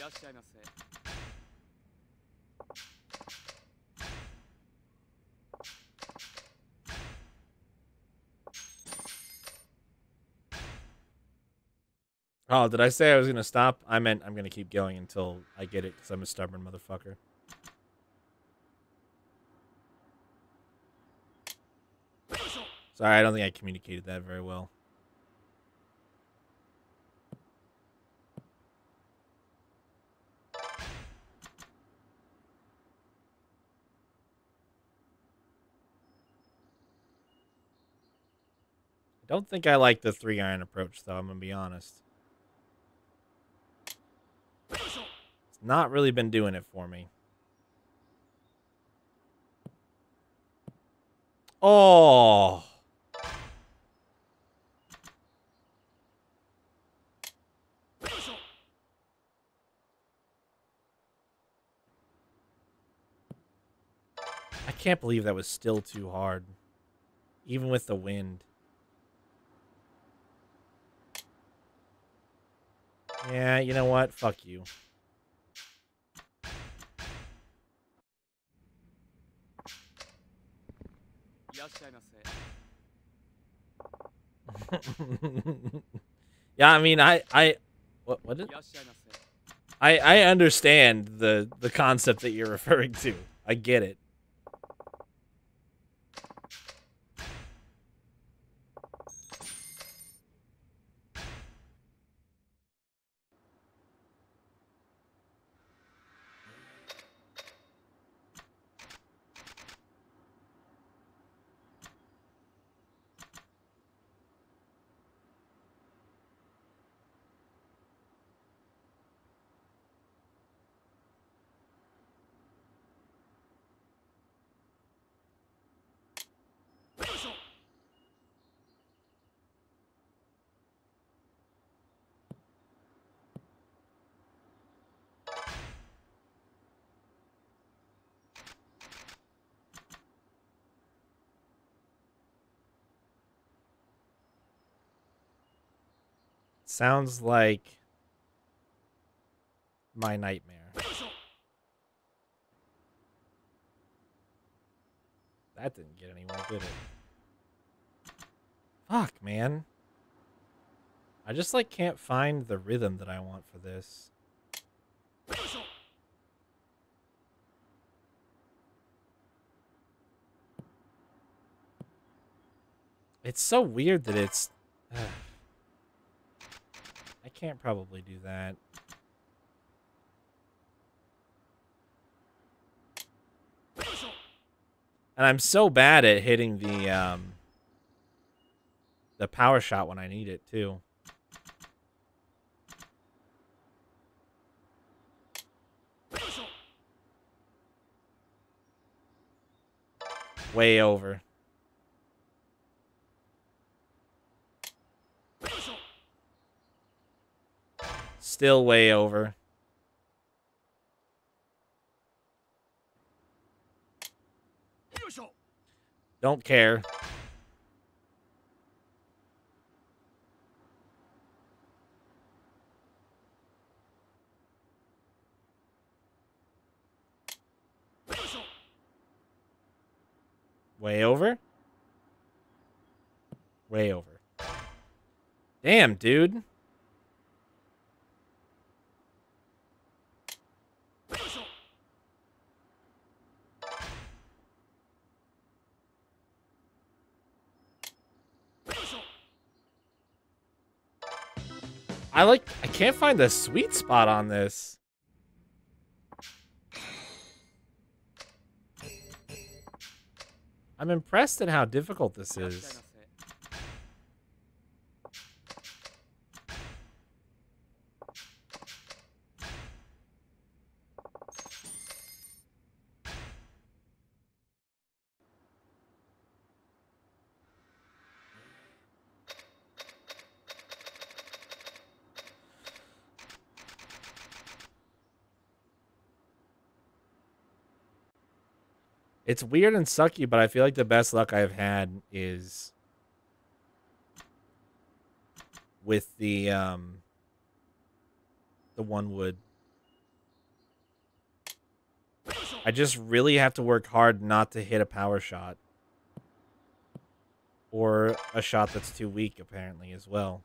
らっしゃいませ Oh, did I say I was gonna stop? I meant I'm gonna keep going until I get it because I'm a stubborn motherfucker. Sorry, I don't think I communicated that very well. Don't think I like the three iron approach, though. I'm gonna be honest. It's not really been doing it for me. Oh. I can't believe that was still too hard. Even with the wind. Yeah, you know what? Fuck you. yeah, I mean, I, I, what, what did? I, I understand the the concept that you're referring to. I get it. Sounds like my nightmare. That didn't get anywhere, did it? Fuck, man. I just, like, can't find the rhythm that I want for this. It's so weird that it's... I can't probably do that. And I'm so bad at hitting the um the power shot when I need it too. Way over. Still way over. Don't care. Way over? Way over. Damn, dude. I like I can't find the sweet spot on this. I'm impressed at how difficult this is. It's weird and sucky, but I feel like the best luck I've had is with the um the one wood I just really have to work hard not to hit a power shot. Or a shot that's too weak, apparently, as well.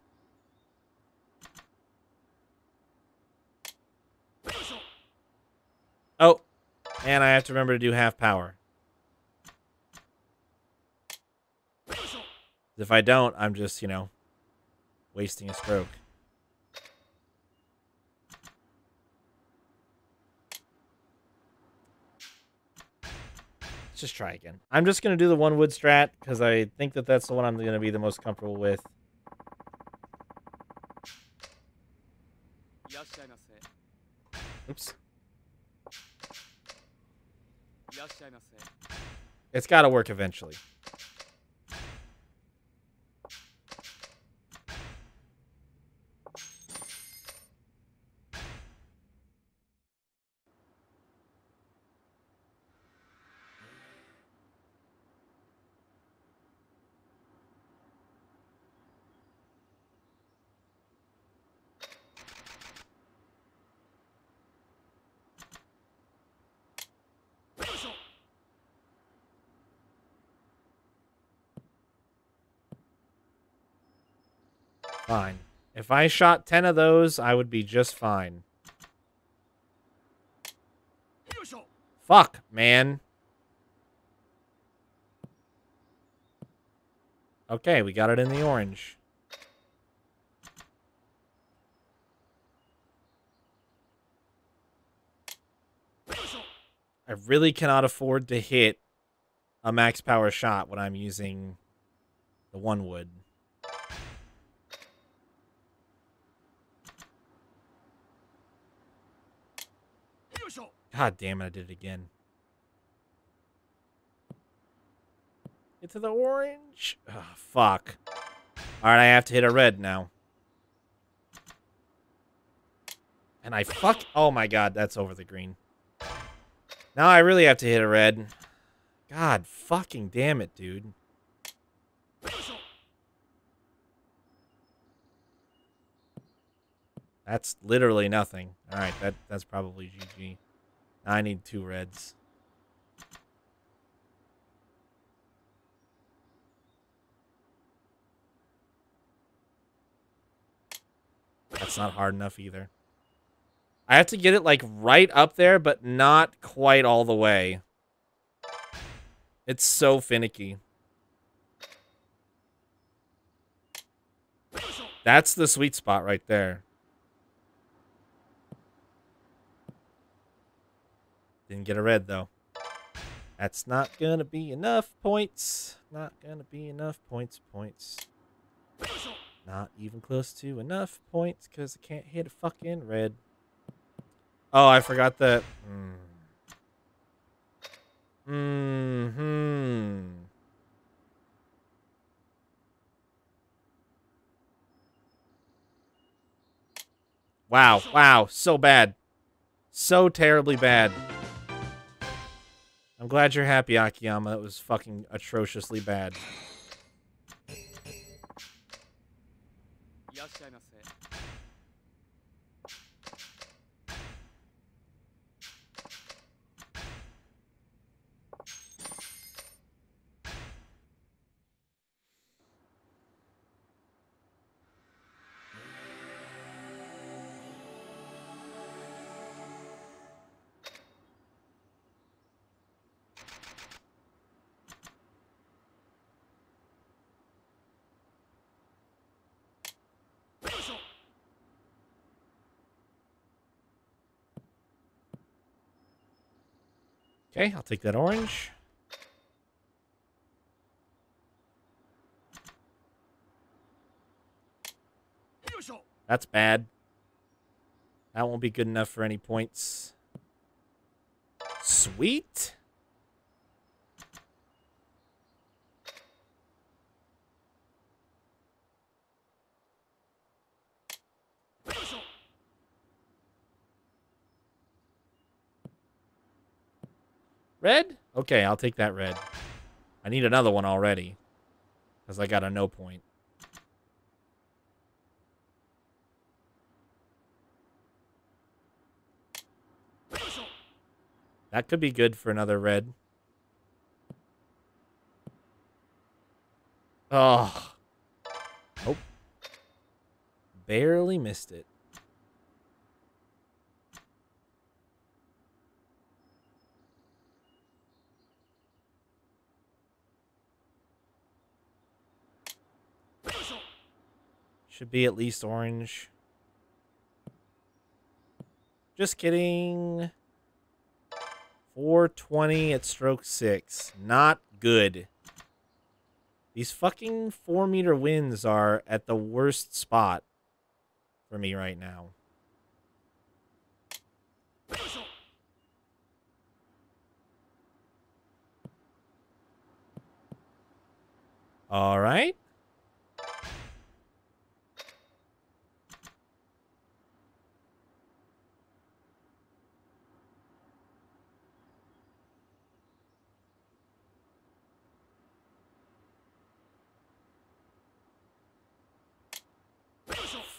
Oh, and I have to remember to do half power. If I don't, I'm just, you know, wasting a stroke. Let's just try again. I'm just going to do the one wood strat because I think that that's the one I'm going to be the most comfortable with. Oops. It's got to work eventually. Fine. If I shot 10 of those, I would be just fine. Fuck, man. Okay, we got it in the orange. I really cannot afford to hit a max power shot when I'm using the one wood. God damn it, I did it again. Get to the orange. Oh, fuck. Alright, I have to hit a red now. And I fuck... Oh my god, that's over the green. Now I really have to hit a red. God fucking damn it, dude. That's literally nothing. Alright, that, that's probably GG. I need two reds. That's not hard enough either. I have to get it, like, right up there, but not quite all the way. It's so finicky. That's the sweet spot right there. Didn't get a red, though. That's not gonna be enough points. Not gonna be enough points, points. Not even close to enough points, because I can't hit a fucking red. Oh, I forgot that. Mm. hmm Wow, wow, so bad. So terribly bad. I'm glad you're happy, Akiyama. That was fucking atrociously bad. Okay, I'll take that orange. That's bad. That won't be good enough for any points. Sweet. Red? Okay, I'll take that red. I need another one already. Because I got a no point. That could be good for another red. Oh. Nope. Barely missed it. Should be at least orange. Just kidding. 420 at stroke 6. Not good. These fucking 4 meter winds are at the worst spot for me right now. All right.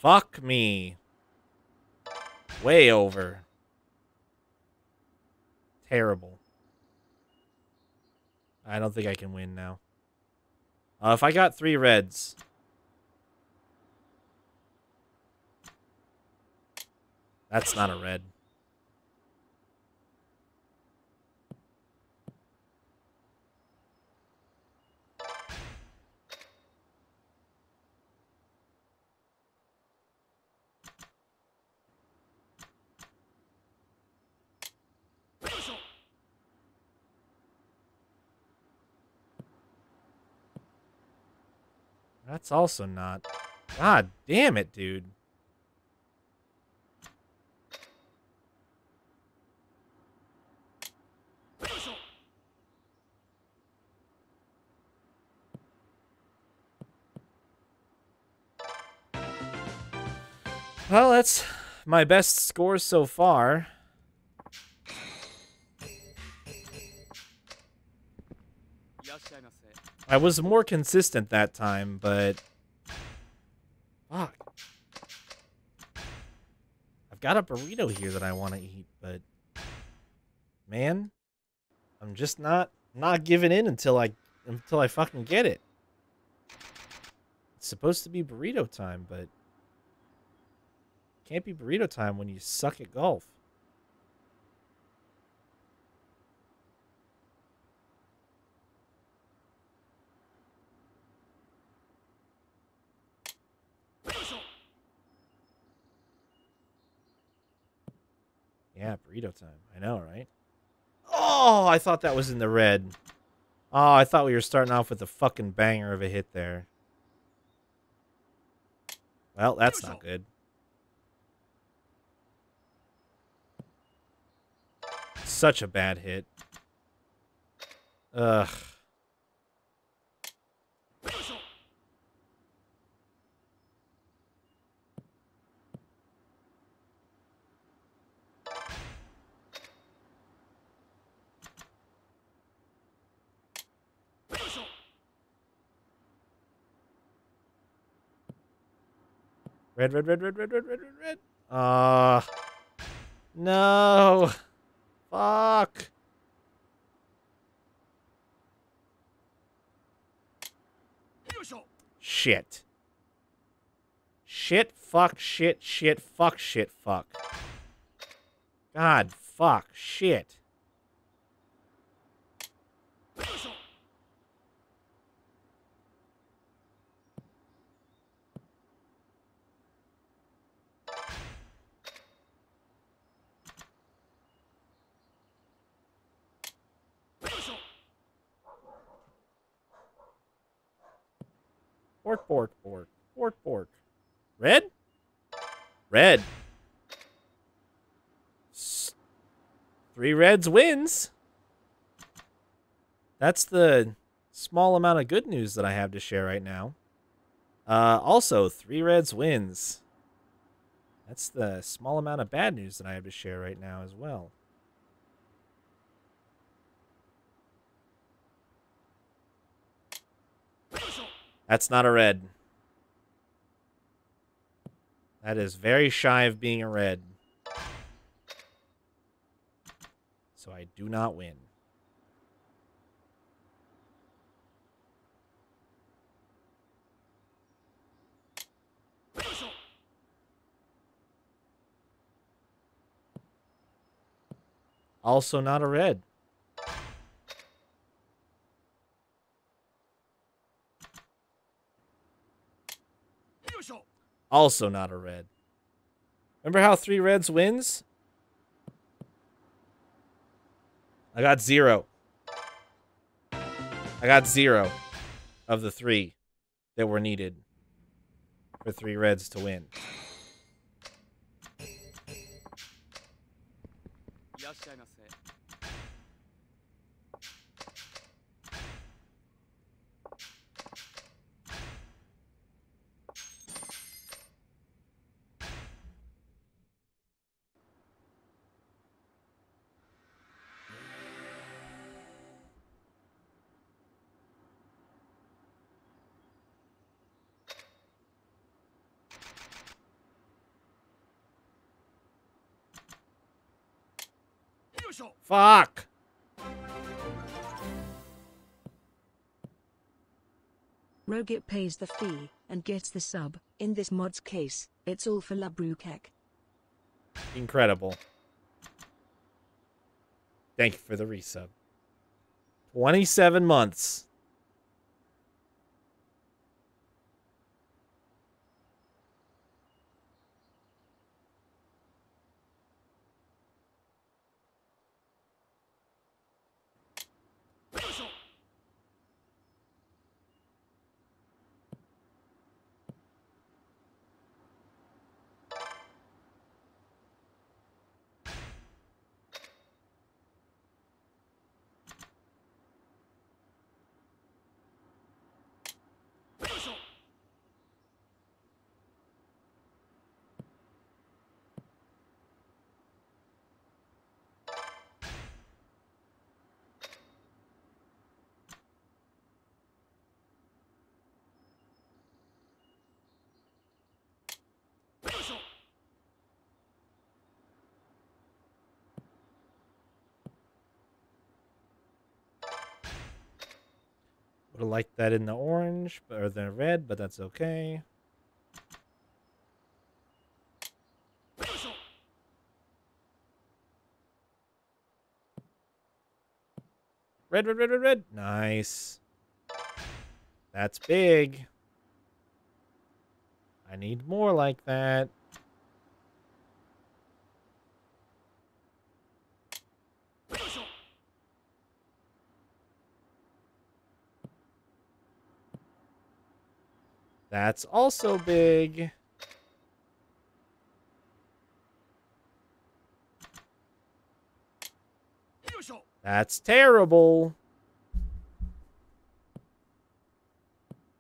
Fuck me. Way over. Terrible. I don't think I can win now. Uh, if I got three reds. That's not a red. That's also not. God damn it, dude. Well, that's my best score so far. I was more consistent that time, but... Fuck. I've got a burrito here that I want to eat, but... Man, I'm just not not giving in until I until I fucking get it. It's supposed to be burrito time, but can't be burrito time when you suck at golf. Yeah, burrito time. I know, right? Oh, I thought that was in the red. Oh, I thought we were starting off with a fucking banger of a hit there. Well, that's not good. Such a bad hit. Ugh. Red, red, red, red, red, red, red, red, red. Uh, no. Fuck. Shit. Shit, fuck, shit, shit, fuck, shit, fuck. God, fuck, shit. Bork, bork, bork. Bork, bork. Red? Red. Three reds wins. That's the small amount of good news that I have to share right now. Uh, also, three reds wins. That's the small amount of bad news that I have to share right now as well. That's not a red. That is very shy of being a red. So I do not win. Also not a red. Also not a red. Remember how three reds wins? I got zero. I got zero of the three that were needed for three reds to win. Fuck. Rogit pays the fee and gets the sub. In this mod's case, it's all for Labrukek. Incredible. Thank you for the resub. 27 months. Liked that in the orange or the red, but that's okay. Red, red, red, red, red. Nice. That's big. I need more like that. That's also big. That's terrible.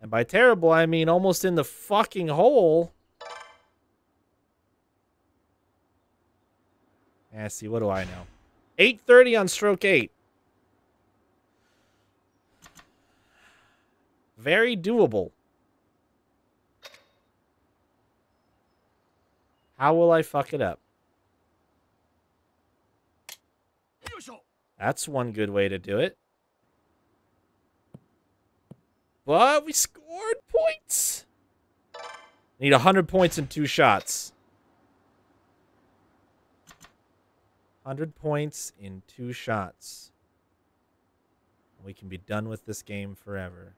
And by terrible, I mean almost in the fucking hole. Yeah, see, what do I know? 8.30 on stroke 8. Very doable. How will I fuck it up? That's one good way to do it. But we scored points. Need 100 points in two shots. 100 points in two shots. We can be done with this game forever.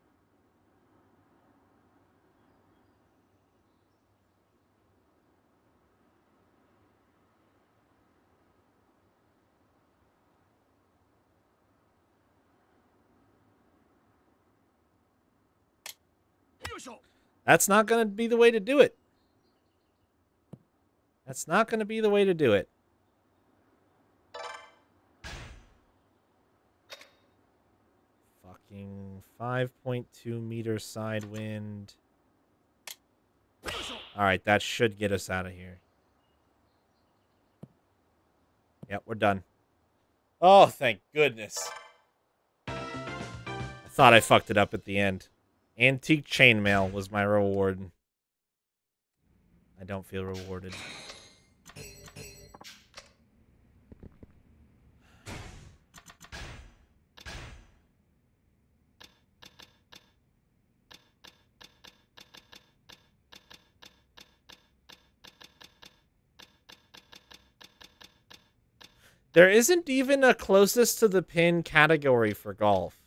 That's not going to be the way to do it. That's not going to be the way to do it. Fucking 5.2 meter side wind. Alright, that should get us out of here. Yep, we're done. Oh, thank goodness. I thought I fucked it up at the end. Antique chainmail was my reward. I don't feel rewarded. There isn't even a closest to the pin category for golf.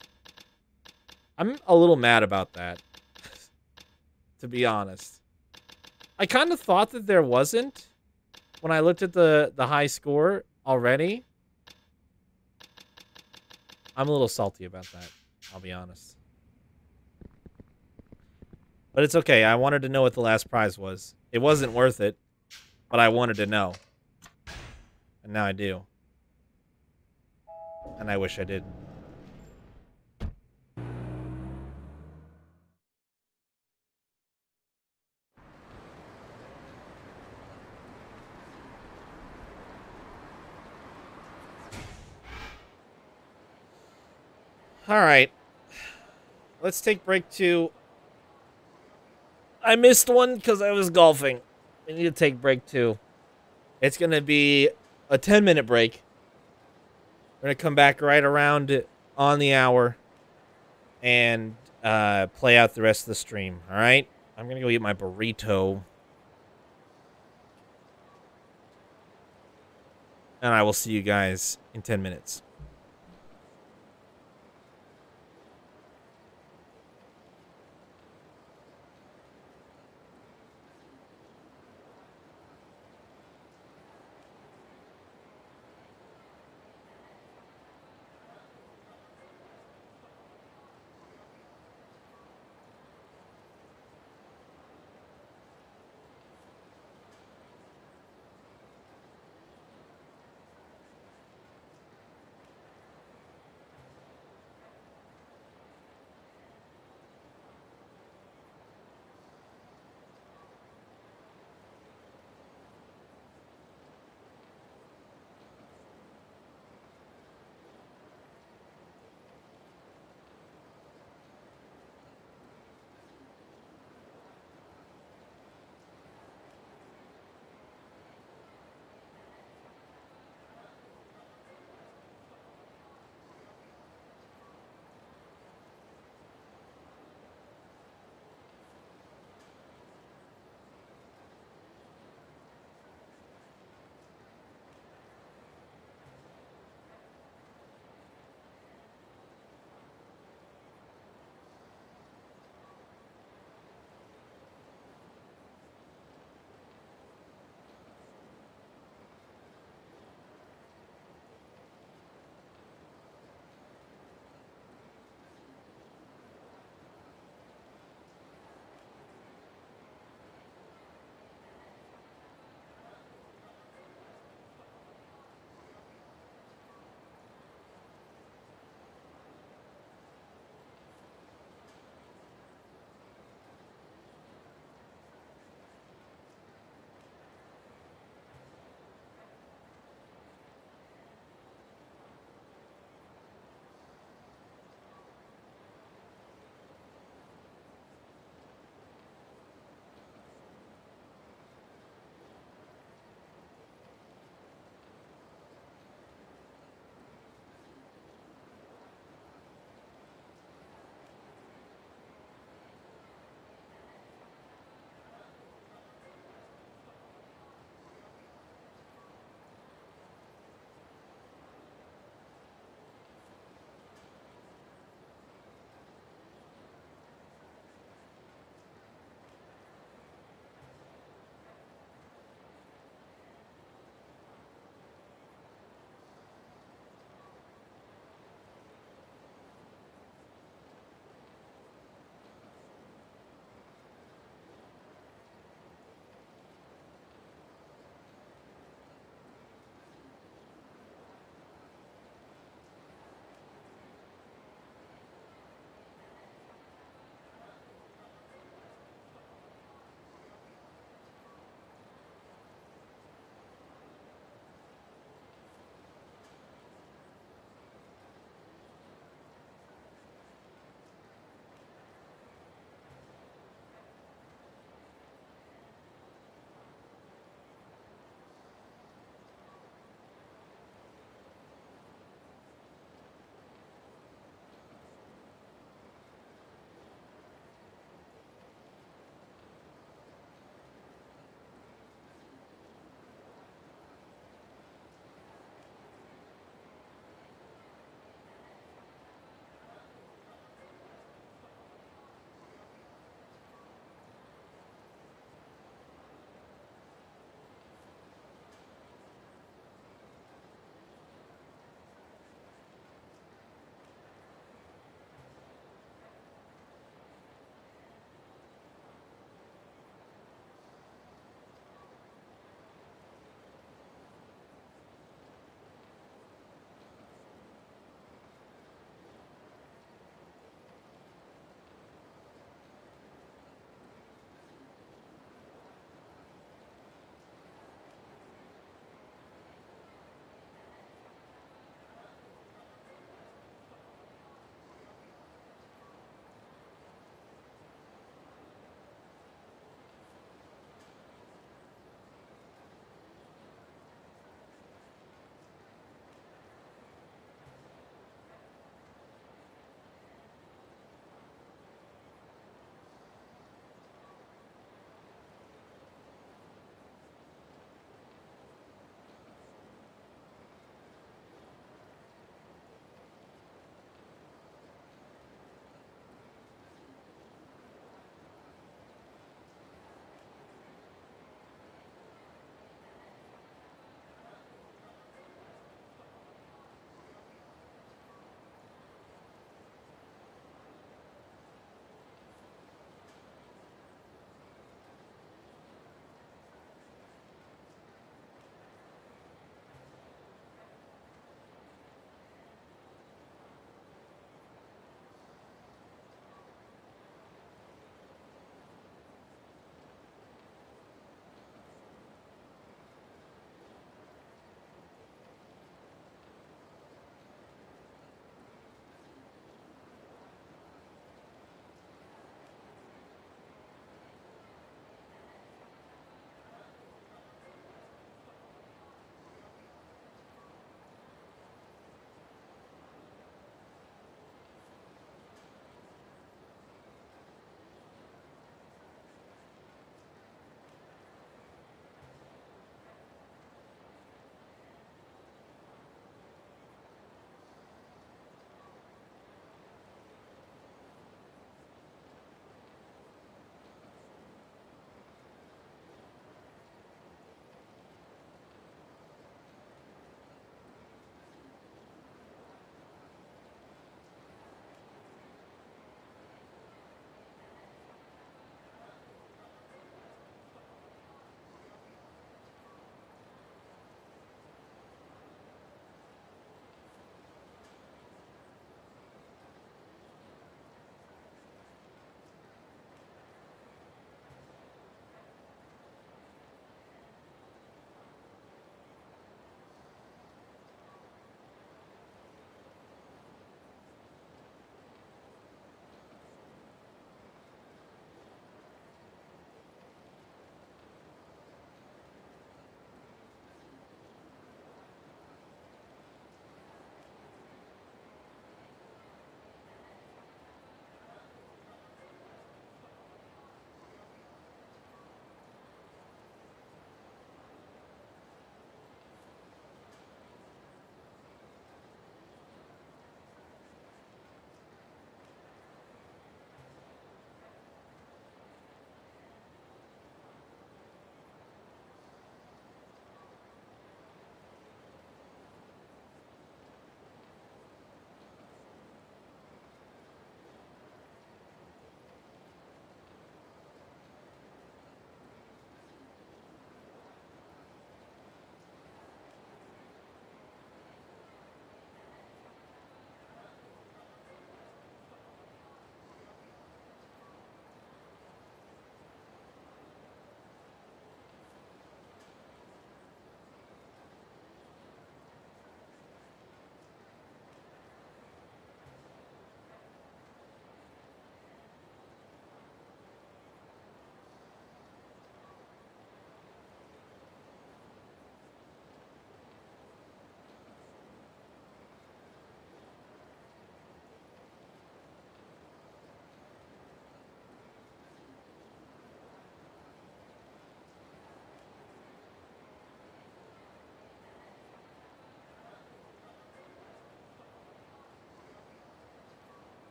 I'm a little mad about that, to be honest. I kind of thought that there wasn't when I looked at the, the high score already. I'm a little salty about that, I'll be honest. But it's okay. I wanted to know what the last prize was. It wasn't worth it, but I wanted to know. And now I do. And I wish I did. All right. Let's take break two. I missed one because I was golfing. We need to take break two. It's going to be a 10 minute break. We're going to come back right around on the hour and uh, play out the rest of the stream. All right? I'm going to go eat my burrito. And I will see you guys in 10 minutes.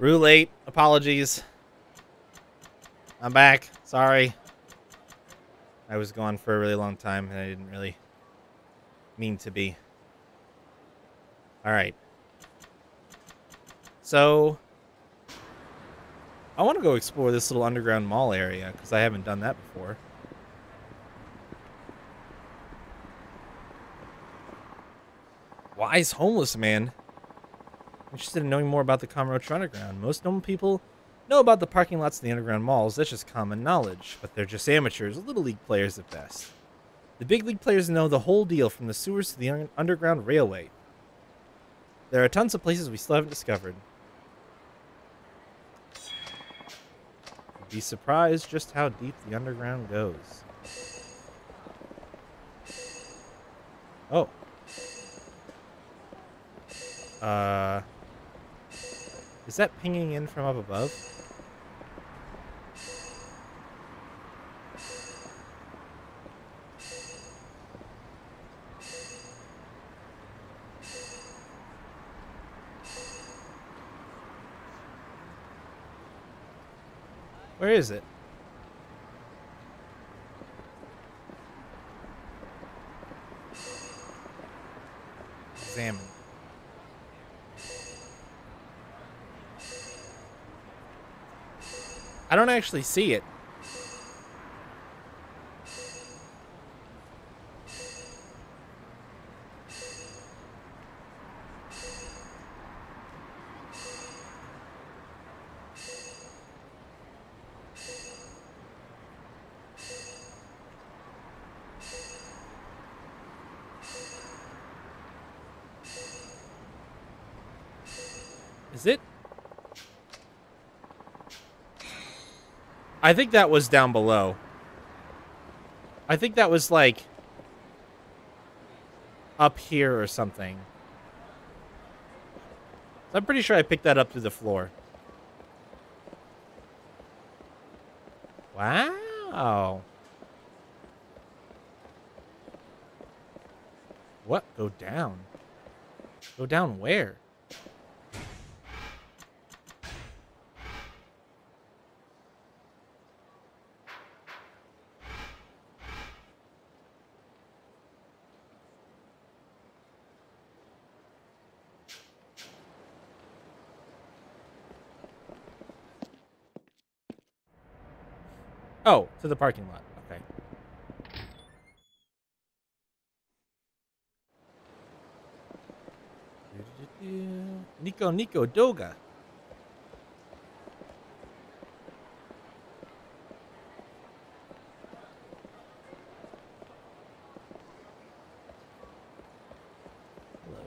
Roulette, apologies. I'm back. Sorry. I was gone for a really long time and I didn't really mean to be. All right. So, I want to go explore this little underground mall area because I haven't done that before. Wise homeless man. Interested in knowing more about the Kamurocho Underground. Most normal people know about the parking lots of the underground malls. That's just common knowledge, but they're just amateurs, little league players at best. The big league players know the whole deal from the sewers to the un underground railway. There are tons of places we still haven't discovered. You'd be surprised just how deep the underground goes. Oh. Uh, is that pinging in from up above? Where is it? I don't actually see it. Is it? I think that was down below. I think that was like up here or something. I'm pretty sure I picked that up through the floor. Wow. What? Go down? Go down where? Oh, to the parking lot. Okay. Nico Nico Doga. Hello.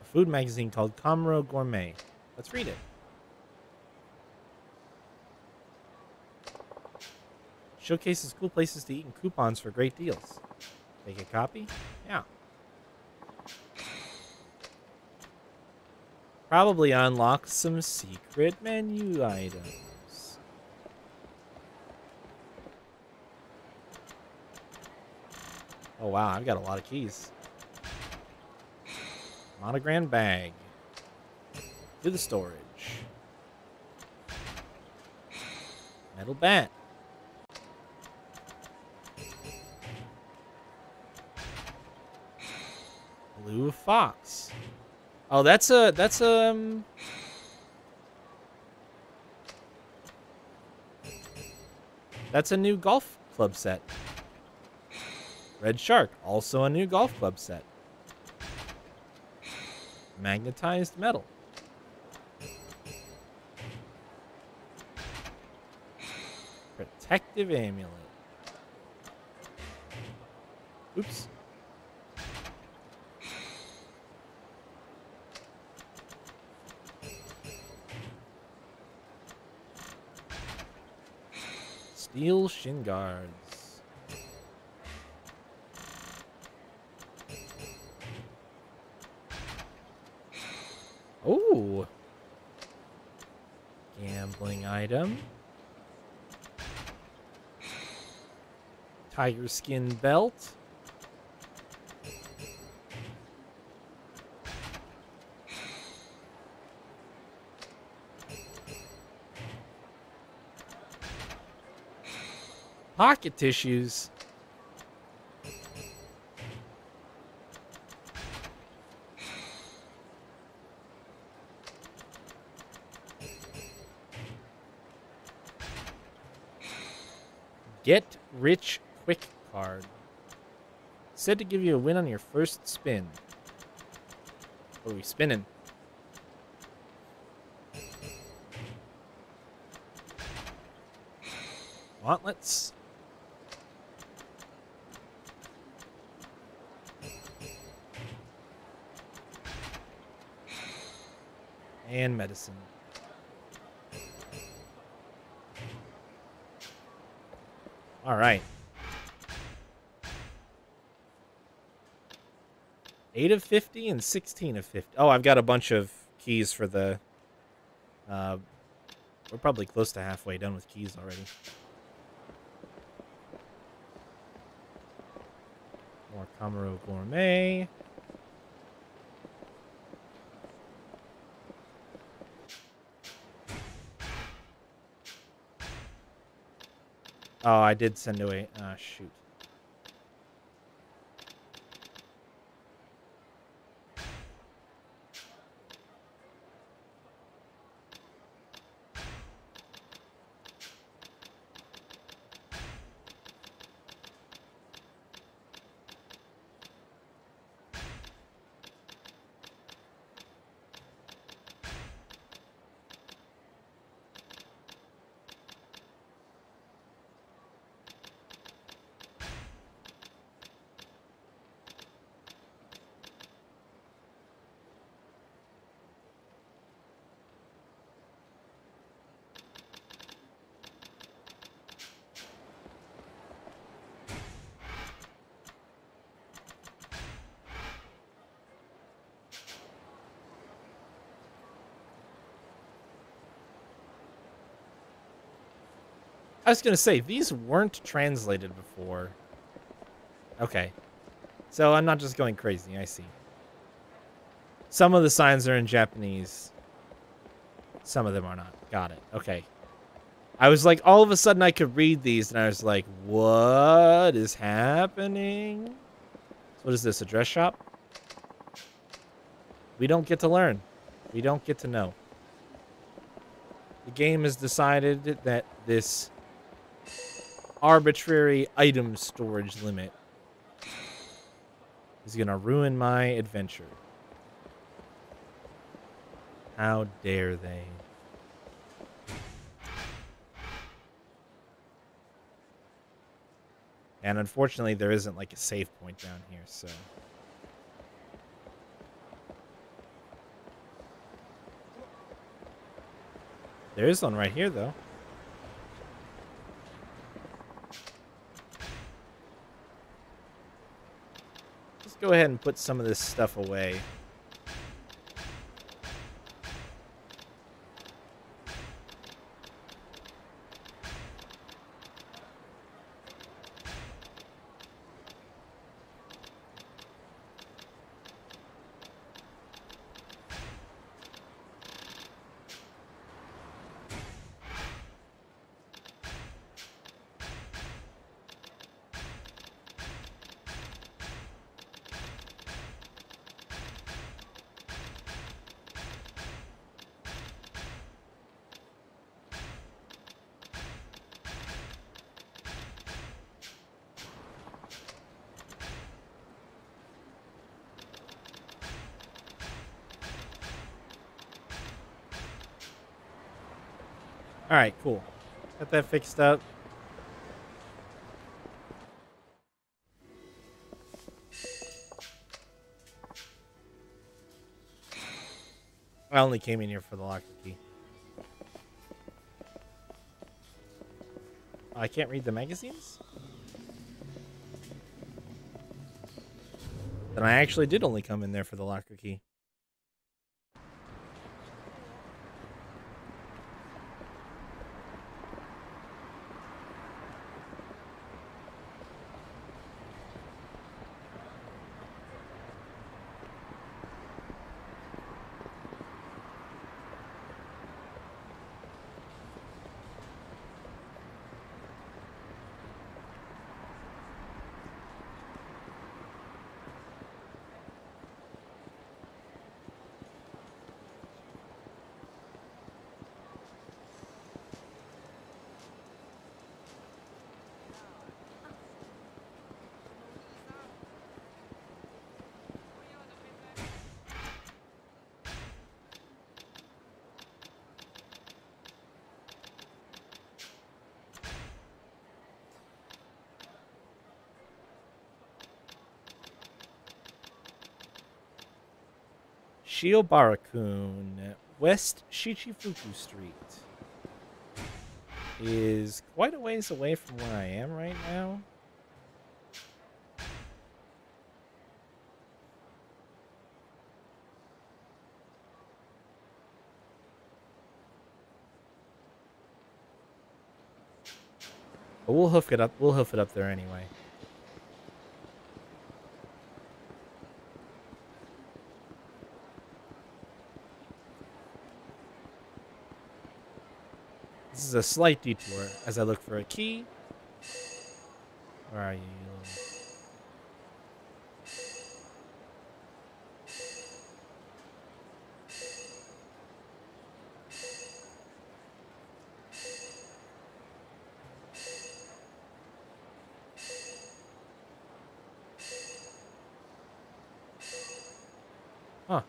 A food magazine called Kamuro Gourmet. Let's read it. Showcases cool places to eat and coupons for great deals. Take a copy? Yeah. Probably unlock some secret menu items. Oh wow, I've got a lot of keys. Monogram bag. To the storage. Metal bat. Blue fox. Oh, that's a that's um That's a new golf club set. Red Shark, also a new golf club set. Magnetized metal. Protective amulet. Oops. Steel shin guards. Oh. Gambling item. Tiger skin belt. Pocket tissues. Get rich quick card. Said to give you a win on your first spin. What are we spinning? Gauntlets. And medicine. All right. Eight of 50 and 16 of 50. Oh, I've got a bunch of keys for the... Uh, we're probably close to halfway done with keys already. More Kamuro Gourmet. Oh, I did send away. Ah, shoot. I was going to say, these weren't translated before. Okay. So I'm not just going crazy, I see. Some of the signs are in Japanese. Some of them are not. Got it. Okay. I was like, all of a sudden I could read these, and I was like, what is happening? What is this, a dress shop? We don't get to learn. We don't get to know. The game has decided that this arbitrary item storage limit is going to ruin my adventure. How dare they? And unfortunately, there isn't like a save point down here, so... There is one right here, though. Go ahead and put some of this stuff away. Alright, cool. Got that fixed up. I only came in here for the locker key. I can't read the magazines? Then I actually did only come in there for the locker key. Shiobara-kun, West Shichifuku Street. Is quite a ways away from where I am right now. But we'll hoof it up. We'll hoof it up there anyway. Is a slight detour as I look for a key. Where are you? Huh.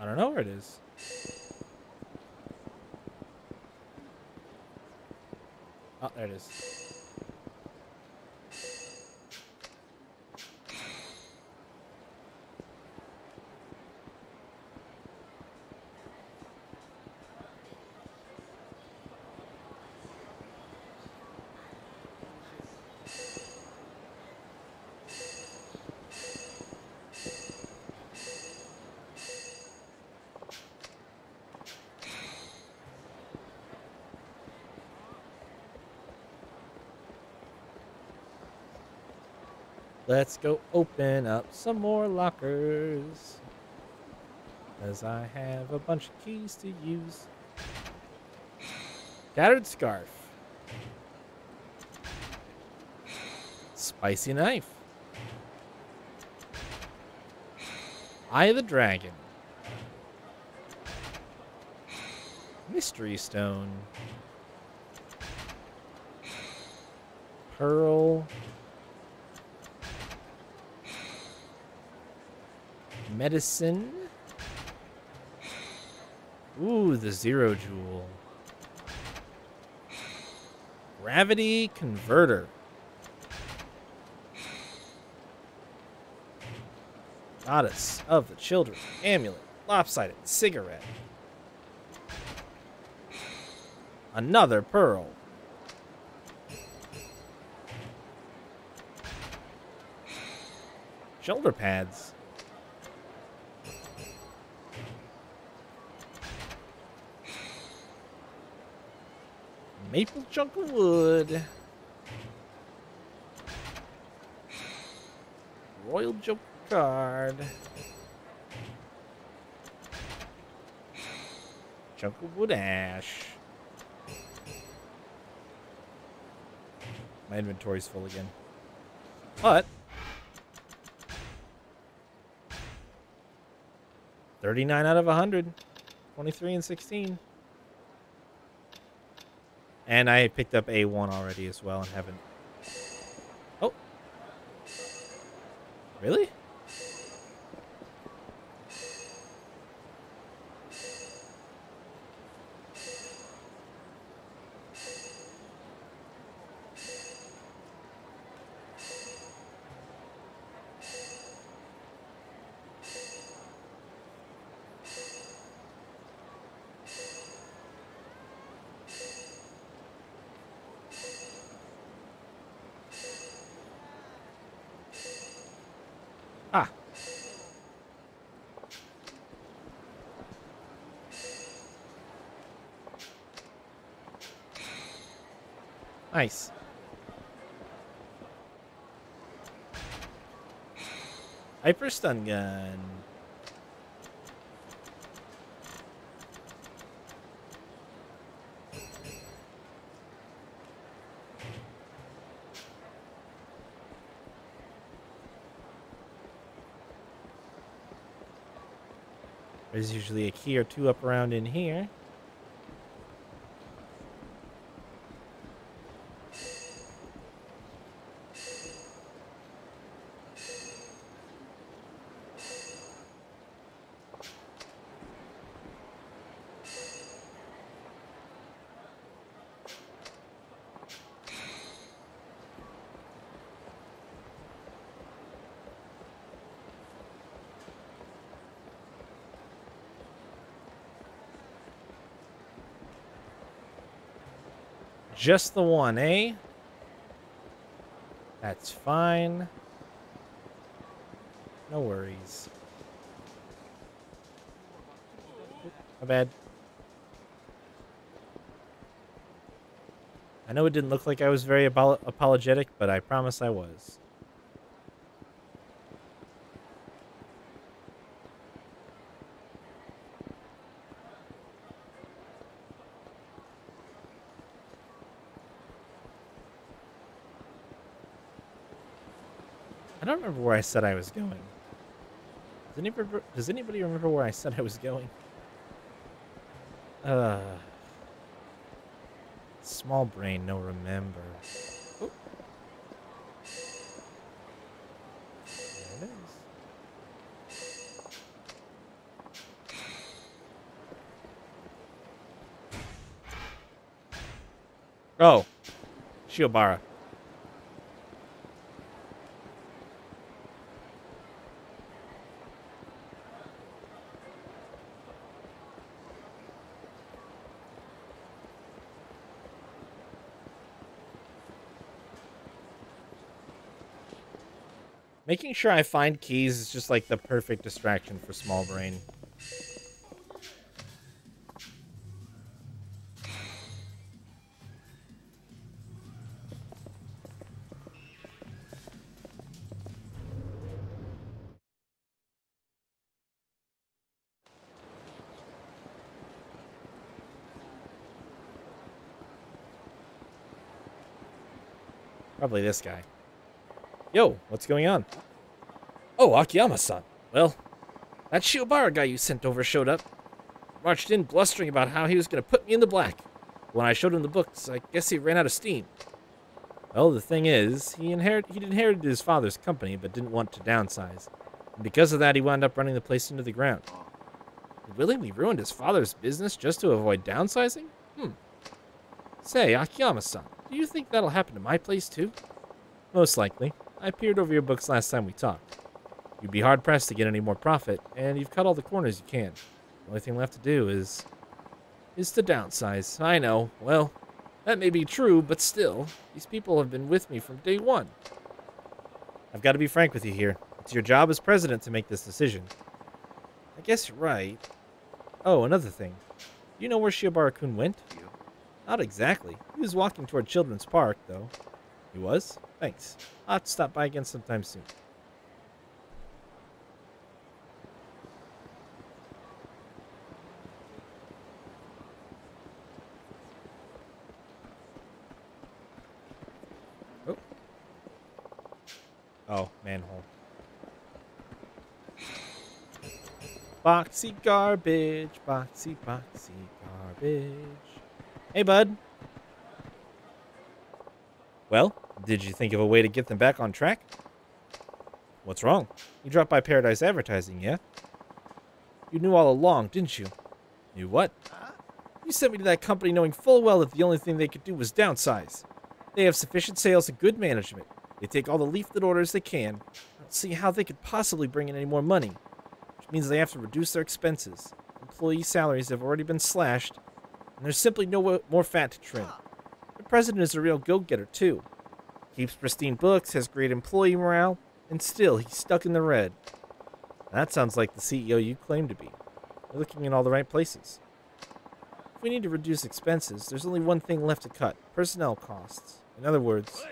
I don't know where it is. Oh, there it is. Let's go open up some more lockers. As I have a bunch of keys to use. Tattered scarf. Spicy knife. Eye of the dragon. Mystery stone. Pearl. Medicine. Ooh, the zero jewel. Gravity converter. Goddess of the children. Amulet. Lopsided. Cigarette. Another pearl. Shoulder pads. Maple chunk of wood. Royal Joker card. Chunk of wood ash. My inventory's full again. But 39 out of 100. 23 and 16. And I picked up A1 already as well and haven't. Oh. Really? Nice. Hyper stun gun. There's usually a key or two up around in here. Just the one, eh? That's fine. No worries. My bad. I know it didn't look like I was very apo apologetic, but I promise I was. I said I was going. Does anybody, does anybody remember where I said I was going? Uh, small brain, no remember. There it is. Oh, Shiobara. Making sure I find keys is just like the perfect distraction for small brain. Probably this guy. Yo, what's going on? Oh, Akiyama-san. Well, that Shiobara guy you sent over showed up. Marched in blustering about how he was going to put me in the black. When I showed him the books, I guess he ran out of steam. Well, the thing is, he inherit he inherited his father's company, but didn't want to downsize. And because of that, he wound up running the place into the ground. He willingly ruined his father's business just to avoid downsizing? Hmm. Say, Akiyama-san, do you think that'll happen to my place too? Most likely. I peered over your books last time we talked. You'd be hard-pressed to get any more profit, and you've cut all the corners you can. The only thing left to do is... is to downsize. I know. Well, that may be true, but still, these people have been with me from day one. I've got to be frank with you here. It's your job as president to make this decision. I guess you're right. Oh, another thing. Do you know where Shiobara-kun went? Not exactly. He was walking toward Children's Park, though. He was? Thanks. I'll have to stop by again sometime soon. Oh. Oh, manhole. Boxy garbage, boxy, boxy garbage. Hey, bud. Well, did you think of a way to get them back on track? What's wrong? You dropped by Paradise Advertising, yeah? You knew all along, didn't you? Knew what? You sent me to that company knowing full well that the only thing they could do was downsize. They have sufficient sales and good management. They take all the leaflet orders they can. I don't see how they could possibly bring in any more money. Which means they have to reduce their expenses. Employee salaries have already been slashed, and there's simply no more fat to trim. The president is a real go-getter, too. Keeps pristine books, has great employee morale, and still he's stuck in the red. That sounds like the CEO you claim to be. You're looking in all the right places. If we need to reduce expenses, there's only one thing left to cut. Personnel costs. In other words...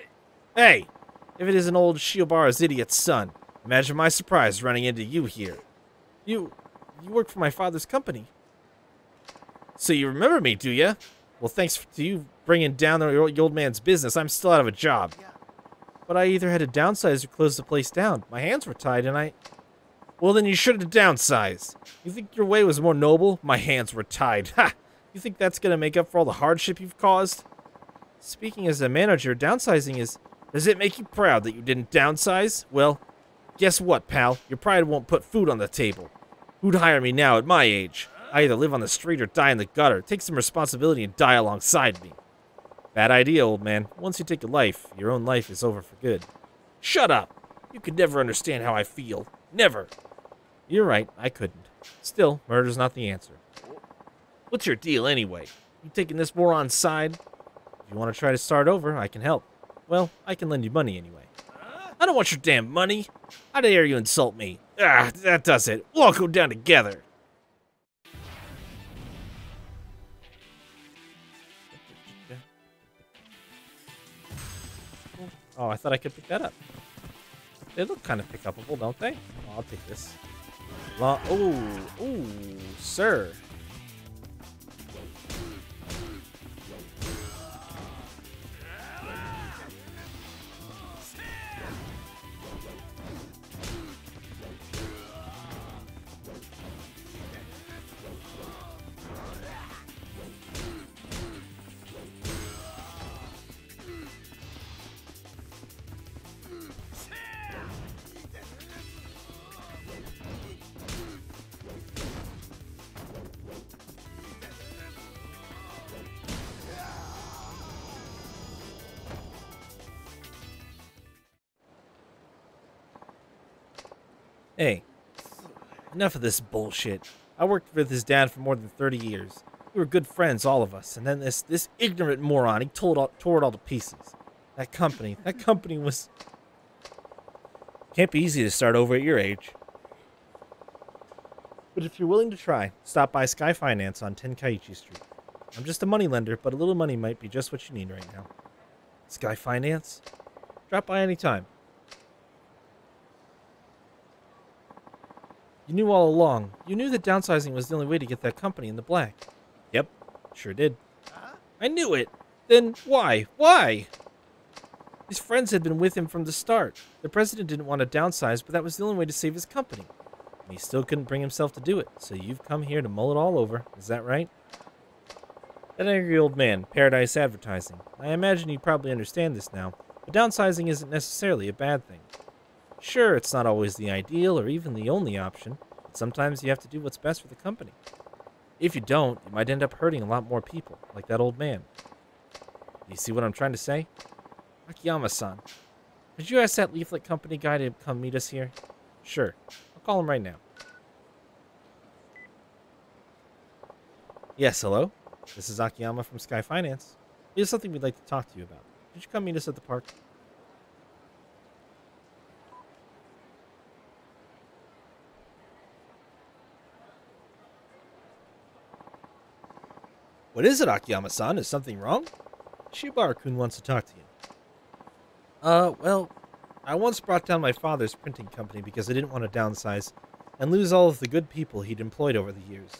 Hey! If it isn't old Shiobara's idiot son, imagine my surprise running into you here. You... you work for my father's company. So you remember me, do you? Well, thanks to you bringing down the old man's business, I'm still out of a job. But I either had to downsize or close the place down. My hands were tied and I... Well, then you should have downsized. You think your way was more noble? My hands were tied. Ha! You think that's going to make up for all the hardship you've caused? Speaking as a manager, downsizing is... Does it make you proud that you didn't downsize? Well, guess what, pal? Your pride won't put food on the table. Who'd hire me now at my age? I either live on the street or die in the gutter. Take some responsibility and die alongside me. Bad idea, old man. Once you take a life, your own life is over for good. Shut up! You could never understand how I feel. Never! You're right, I couldn't. Still, murder's not the answer. What's your deal, anyway? You taking this moron's side? If you want to try to start over, I can help. Well, I can lend you money anyway. I don't want your damn money. How dare you insult me? Ah, that does it. We'll all go down together. Oh, I thought I could pick that up. They look kind of pick upable, don't they? Oh, I'll take this. Lo oh, oh, sir. Enough of this bullshit. I worked with his dad for more than 30 years. We were good friends, all of us. And then this this ignorant moron, he told all, tore it all to pieces. That company, that company was... Can't be easy to start over at your age. But if you're willing to try, stop by Sky Finance on Tenkaichi Street. I'm just a money lender, but a little money might be just what you need right now. Sky Finance? Drop by anytime. You knew all along. You knew that downsizing was the only way to get that company in the black. Yep, sure did. I knew it. Then why? Why? His friends had been with him from the start. The president didn't want to downsize, but that was the only way to save his company. And he still couldn't bring himself to do it, so you've come here to mull it all over. Is that right? That angry old man, Paradise Advertising. I imagine you probably understand this now, but downsizing isn't necessarily a bad thing. Sure, it's not always the ideal or even the only option, but sometimes you have to do what's best for the company. If you don't, you might end up hurting a lot more people, like that old man. You see what I'm trying to say? Akiyama-san, could you ask that leaflet company guy to come meet us here? Sure. I'll call him right now. Yes, hello? This is Akiyama from Sky Finance. Have something we'd like to talk to you about. Could you come meet us at the park? What is it, Akiyama-san? Is something wrong? Shiobara-kun wants to talk to you. Uh, well, I once brought down my father's printing company because I didn't want to downsize and lose all of the good people he'd employed over the years.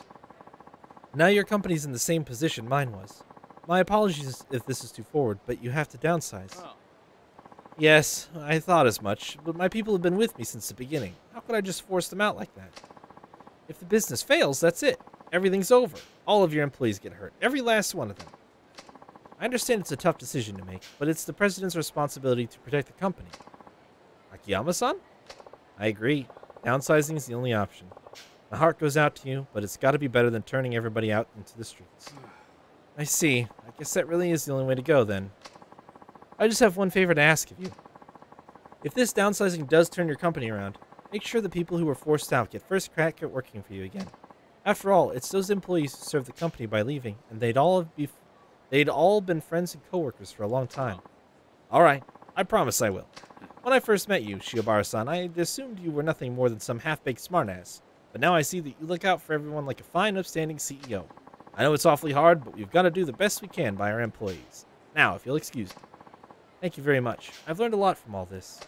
Now your company's in the same position mine was. My apologies if this is too forward, but you have to downsize. Oh. Yes, I thought as much, but my people have been with me since the beginning. How could I just force them out like that? If the business fails, that's it. Everything's over. All of your employees get hurt. Every last one of them. I understand it's a tough decision to make, but it's the president's responsibility to protect the company. Akiyama-san? I agree. Downsizing is the only option. My heart goes out to you, but it's got to be better than turning everybody out into the streets. I see. I guess that really is the only way to go, then. I just have one favor to ask of you. If this downsizing does turn your company around, make sure the people who were forced out get first crack at working for you again. After all, it's those employees who served the company by leaving, and they'd all be they'd all been friends and coworkers for a long time. All right, I promise I will. When I first met you, Shiobara-san, I assumed you were nothing more than some half-baked smartass. But now I see that you look out for everyone like a fine, upstanding CEO. I know it's awfully hard, but we've got to do the best we can by our employees. Now, if you'll excuse me. Thank you very much. I've learned a lot from all this.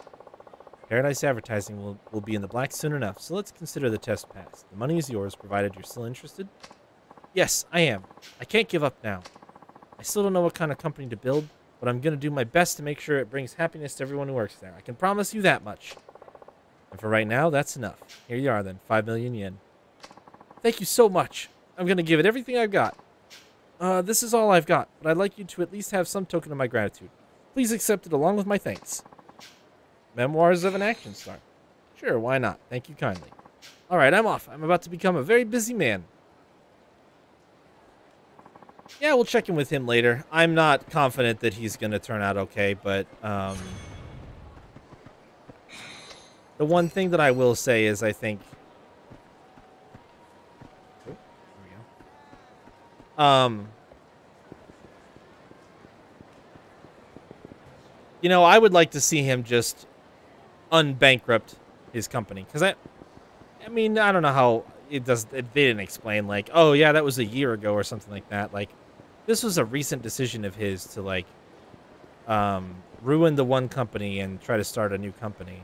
Paradise Advertising will, will be in the black soon enough, so let's consider the test passed. The money is yours, provided you're still interested. Yes, I am. I can't give up now. I still don't know what kind of company to build, but I'm going to do my best to make sure it brings happiness to everyone who works there. I can promise you that much. And for right now, that's enough. Here you are then, 5 million yen. Thank you so much. I'm going to give it everything I've got. Uh, this is all I've got, but I'd like you to at least have some token of my gratitude. Please accept it along with my thanks. Memoirs of an Action Star. Sure, why not? Thank you kindly. All right, I'm off. I'm about to become a very busy man. Yeah, we'll check in with him later. I'm not confident that he's going to turn out okay, but um, the one thing that I will say is I think. Um, You know, I would like to see him just unbankrupt his company because I, I mean, I don't know how it does. They didn't explain like, oh yeah, that was a year ago or something like that. Like, this was a recent decision of his to like, um, ruin the one company and try to start a new company.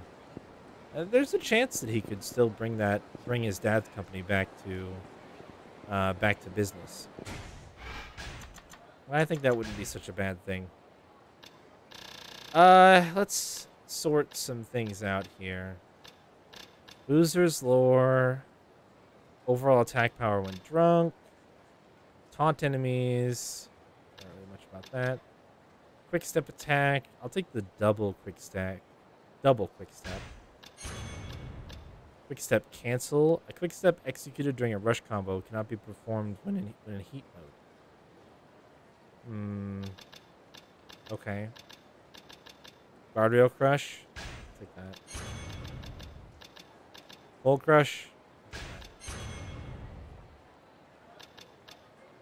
Uh, there's a chance that he could still bring that, bring his dad's company back to, uh, back to business. I think that wouldn't be such a bad thing. Uh, let's sort some things out here. Boozer's lore. Overall attack power when drunk. Taunt enemies. Not really much about that. Quick step attack. I'll take the double quick stack. Double quick step. Quick step cancel. A quick step executed during a rush combo cannot be performed when in, when in heat mode. Hmm. Okay. Guardrail crush. Take that. Bull crush.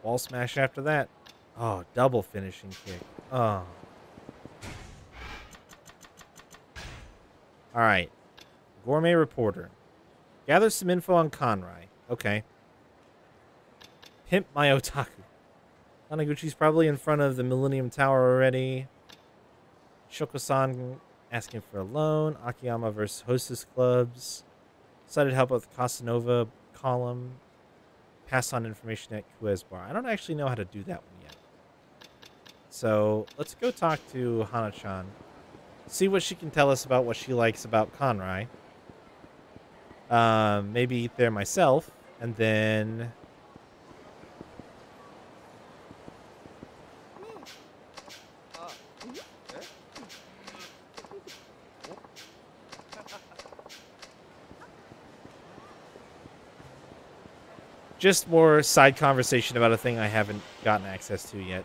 Wall smash after that. Oh, double finishing kick. Oh. Alright. Gourmet reporter. Gather some info on Kanrai. Okay. Pimp my otaku. Taniguchi's probably in front of the Millennium Tower already. Shoko-san asking for a loan. Akiyama versus Hostess Clubs. Decided help with Casanova column. Pass on information at Kuez Bar. I don't actually know how to do that one yet. So let's go talk to Hana-chan. See what she can tell us about what she likes about Kanrai. Um, maybe eat there myself. And then just more side conversation about a thing I haven't gotten access to yet.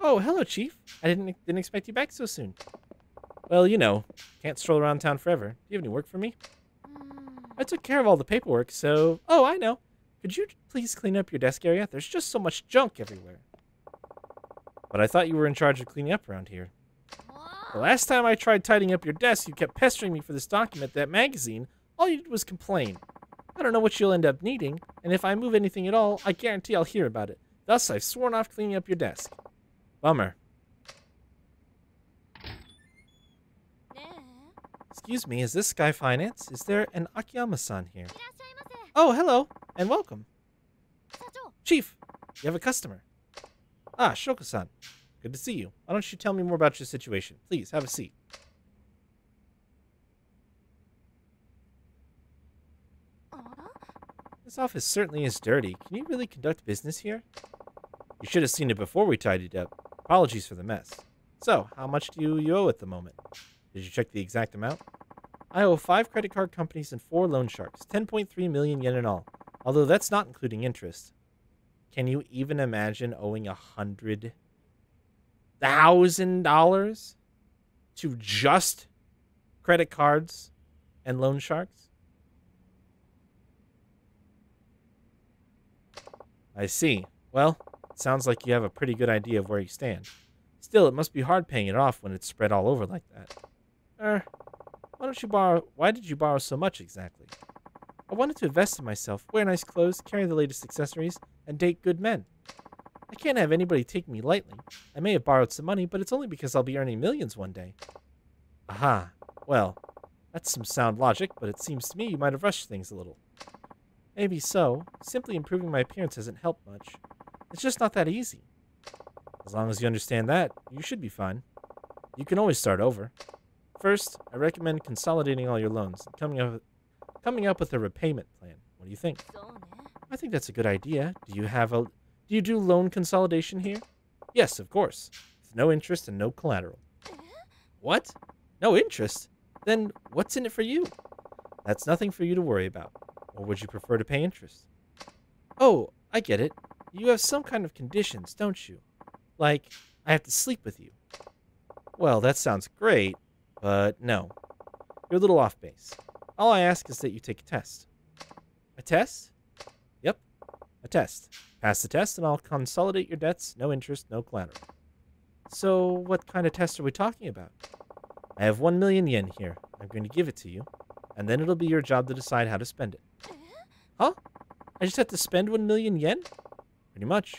Oh, hello, Chief. I didn't didn't expect you back so soon. Well, you know, can't stroll around town forever. Do you have any work for me? I took care of all the paperwork, so... Oh, I know. Could you please clean up your desk area? There's just so much junk everywhere. But I thought you were in charge of cleaning up around here. The last time I tried tidying up your desk, you kept pestering me for this document, that magazine. All you did was complain. I don't know what you'll end up needing, and if I move anything at all, I guarantee I'll hear about it. Thus, I've sworn off cleaning up your desk. Bummer. Excuse me, is this Sky Finance? Is there an Akiyama-san here? Oh, hello, and welcome. Chief, you have a customer. Ah, Shoko-san. Good to see you. Why don't you tell me more about your situation? Please, have a seat. This office certainly is dirty. Can you really conduct business here? You should have seen it before we tidied up. Apologies for the mess. So, how much do you, owe at the moment? Did you check the exact amount? I owe five credit card companies and four loan sharks, 10.3 million yen in all. Although that's not including interest. Can you even imagine owing a hundred thousand dollars to just credit cards and loan sharks? I see. Well, Sounds like you have a pretty good idea of where you stand. Still, it must be hard paying it off when it's spread all over like that. Er, why don't you borrow... Why did you borrow so much exactly? I wanted to invest in myself, wear nice clothes, carry the latest accessories, and date good men. I can't have anybody take me lightly. I may have borrowed some money, but it's only because I'll be earning millions one day. Aha. Well, that's some sound logic, but it seems to me you might have rushed things a little. Maybe so. Simply improving my appearance hasn't helped much. It's just not that easy. As long as you understand that, you should be fine. You can always start over. First, I recommend consolidating all your loans and coming up, coming up with a repayment plan. What do you think? I think that's a good idea. Do you have a do you do loan consolidation here? Yes, of course. With no interest and no collateral. What? No interest? Then what's in it for you? That's nothing for you to worry about. Or would you prefer to pay interest? Oh, I get it. You have some kind of conditions, don't you? Like, I have to sleep with you. Well, that sounds great, but no. You're a little off base. All I ask is that you take a test. A test? Yep, a test. Pass the test and I'll consolidate your debts, no interest, no collateral. So, what kind of test are we talking about? I have one million yen here. I'm going to give it to you, and then it'll be your job to decide how to spend it. Uh-huh. Huh? I just have to spend one million yen? Pretty much.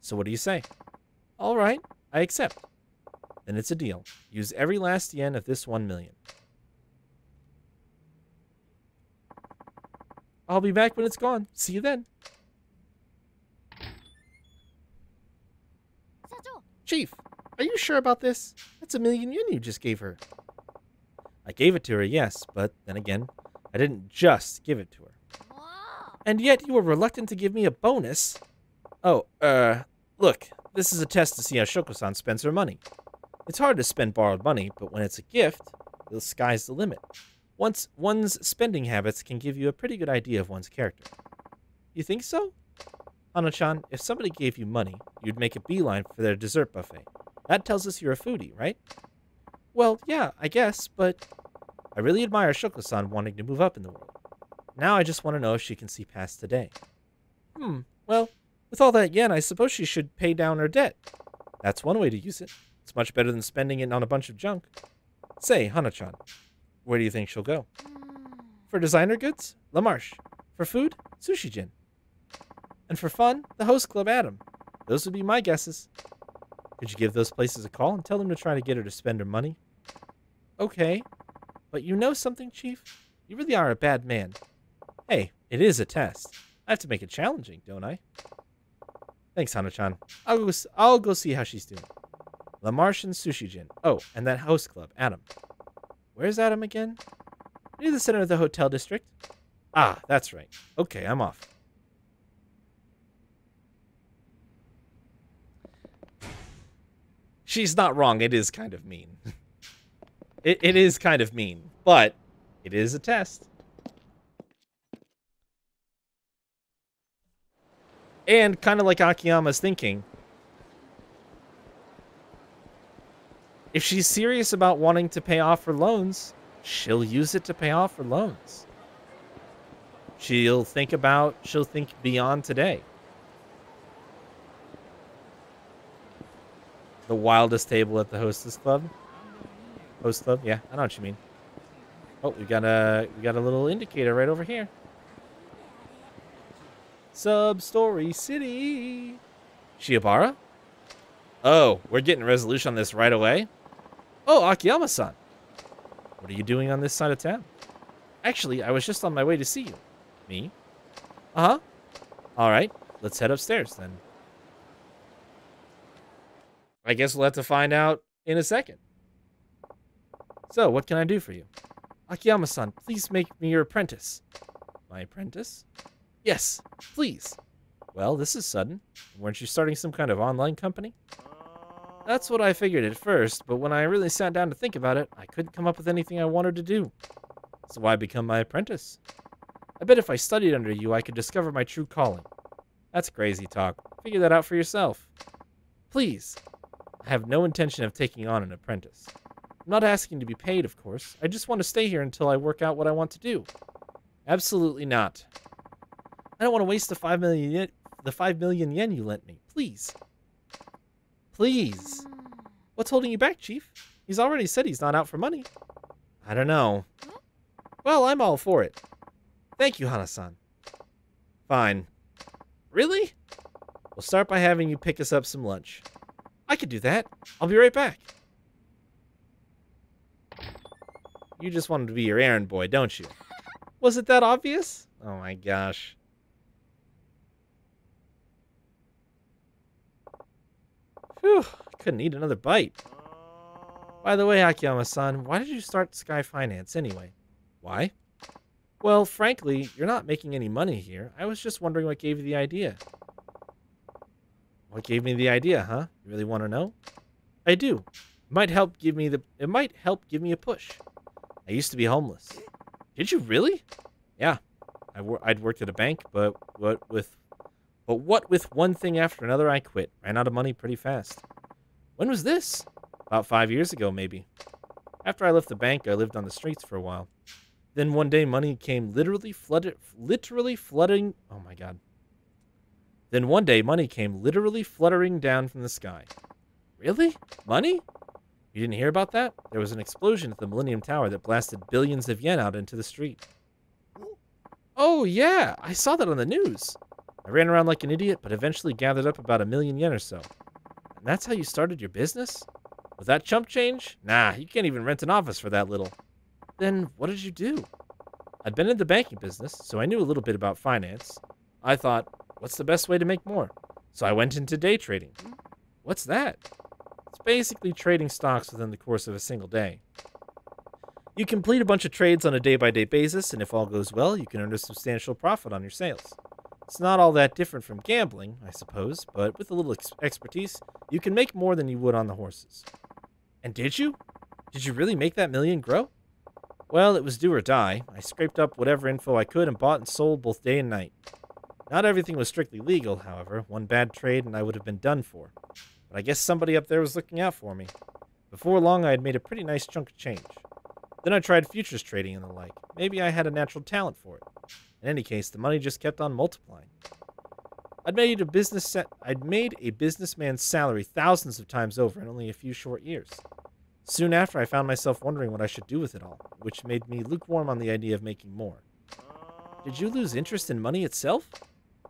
So, what do you say? All right, I accept. Then it's a deal. Use every last yen of this one million. I'll be back when it's gone. See you then. Chief, are you sure about this? That's a million yen you just gave her. I gave it to her, yes, but then again, I didn't just give it to her. And yet you were reluctant to give me a bonus. Oh, uh, look, this is a test to see how Shoko-san spends her money. It's hard to spend borrowed money, but when it's a gift, the sky's the limit. Once one's spending habits can give you a pretty good idea of one's character. You think so? Hana-chan, if somebody gave you money, you'd make a beeline for their dessert buffet. That tells us you're a foodie, right? Well, yeah, I guess, but I really admire Shoko-san wanting to move up in the world. Now I just want to know if she can see past today. Hmm, well, with all that yen, I suppose she should pay down her debt. That's one way to use it. It's much better than spending it on a bunch of junk. Say, Hana-chan, where do you think she'll go? For designer goods, La Marche. For food, Sushi Jin. And for fun, the Host Club Adam. Those would be my guesses. Could you give those places a call and tell them to try to get her to spend her money? Okay. But you know something, Chief? You really are a bad man. Hey, it is a test. I have to make it challenging, don't I? Thanks, Hana-chan. I'll go, I'll go see how she's doing. La Martian Sushi Jin. Oh, and that house club, Adam. Where's Adam again? Near the center of the hotel district. Ah, that's right. Okay, I'm off. She's not wrong. It is kind of mean. it, it is kind of mean, but it is a test. And kind of like Akiyama's thinking, if she's serious about wanting to pay off her loans, she'll use it to pay off her loans. She'll think about, she'll think beyond today. The wildest table at the hostess club. Host club, yeah, I know what you mean. Oh, we got a we got a little indicator right over here. Sub Story City. Shiobara? Oh, we're getting resolution on this right away? Oh, Akiyama-san. What are you doing on this side of town? Actually, I was just on my way to see you. Me? Uh-huh. All right, let's head upstairs then. I guess we'll have to find out in a second. So, what can I do for you? Akiyama-san, please make me your apprentice. My apprentice? Yes, please. Well, this is sudden. Weren't you starting some kind of online company? That's what I figured at first, but when I really sat down to think about it, I couldn't come up with anything I wanted to do. So why become my apprentice? I bet if I studied under you, I could discover my true calling. That's crazy talk. Figure that out for yourself. Please. I have no intention of taking on an apprentice. I'm not asking to be paid, of course. I just want to stay here until I work out what I want to do. Absolutely not. I don't want to waste the five million yen, the five million yen you lent me. Please. Please. What's holding you back, Chief? He's already said he's not out for money. I don't know. Well, I'm all for it. Thank you, Hana-san. Fine. Really? We'll start by having you pick us up some lunch. I could do that. I'll be right back. You just wanted to be your errand boy, don't you? Was it that obvious? Oh my gosh. Phew, couldn't eat another bite. By the way, Akiyama-san, why did you start Sky Finance anyway? Why? Well, frankly, you're not making any money here. I was just wondering what gave you the idea. What gave me the idea, huh? You really want to know? I do. It might help give me the it might help give me a push. I used to be homeless. Did you really? Yeah. I wor- I'd worked at a bank, but what with but what with one thing after another I quit. Ran out of money pretty fast. When was this? About 5 years ago maybe. After I left the bank, I lived on the streets for a while. Then one day money came literally flooded literally flooding oh my god. Then one day money came literally fluttering down from the sky. Really? Money? You didn't hear about that? There was an explosion at the Millennium Tower that blasted billions of yen out into the street. Oh, yeah, I saw that on the news. I ran around like an idiot, but eventually gathered up about a million yen or so. And that's how you started your business? With that chump change? Nah, you can't even rent an office for that little. Then what did you do? I'd been in the banking business, so I knew a little bit about finance. I thought, what's the best way to make more? So I went into day trading. What's that? It's basically trading stocks within the course of a single day. You complete a bunch of trades on a day by day basis, and if all goes well, you can earn a substantial profit on your sales. It's not all that different from gambling, I suppose, but with a little ex- expertise, you can make more than you would on the horses. And did you? Did you really make that million grow? Well, it was do or die. I scraped up whatever info I could and bought and sold both day and night. Not everything was strictly legal, however. One bad trade and I would have been done for. But I guess somebody up there was looking out for me. Before long, I had made a pretty nice chunk of change. Then I tried futures trading and the like. Maybe I had a natural talent for it. In any case, the money just kept on multiplying. I'd made a business I'd made a businessman's salary thousands of times over in only a few short years. Soon after, I found myself wondering what I should do with it all, which made me lukewarm on the idea of making more. Did you lose interest in money itself?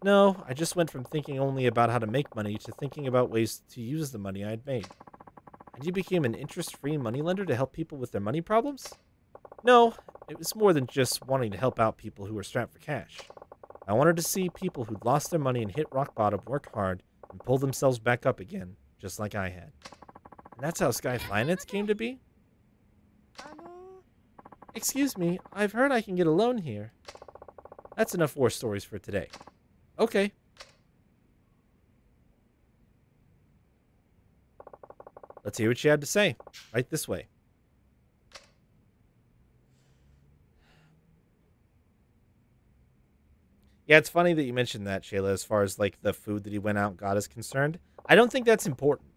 No, I just went from thinking only about how to make money to thinking about ways to use the money I'd made. And you became an interest free moneylender to help people with their money problems? No, it was more than just wanting to help out people who were strapped for cash. I wanted to see people who'd lost their money and hit rock bottom work hard and pull themselves back up again, just like I had. And that's how Sky Finance came to be? Excuse me, I've heard I can get a loan here. That's enough war stories for today. Okay. Let's hear what you had to say. Right this way. Yeah, it's funny that you mentioned that, Shayla, as far as like the food that he went out and got is concerned. I don't think that's important.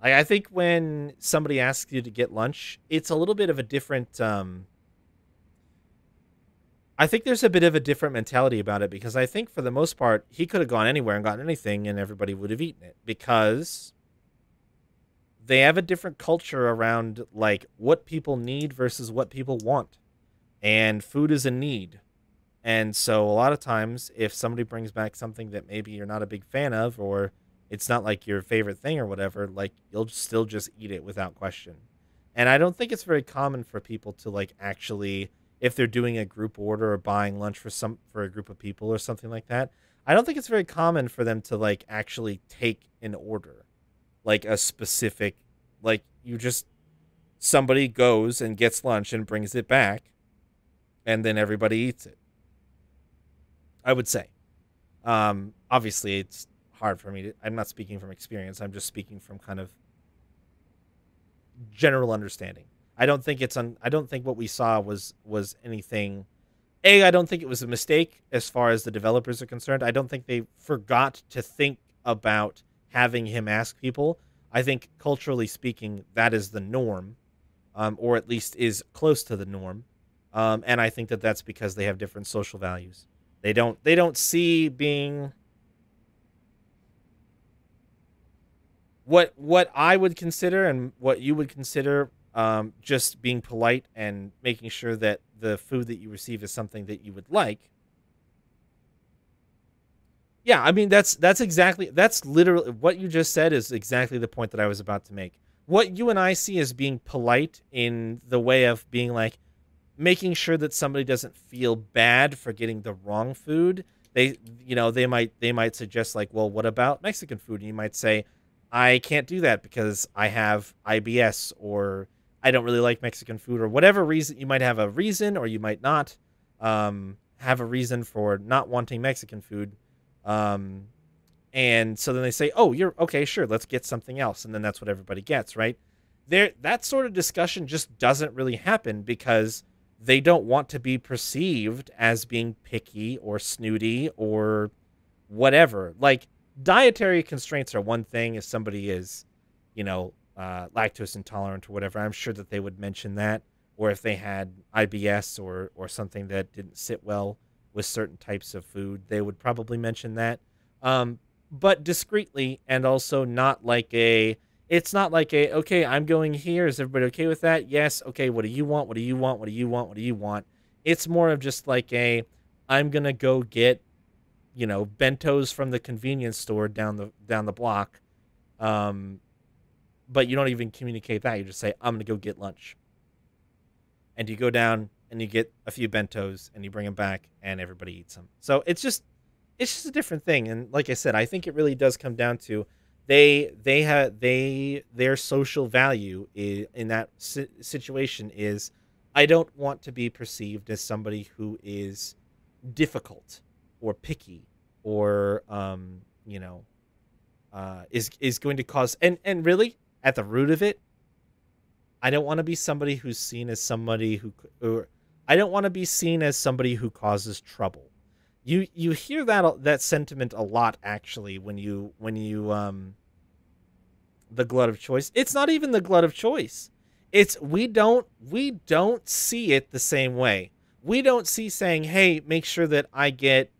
Like I think when somebody asks you to get lunch, it's a little bit of a different um I think there's a bit of a different mentality about it because I think for the most part he could have gone anywhere and gotten anything and everybody would have eaten it because they have a different culture around like what people need versus what people want. And food is a need. And so a lot of times if somebody brings back something that maybe you're not a big fan of or it's not like your favorite thing or whatever, like you'll still just eat it without question. And I don't think it's very common for people to like actually if they're doing a group order or buying lunch for some for a group of people or something like that. I don't think it's very common for them to like actually take an order. Like a specific like you just somebody goes and gets lunch and brings it back and then everybody eats it. I would say. Um obviously it's hard for me to I'm not speaking from experience. I'm just speaking from kind of general understanding. I don't think it's un, I don't think what we saw was was anything A, I don't think it was a mistake as far as the developers are concerned. I don't think they forgot to think about having him ask people. I think culturally speaking that is the norm. Um, or at least is close to the norm. Um, and I think that that's because they have different social values. They don't they don't see being what what I would consider and what you would consider um, just being polite and making sure that the food that you receive is something that you would like. Yeah, I mean that's that's exactly that's literally what you just said is exactly the point that I was about to make. What you and I see as being polite in the way of being like making sure that somebody doesn't feel bad for getting the wrong food. They you know, they might they might suggest like, "Well, what about Mexican food?" And you might say, I can't do that because I have IBS or I don't really like Mexican food or whatever reason. You might have a reason or you might not. um, have a reason for not wanting Mexican food. Um, and so then they say, "Oh, you're okay, sure, let's get something else." And then that's what everybody gets, right? There that sort of discussion just doesn't really happen because they don't want to be perceived as being picky or snooty or whatever. Like dietary constraints are one thing if somebody is, you know, uh, lactose intolerant or whatever. I'm sure that they would mention that or if they had IBS or or something that didn't sit well with certain types of food, they would probably mention that. Um, but discreetly and also not like a it's not like a okay i'm going here. Is everybody okay with that? Yes. Okay what do you want? What do you want? What do you want? What do you want? It's more of just like a i'm gonna go get you know bentos from the convenience store down the down the block. Um but you don't even communicate that. You just say i'm gonna go get lunch. And you go down and you get a few bentos and you bring them back and everybody eats them so it's just it's just a different thing and like i said i think it really does come down to they they have they their social value is, in that si- situation is i don't want to be perceived as somebody who is difficult or picky or um you know uh is is going to cause and and really at the root of it i don't want to be somebody who's seen as somebody who or i don't want to be seen as somebody who causes trouble. You you hear that that sentiment a lot actually when you when you um the glut of choice. It's not even the glut of choice. It's we don't we don't see it the same way. We don't see saying hey make sure that i get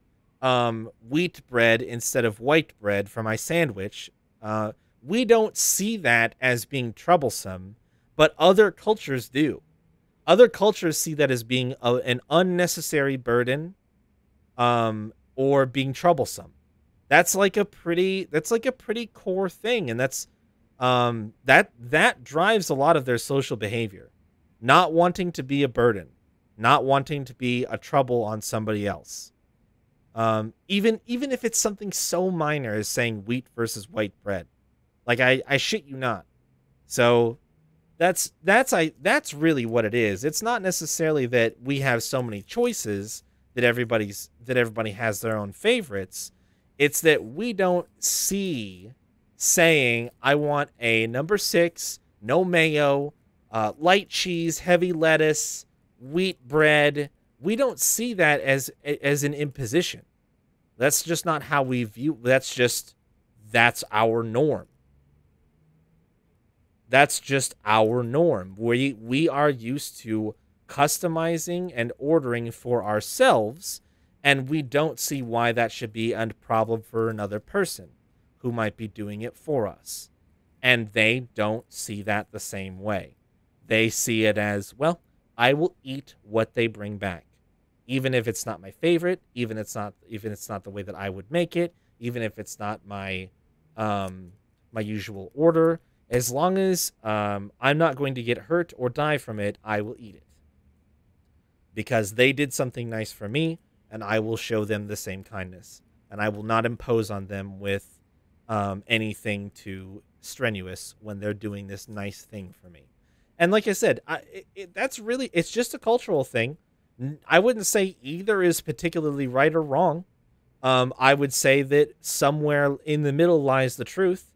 um wheat bread instead of white bread for my sandwich. Uh we don't see that as being troublesome but other cultures do other cultures see that as being a, an unnecessary burden um, or being troublesome. That's like a pretty that's like a pretty core thing, and that's um, that that drives a lot of their social behavior. Not wanting to be a burden, not wanting to be a trouble on somebody else. Um, even even if it's something so minor as saying wheat versus white bread, like I I shit you not. So that's that's I that's really what it is. It's not necessarily that we have so many choices that everybody's that everybody has their own favorites. It's that we don't see saying I want a number six, no mayo, uh, light cheese, heavy lettuce, wheat bread. We don't see that as as an imposition. That's just not how we view. That's just that's our norm. That's just our norm. We we are used to customizing and ordering for ourselves, and we don't see why that should be a problem for another person who might be doing it for us. And they don't see that the same way. They see it as, well, I will eat what they bring back. Even if it's not my favorite, even if it's not even it's not the way that I would make it, even if it's not my um my usual order, as long as um, I'm not going to get hurt or die from it, I will eat it because they did something nice for me and I will show them the same kindness. And I will not impose on them with um, anything too strenuous when they're doing this nice thing for me. And like I said, I, it, it, that's really, it's just a cultural thing. I wouldn't say either is particularly right or wrong. Um, I would say that somewhere in the middle lies the truth.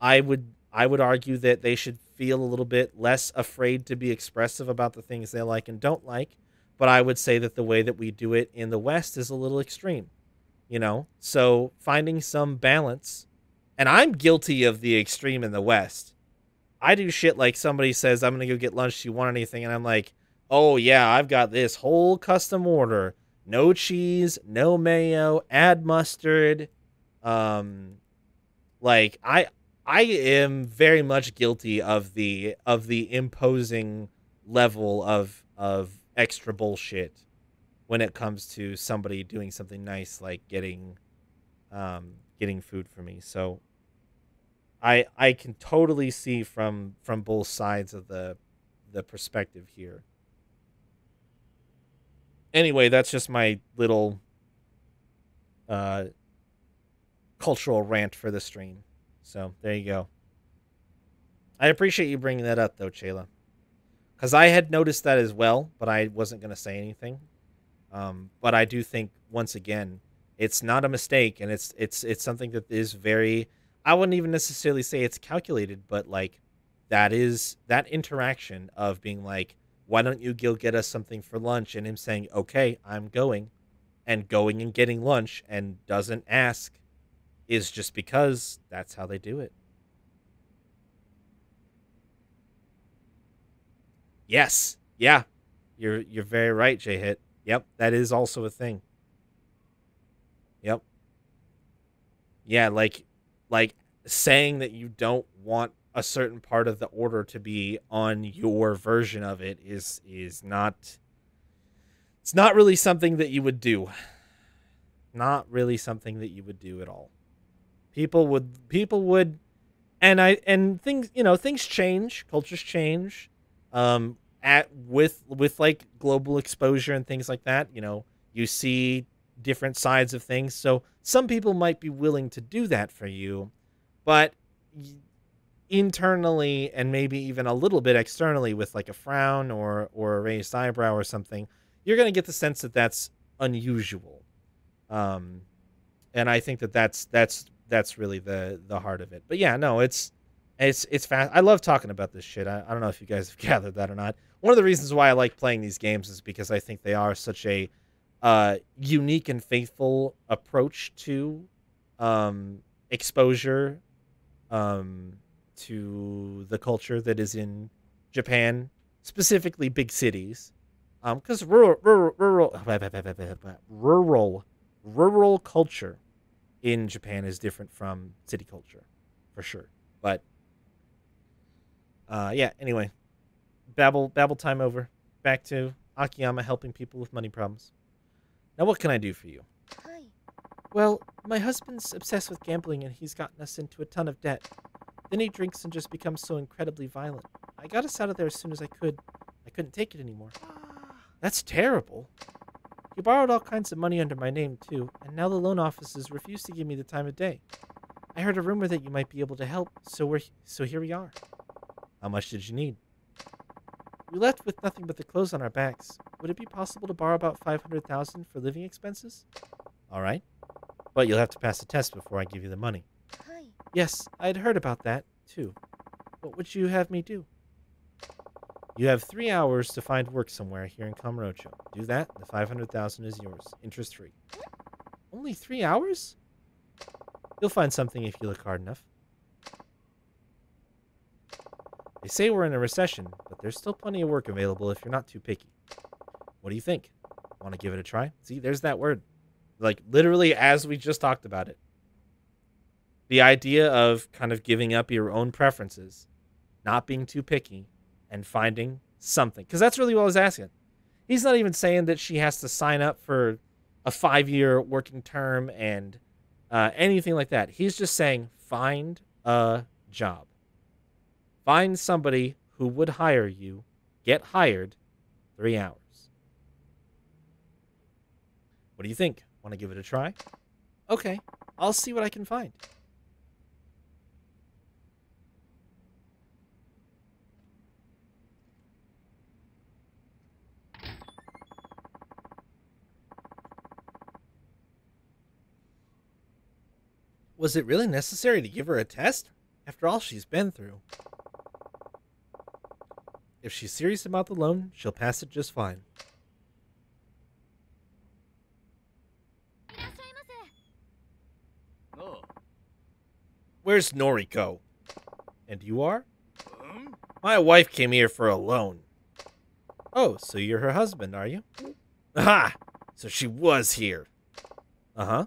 I would I would argue that they should feel a little bit less afraid to be expressive about the things they like and don't like, but I would say that the way that we do it in the West is a little extreme, you know? So finding some balance, and I'm guilty of the extreme in the West. I do shit like somebody says, I'm going to go get lunch. Do you want anything? And I'm like, oh, yeah, I've got this whole custom order no cheese, no mayo, add mustard. Um, like, I. I am very much guilty of the of the imposing level of of extra bullshit when it comes to somebody doing something nice like getting um, getting food for me. So I I can totally see from from both sides of the the perspective here. Anyway, that's just my little uh cultural rant for the stream. So, there you go. I appreciate you bringing that up though, Chayla because I had noticed that as well, but I wasn't going to say anything. Um, but I do think once again, it's not a mistake, and it's it's it's something that is very. I wouldn't even necessarily say it's calculated, but like that is that interaction of being like, "Why don't you go get us something for lunch?" and him saying, "Okay, I'm going," and going and getting lunch and doesn't ask, is just because that's how they do it. Yes. Yeah. You're you're very right, J Hit. Yep, that is also a thing. Yep. Yeah, like like saying that you don't want a certain part of the order to be on your version of it is is not it's not really something that you would do. Not really something that you would do at all. People would people would and I and things, you know, things change, cultures change. Um at with with like global exposure and things like that, you know, you see different sides of things. So some people might be willing to do that for you, but internally and maybe even a little bit externally with like a frown or or a raised eyebrow or something, you're going to get the sense that that's unusual. Um and I think that that's that's that's really the the heart of it. But yeah, no, it's it's it's fast. I love talking about this shit. I, I don't know if you guys have gathered that or not. One of the reasons why I like playing these games is because I think they are such a uh, unique and faithful approach to um, exposure um, to the culture that is in Japan, specifically big cities. Because um, rural, rural, rural, rural, rural culture in Japan is different from city culture, for sure. But uh, yeah. Anyway, babble babble time over. Back to Akiyama helping people with money problems. Now, what can I do for you? Hi. Well, my husband's obsessed with gambling and he's gotten us into a ton of debt. Then he drinks and just becomes so incredibly violent. I got us out of there as soon as I could. I couldn't take it anymore. That's terrible. He borrowed all kinds of money under my name, too, and now the loan offices refuse to give me the time of day. I heard a rumor that you might be able to help, so we're so here we are. How much did you need? We left with nothing but the clothes on our backs. Would it be possible to borrow about 500,000 for living expenses? All right. But you'll have to pass a test before I give you the money. Hi. Yes, I had heard about that, too. What would you have me do? You have three hours to find work somewhere here in Kamurocho. Do that, the 500,000 is yours, interest free. Only three hours? You'll find something if you look hard enough. They say we're in a recession, but there's still plenty of work available if you're not too picky. What do you think? Want to give it a try? See, there's that word. Like, literally, as we just talked about it. The idea of kind of giving up your own preferences, not being too picky, and finding something. Because that's really what I was asking. He's not even saying that she has to sign up for a five year working term and uh, anything like that. He's just saying, find a job. Find somebody who would hire you, get hired, three hours. What do you think? Want to give it a try? Okay, I'll see what I can find. Was it really necessary to give her a test? After all she's been through. If she's serious about the loan, she'll pass it just fine. Where's Noriko? And you are? My wife came here for a loan. Oh, so you're her husband, are you? Aha! So she was here. Uh-huh.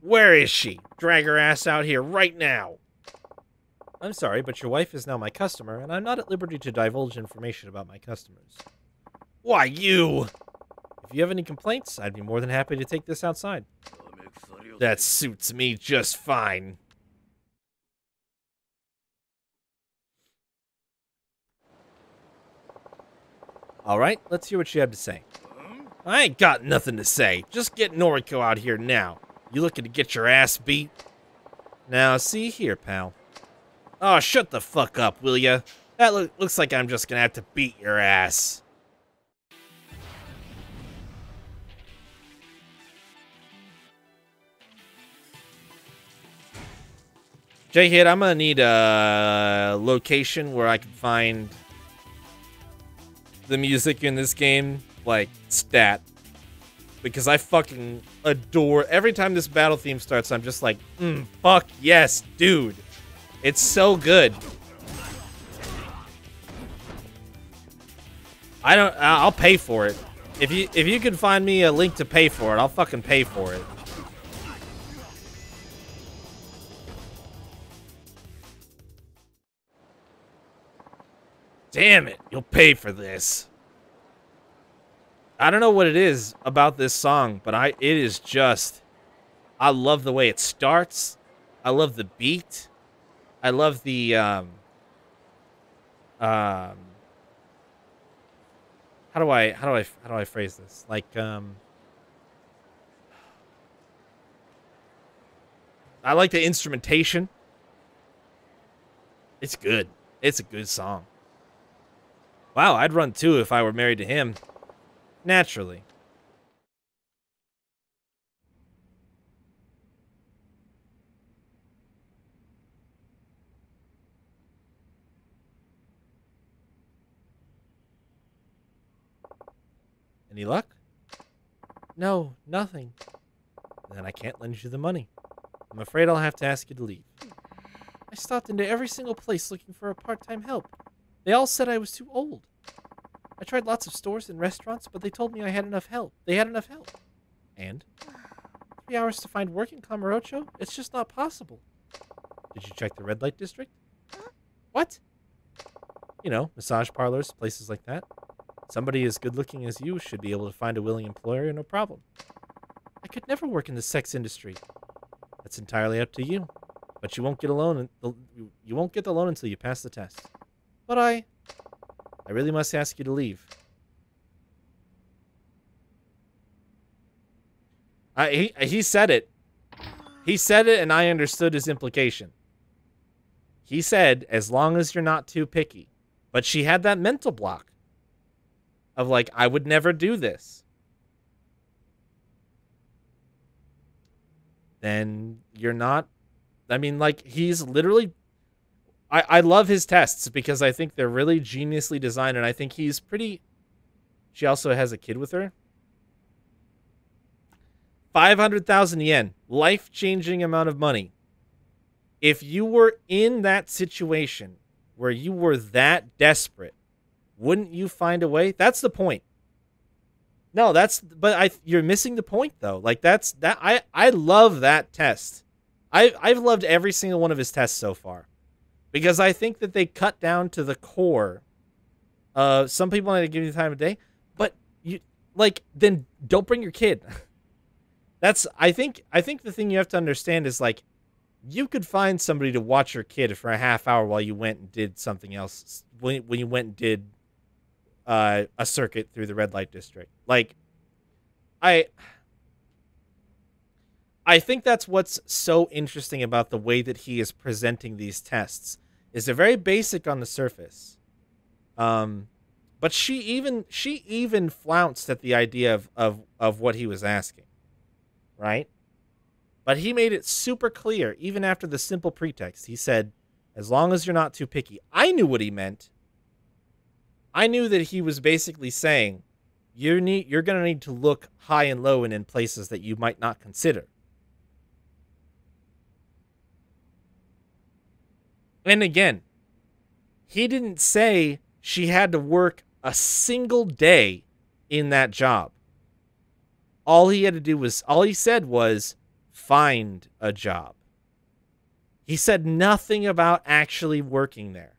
Where is she? Drag her ass out here right now. I'm sorry, but your wife is now my customer, and I'm not at liberty to divulge information about my customers. Why, you! If you have any complaints, I'd be more than happy to take this outside. That suits me just fine. Alright, let's hear what you have to say. I ain't got nothing to say. Just get Noriko out here now. You looking to get your ass beat? Now, see here, pal. Oh, shut the fuck up, will ya? That lo looks like I'm just gonna have to beat your ass. J-Hit, I'm gonna need a location where I can find the music in this game, like, stat. Because I fucking adore every time this battle theme starts, I'm just like, mm, fuck yes, dude. It's so good. I don't I'll pay for it. If you if you can find me a link to pay for it, I'll fucking pay for it. Damn it, you'll pay for this. I don't know what it is about this song, but I it is just I love the way it starts. I love the beat. I love the um um how do I how do I how do I phrase this? Like um I like the instrumentation. It's good. It's a good song. Wow, I'd run too if I were married to him. Naturally. Any luck? No, nothing. Then I can't lend you the money. I'm afraid I'll have to ask you to leave. I stopped into every single place looking for a part-time help. They all said I was too old. I tried lots of stores and restaurants, but they told me I had enough help. They had enough help. And? Three hours to find work in Kamurocho? It's just not possible. Did you check the red light district? What? You know, massage parlors, places like that. Somebody as good looking as you should be able to find a willing employer, no problem. I could never work in the sex industry. That's entirely up to you. But you won't get. You won't get the loan until you pass the test. But I... I really must ask you to leave. I, he, he said it. He said it and I understood his implication. He said, as long as you're not too picky. But she had that mental block of like, I would never do this. Then you're not. I mean, like, he's literally I, I love his tests because I think they're really geniusly designed, and I think he's pretty. She also has a kid with her. 500,000 yen, life changing amount of money. If you were in that situation where you were that desperate, wouldn't you find a way? That's the point. No, that's but I you're missing the point though. Like that's that I I love that test. I I've loved every single one of his tests so far because I think that they cut down to the core. Uh, some people want to give you the time of day, but you like then don't bring your kid. That's I think I think the thing you have to understand is like you could find somebody to watch your kid for a half hour while you went and did something else when when you went and did uh, a circuit through the red light district. Like I I think that's what's so interesting about the way that he is presenting these tests is they're very basic on the surface. Um, but she even she even flounced at the idea of, of of what he was asking, right? But he made it super clear, even after the simple pretext. He said, "As long as you're not too picky." I knew what he meant. I knew that he was basically saying, "You need you're going to need to look high and low and in places that you might not consider." And again, he didn't say she had to work a single day in that job. All he had to do was, all he said was, find a job. He said nothing about actually working there.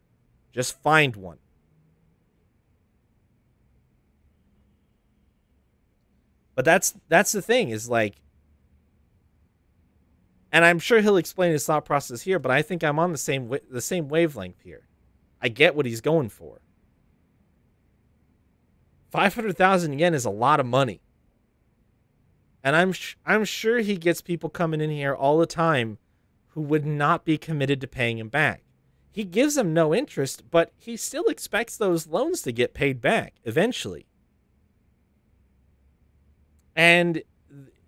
Just find one. But that's that's the thing is like and I'm sure he'll explain his thought process here, but I think I'm on the same the same wavelength here. I get what he's going for. 500,000 yen is a lot of money. And I'm I'm sure he gets people coming in here all the time who would not be committed to paying him back. He gives them no interest, but he still expects those loans to get paid back eventually. And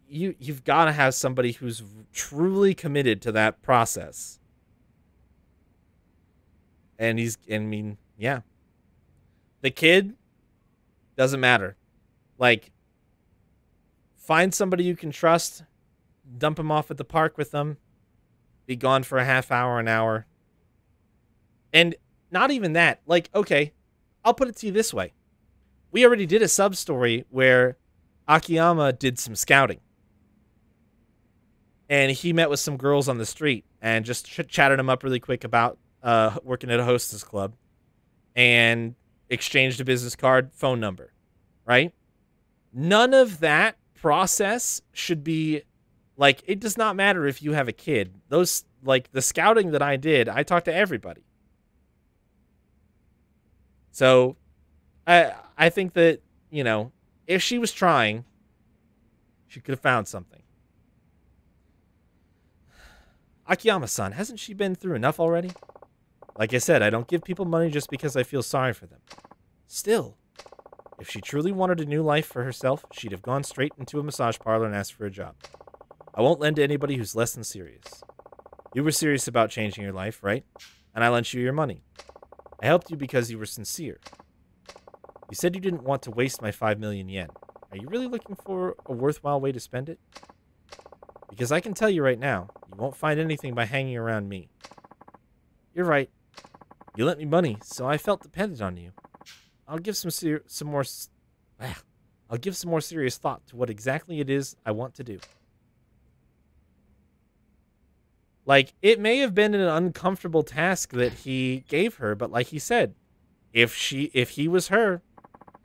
you you've got to have somebody who's truly committed to that process. And he's, I mean, yeah. The kid doesn't matter. Like, find somebody you can trust, dump him off at the park with them, be gone for a half hour, an hour. And not even that. Like, okay, I'll put it to you this way. We already did a sub story where Akiyama did some scouting. And he met with some girls on the street and just ch- chatted them up really quick about uh, working at a hostess club and exchanged a business card, phone number, right? None of that process should be like it does not matter if you have a kid. Those like the scouting that I did, I talked to everybody. So I I think that, you know, if she was trying, she could have found something. Akiyama-san, hasn't she been through enough already? Like I said, I don't give people money just because I feel sorry for them. Still, if she truly wanted a new life for herself, she'd have gone straight into a massage parlor and asked for a job. I won't lend to anybody who's less than serious. You were serious about changing your life, right? And I lent you your money. I helped you because you were sincere. You said you didn't want to waste my 5 million yen. Are you really looking for a worthwhile way to spend it? Because I can tell you right now, you won't find anything by hanging around me. You're right. You lent me money, so I felt dependent on you. I'll give some some more ah, I'll give some more serious thought to what exactly it is I want to do. Like it may have been an uncomfortable task that he gave her, but like he said, if she if he was her,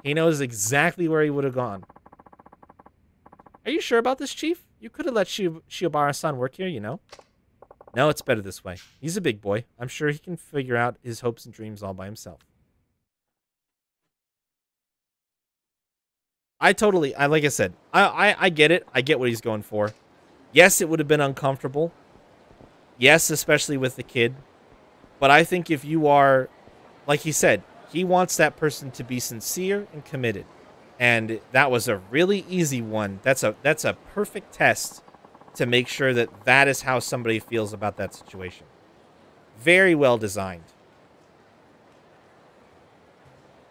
he knows exactly where he would have gone. Are you sure about this, Chief? You could have let Shi- Shiobara-san work here, you know. No, it's better this way. He's a big boy. I'm sure he can figure out his hopes and dreams all by himself. I totally, I like I said, I, I, I get it. I get what he's going for. Yes, it would have been uncomfortable. Yes, especially with the kid. But I think if you are, like he said, he wants that person to be sincere and committed. And that was a really easy one. That's a that's a perfect test to make sure that that is how somebody feels about that situation. Very well designed.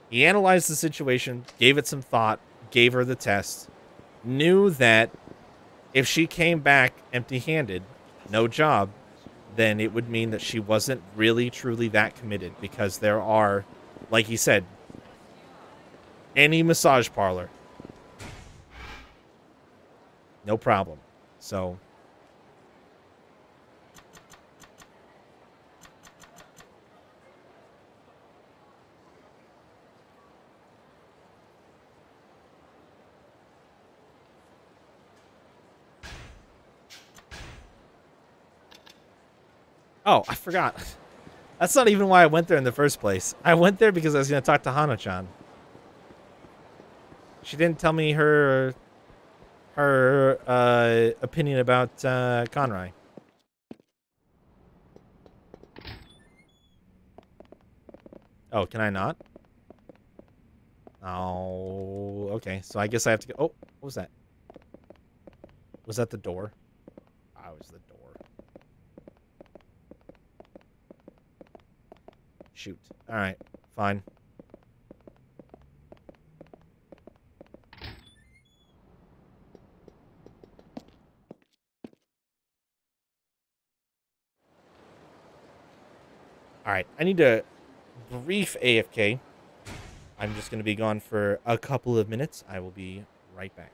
He analyzed the situation, gave it some thought, gave her the test, knew that if she came back empty handed, no job, then it would mean that she wasn't really truly that committed because there are, like he said, any massage parlor. No problem. So. Oh, I forgot. That's not even why I went there in the first place. I went there because I was going to talk to Hana-chan. She didn't tell me her her uh, opinion about uh, Kanrai. Oh, can I not? Oh, okay. So I guess I have to go. Oh, what was that? Was that the door? I was the door. Shoot. All right. Fine. All right, I need to brief AFK. I'm just going to be gone for a couple of minutes. I will be right back.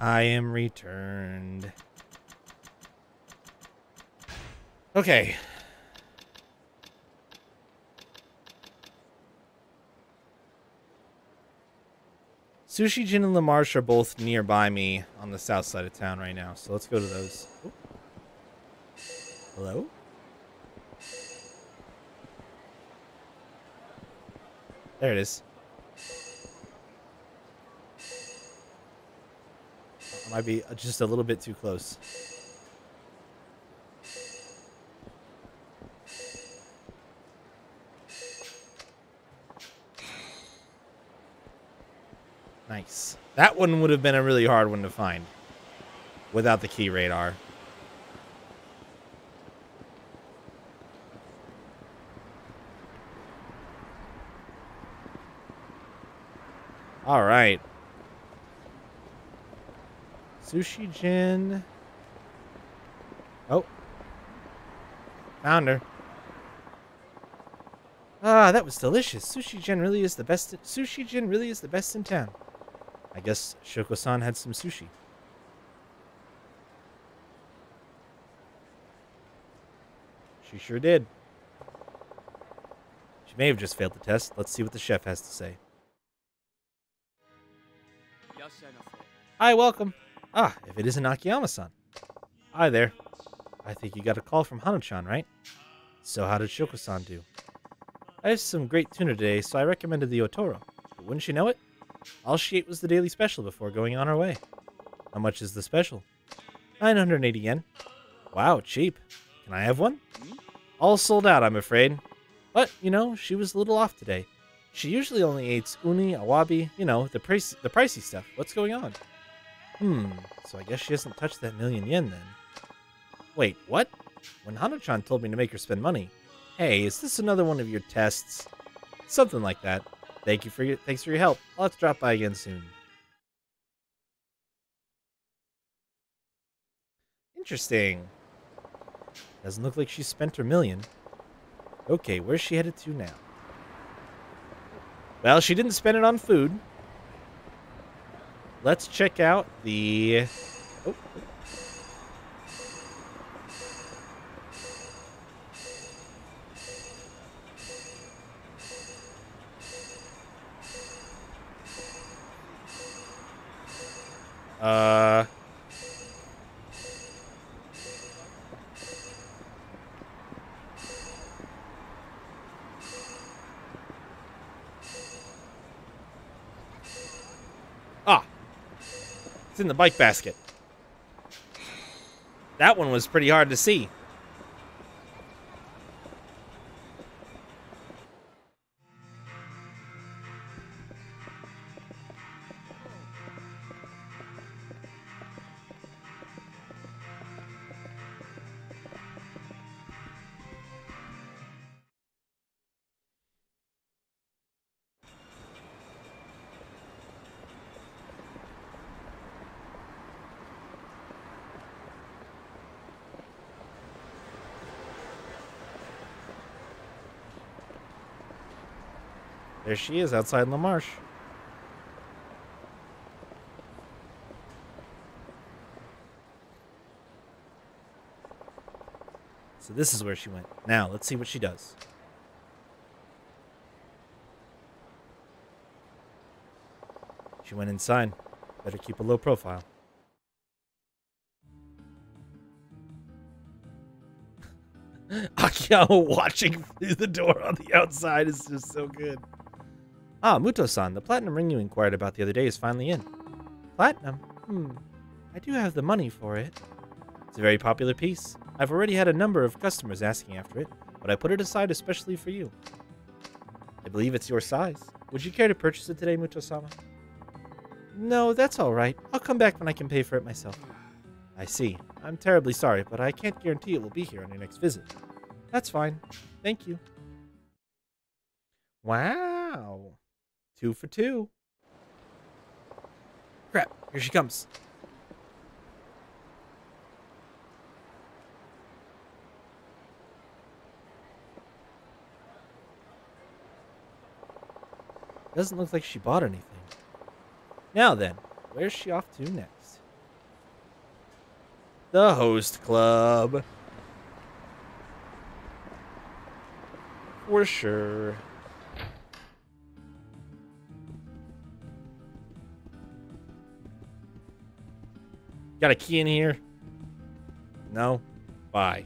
I am returned. Okay. Sushi Jin and Lamarche are both nearby me on the south side of town right now, so let's go to those. Hello? There it is. Might be just a little bit too close. Nice. That one would have been a really hard one to find without the key radar. All right. Sushi Jin. Oh. Found her. Ah, that was delicious. Sushi Jin really is the best. Sushi Jin really is the best in town. I guess Shoko-san had some sushi. She sure did. She may have just failed the test. Let's see what the chef has to say. Hi, welcome. Ah, if it isn't Akiyama-san. Hi there. I think you got a call from Hana-chan, right? So how did Shoko-san do? I have some great tuna today, so I recommended the Otoro. But wouldn't you know it? All she ate was the daily special before going on her way. How much is the special? 980 yen. Wow, cheap. Can I have one? All sold out, I'm afraid. But, you know, she was a little off today. She usually only eats uni, awabi, you know, the, price, the pricey stuff. What's going on? Hmm, so I guess she hasn't touched that million yen then. Wait, what? When Hana-chan told me to make her spend money, hey, is this another one of your tests? Something like that. Thank you for your thanks for your help. I'll have to drop by again soon. Interesting. Doesn't look like she spent her million. Okay, where's she headed to now? Well, she didn't spend it on food. Let's check out the... Oh. Uh... in the bike basket. That one was pretty hard to see. There she is outside Lamarche. So this is where she went. Now, let's see what she does. She went inside. Better keep a low profile. Akio watching through the door on the outside is just so good. Ah, Muto-san, the platinum ring you inquired about the other day is finally in. Platinum? Hmm. I do have the money for it. It's a very popular piece. I've already had a number of customers asking after it, but I put it aside especially for you. I believe it's your size. Would you care to purchase it today, Muto-sama? No, that's all right. I'll come back when I can pay for it myself. I see. I'm terribly sorry, but I can't guarantee it will be here on your next visit. That's fine. Thank you. Wow. Two for two. Crap, here she comes. Doesn't look like she bought anything. Now then, where's she off to next? the host club. For sure. Got a key in here? No? Bye.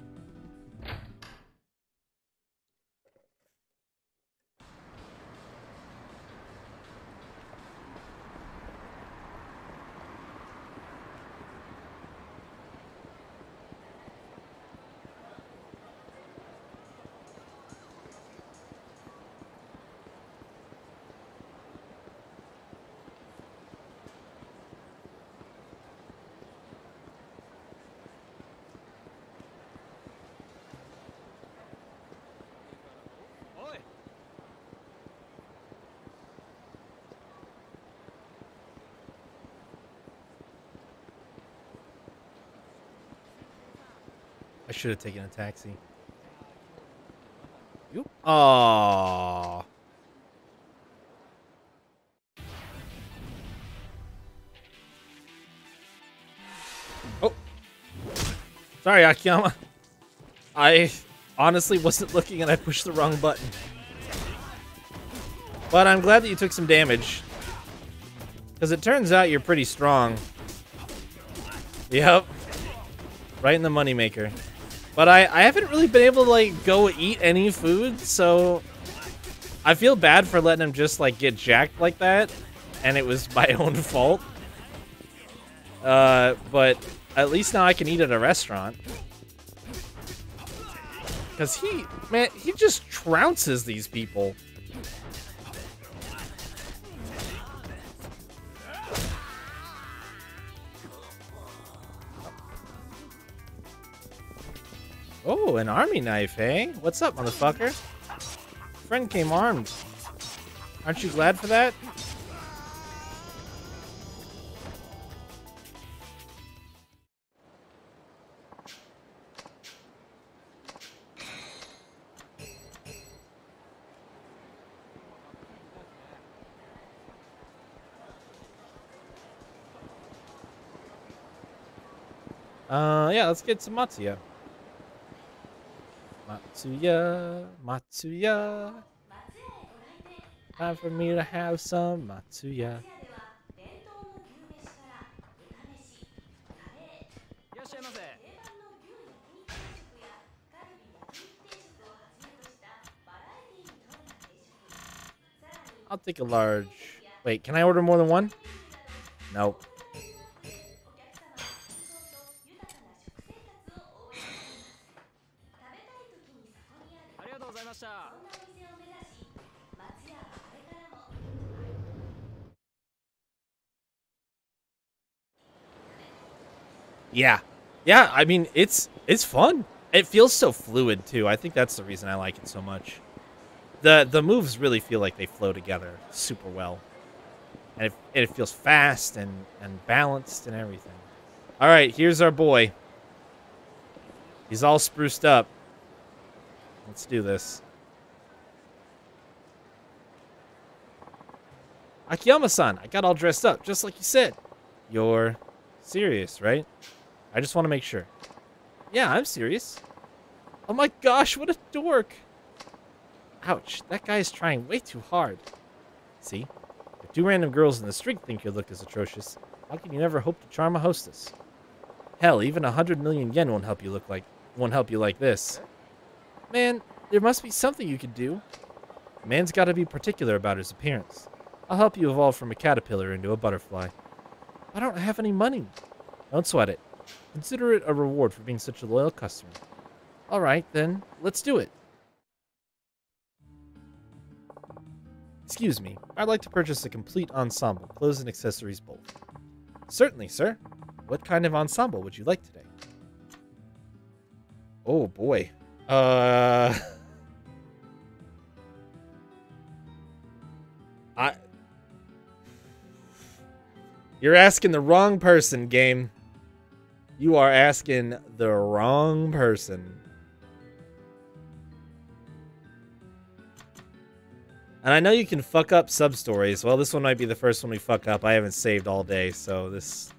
I should have taken a taxi. Aww. Oh. Sorry, Akiyama. I honestly wasn't looking and I pushed the wrong button. But I'm glad that you took some damage. Because it turns out you're pretty strong. Yep. Right in the moneymaker. But I, I haven't really been able to, like, go eat any food, so... I feel bad for letting him just, like, get jacked like that. And it was my own fault. Uh, but at least now I can eat at a restaurant. Because he, man, he just trounces these people. Oh, an army knife, hey? What's up, motherfucker? Friend came armed. Aren't you glad for that? Uh, yeah, let's get some Matsuya. Matsuya, Matsuya. Time for me to have some Matsuya. I'll take a large. Wait, can I order more than one? Nope. Yeah. Yeah, I mean, it's it's fun. It feels so fluid too. I think that's the reason I like it so much. The the moves really feel like they flow together super well. And it, it feels fast and, and balanced and everything. All right, here's our boy. He's all spruced up. Let's do this. Akiyama-san, I got all dressed up, just like you said. You're serious, right? I just want to make sure. Yeah, I'm serious. Oh my gosh, what a dork. Ouch, that guy is trying way too hard. See? If two random girls in the street think your look is atrocious, how can you never hope to charm a hostess? Hell, even a hundred million yen won't help you look like won't help you like this. Man, there must be something you could do. A man's got to be particular about his appearance. I'll help you evolve from a caterpillar into a butterfly. I don't have any money. Don't sweat it. Consider it a reward for being such a loyal customer. All right, then, let's do it. Excuse me, I'd like to purchase a complete ensemble, clothes and accessories both. Certainly, sir. What kind of ensemble would you like today? Oh boy. Uh I You're asking the wrong person, game. You are asking the wrong person. And I know you can fuck up sub stories. Well, this one might be the first one we fuck up. I haven't saved all day, so this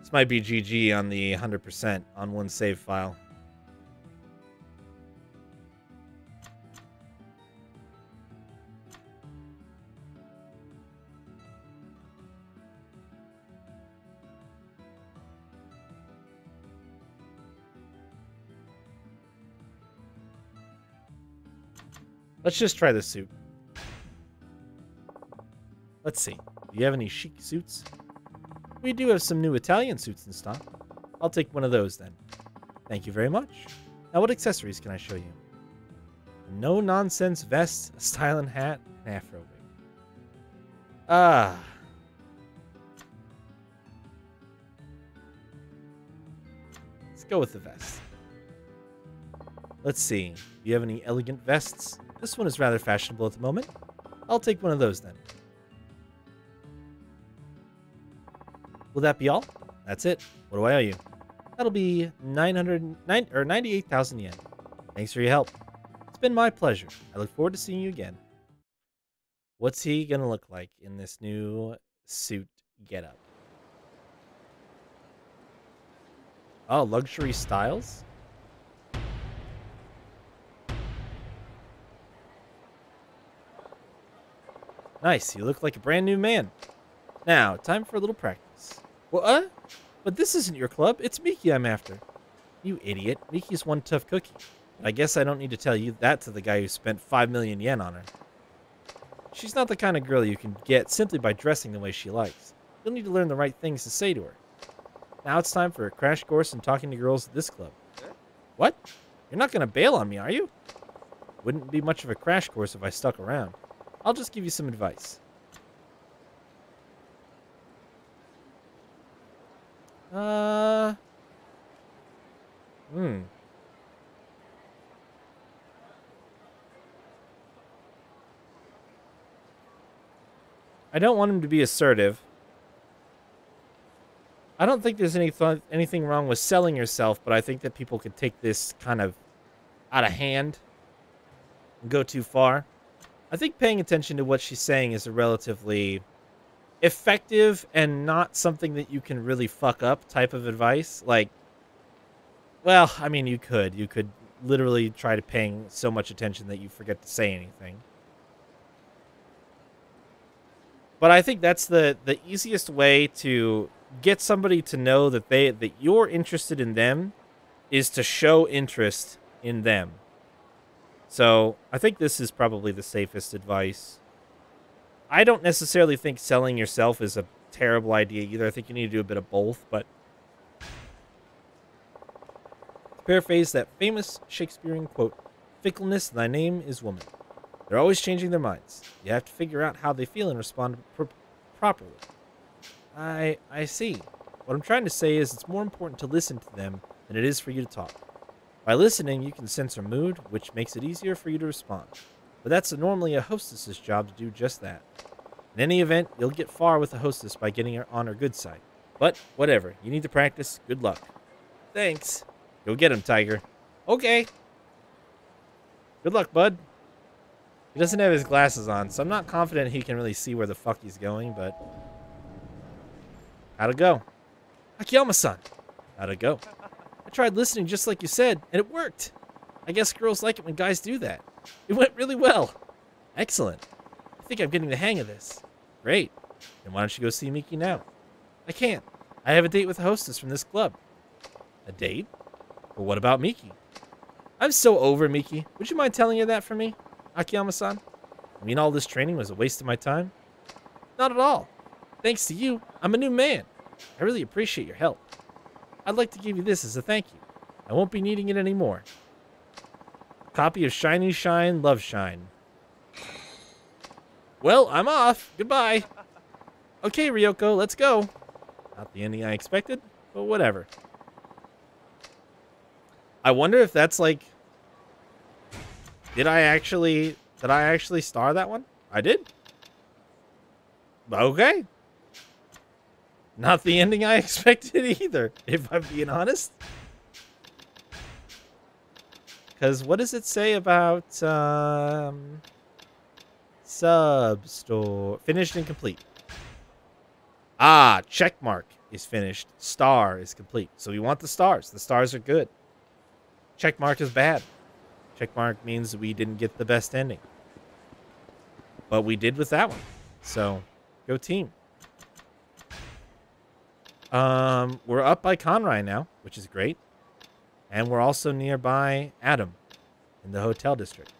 This might be GG on the 100% on one save file. Let's just try the suit. Let's see. Do you have any chic suits? We do have some new Italian suits in stock. I'll take one of those then. Thank you very much. Now, what accessories can I show you? A no nonsense vest, a styling hat, an afro wig. Ah. Let's go with the vest. Let's see. Do you have any elegant vests? This one is rather fashionable at the moment. I'll take one of those then. Will that be all? That's it. What do I owe you? That'll be 900 nine, or 98,000 yen. Thanks for your help. It's been my pleasure. I look forward to seeing you again. What's he going to look like in this new suit getup? Oh, luxury styles? Nice, you look like a brand new man. Now, time for a little practice. What? Uh? But this isn't your club. It's Miki I'm after. You idiot. Miki's one tough cookie. I guess I don't need to tell you that to the guy who spent 5 million yen on her. She's not the kind of girl you can get simply by dressing the way she likes. You'll need to learn the right things to say to her. Now it's time for a crash course in talking to girls at this club. What? You're not going to bail on me, are you? Wouldn't be much of a crash course if I stuck around. I'll just give you some advice. Uh. Hmm. I don't want him to be assertive. I don't think there's any th anything wrong with selling yourself, but I think that people could take this kind of out of hand and go too far. I think paying attention to what she's saying is a relatively effective and not something that you can really fuck up type of advice. Like, well, I mean, you could. You could literally try to paying so much attention that you forget to say anything. But I think that's the the easiest way to get somebody to know that they that you're interested in them is to show interest in them. So, I think this is probably the safest advice. I don't necessarily think selling yourself is a terrible idea either. I think you need to do a bit of both, but to paraphrase that famous Shakespearean quote, fickleness, thy name is woman. They're always changing their minds. You have to figure out how they feel and respond pr properly. I I see. What I'm trying to say is it's more important to listen to them than it is for you to talk. By listening, you can sense her mood, which makes it easier for you to respond. But that's normally a hostess's job to do just that. In any event, you'll get far with the hostess by getting her on her good side. But whatever, you need to practice. Good luck. Thanks. Go get him, Tiger. Okay. Good luck, bud. He doesn't have his glasses on, so I'm not confident he can really see where the fuck he's going, but... How'd it go? Akiyama-san. How'd it go? I tried listening just like you said, and it worked. I guess girls like it when guys do that. It went really well. Excellent. I think I'm getting the hang of this. Great. Then why don't you go see Miki now? I can't. I have a date with a hostess from this club. A date? But what about Miki? I'm so over Miki. Would you mind telling her that for me, Akiyama-san? I mean, all this training was a waste of my time? Not at all. Thanks to you, I'm a new man. I really appreciate your help. I'd like to give you this as a thank you. I won't be needing it anymore. Copy of Shiny Shine, Love Shine. Well, I'm off. Goodbye. Okay, Ryoko, let's go. Not the ending I expected, but whatever. I wonder if that's like... Did I actually... Did I actually star that one? I did. Okay. Not the ending I expected either, if I'm being honest. Because what does it say about um, sub store? Finished and complete. Ah, check mark. is finished. Star is complete. So we want the stars. The stars are good. Check mark is bad. Check mark means we didn't get the best ending. But we did with that one. So go team. Um, we're up by Kanrai now, which is great. And we're also nearby Adam in the hotel district.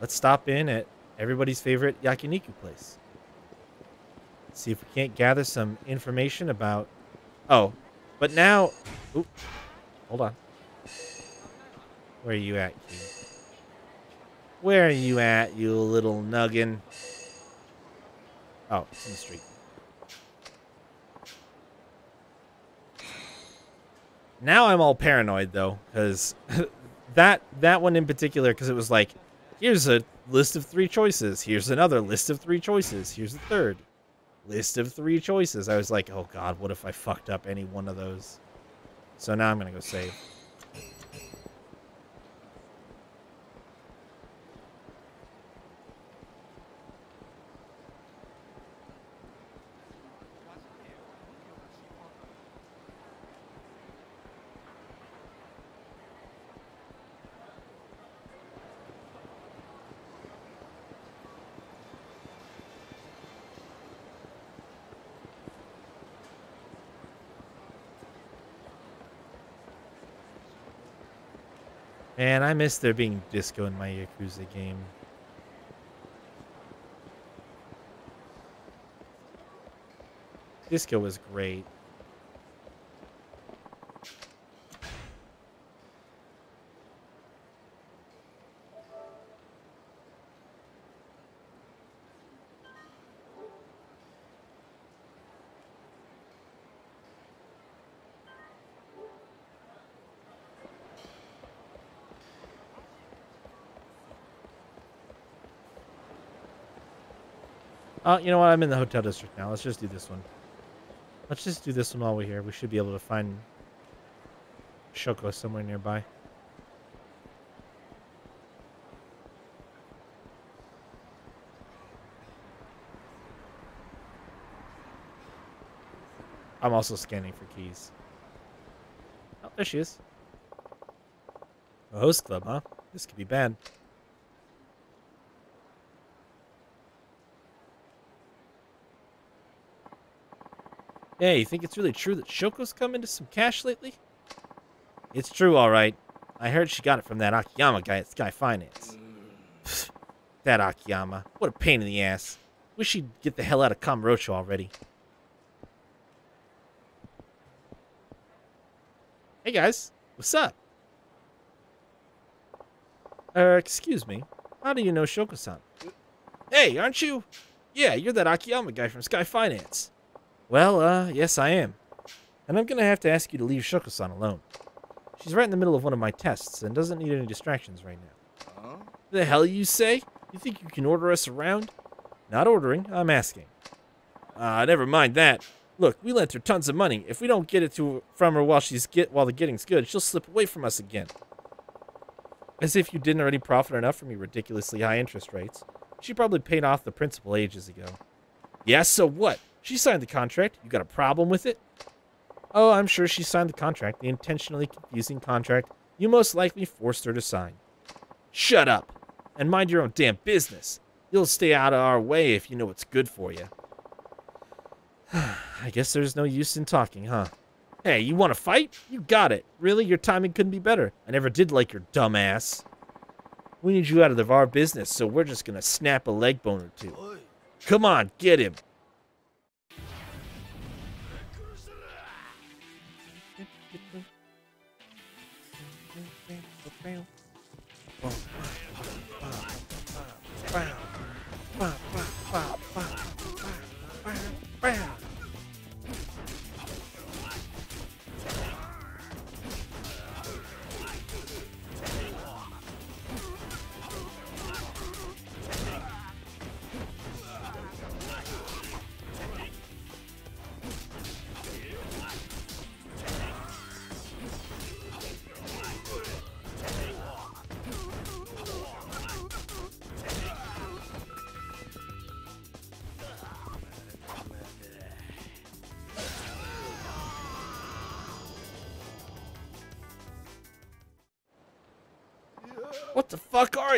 Let's stop in at everybody's favorite yakiniku place. See if we can't gather some information about. Oh, but now. Oop, hold on. Where are you at, Key? Where are you at, you little nuggin? Oh, it's in the street. Now I'm all paranoid though, because that that one in particular, because it was like, here's a list of three choices. Here's another list of three choices. Here's a third list of three choices. I was like, oh god, what if I fucked up any one of those? So now I'm gonna go save. Man, I miss there being disco in my Yakuza game. Disco was great. Oh, you know what? I'm in the hotel district now. Let's just do this one. Let's just do this one while we're here. We should be able to find Shoko somewhere nearby. I'm also scanning for keys. Oh, there she is. A host club, huh? This could be bad. Hey, you think it's really true that Shoko's come into some cash lately? It's true, all right. I heard she got it from that Akiyama guy at Sky Finance. that Akiyama. What a pain in the ass. Wish he'd get the hell out of Kamurocho already. Hey, guys. What's up? Uh, excuse me. How do you know Shoko-san? Hey, aren't you? Yeah, you're that Akiyama guy from Sky Finance. Well, uh, yes, I am. And I'm gonna have to ask you to leave Shoko-san alone. She's right in the middle of one of my tests and doesn't need any distractions right now. Huh? The hell you say? You think you can order us around? Not ordering, I'm asking. Ah, never mind that. Look, we lent her tons of money. If we don't get it to from her while she's get while the getting's good, she'll slip away from us again. As if you didn't already profit enough from your ridiculously high interest rates. She probably paid off the principal ages ago. Yeah, so what? She signed the contract. You got a problem with it? Oh, I'm sure she signed the contract, the intentionally confusing contract you most likely forced her to sign. Shut up and mind your own damn business. You'll stay out of our way if you know what's good for you. I guess there's no use in talking, huh? Hey, you want to fight? You got it. Really? Your timing couldn't be better. I never did like your dumb ass. We need you out of the our business, so we're just gonna snap a leg bone or two. Come on, get him.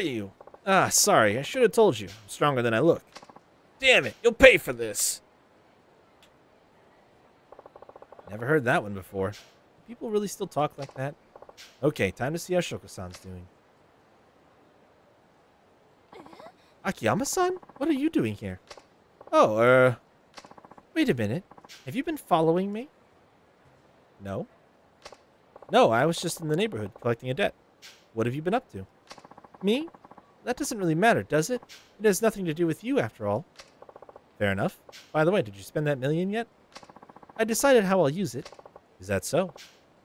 You? Ah, sorry. I should have told you. I'm stronger than I look. Damn it. You'll pay for this. Never heard that one before. People really still talk like that? Okay, time to see how Shoko-san's doing. Akiyama-san? What are you doing here? Oh, uh... Wait a minute. Have you been following me? No. No, I was just in the neighborhood collecting a debt. What have you been up to? Me? That doesn't really matter, does it? It has nothing to do with you, after all. Fair enough. By the way, did you spend that million yet? I decided how I'll use it. Is that so?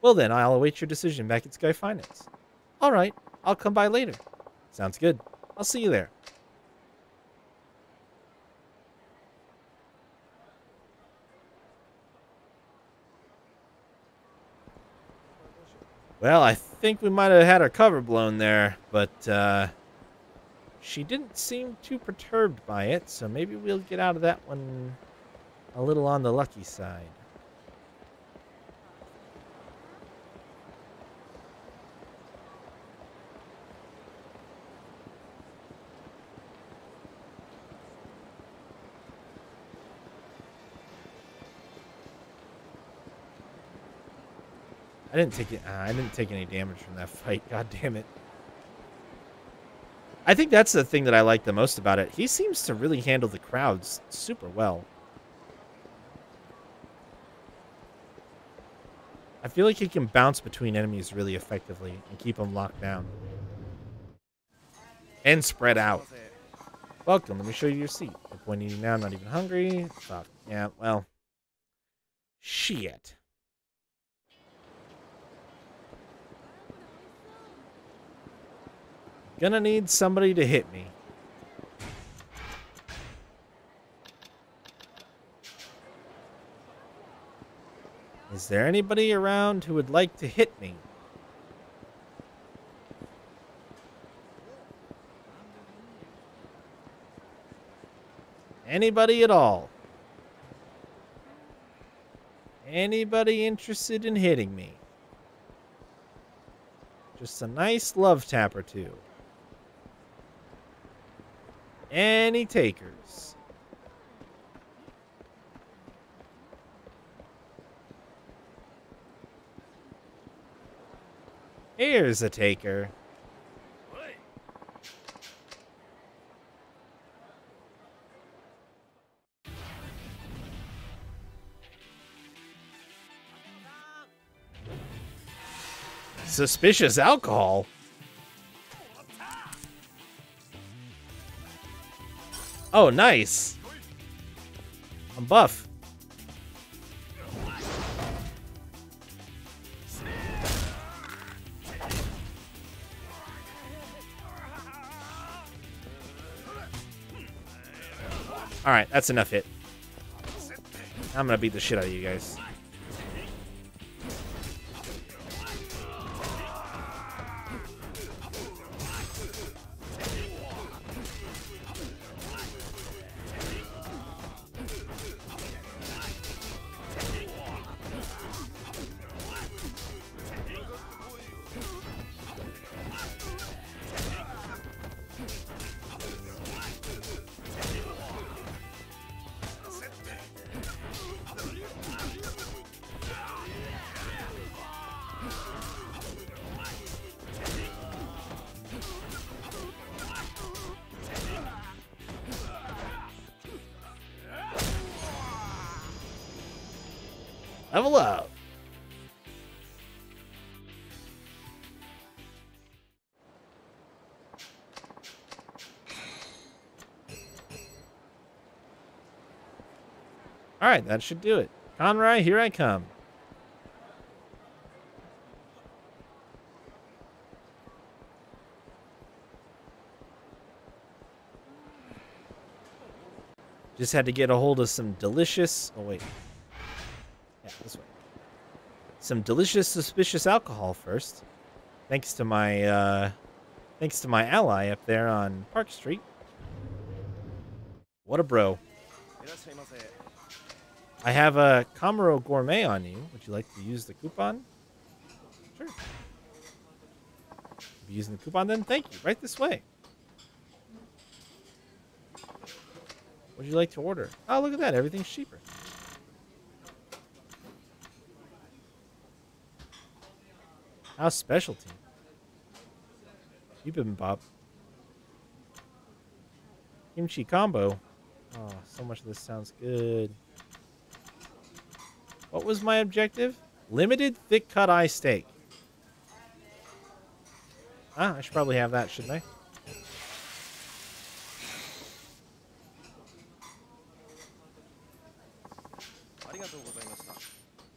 Well then, I'll await your decision back at Sky Finance. All right, I'll come by later. Sounds good. I'll see you there. Well, I think we might have had our cover blown there, but uh, she didn't seem too perturbed by it, so maybe we'll get out of that one a little on the lucky side. I didn't take it. Uh, I didn't take any damage from that fight. God damn it. I think that's the thing that I like the most about it. He seems to really handle the crowds super well. I feel like he can bounce between enemies really effectively and keep them locked down. And spread out. Welcome, let me show you your seat. No point now, not even hungry. Fuck. Yeah, well. Shit. Gonna need somebody to hit me. Is there anybody around who would like to hit me? Anybody at all? Anybody interested in hitting me? Just a nice love tap or two. Any takers? Here's a taker. Suspicious alcohol? Oh, nice. I'm buff. Alright, that's enough hit. I'm gonna beat the shit out of you guys. Right, that should do it. Kanrai, here I come. Just had to get a hold of some delicious. Oh wait, yeah, this way. Some delicious, suspicious alcohol first. Thanks to my, uh, thanks to my ally up there on Park Street. What a bro. I have a Kamuro Gourmet on you. Would you like to use the coupon? Sure. You're using the coupon, then thank you. Right this way. Would you like to order? Oh, look at that. Everything's cheaper. House specialty. Bibimbap. Kimchi combo. Oh, so much of this sounds good. What was my objective? Limited thick cut eye steak. Ah, I should probably have that, shouldn't I?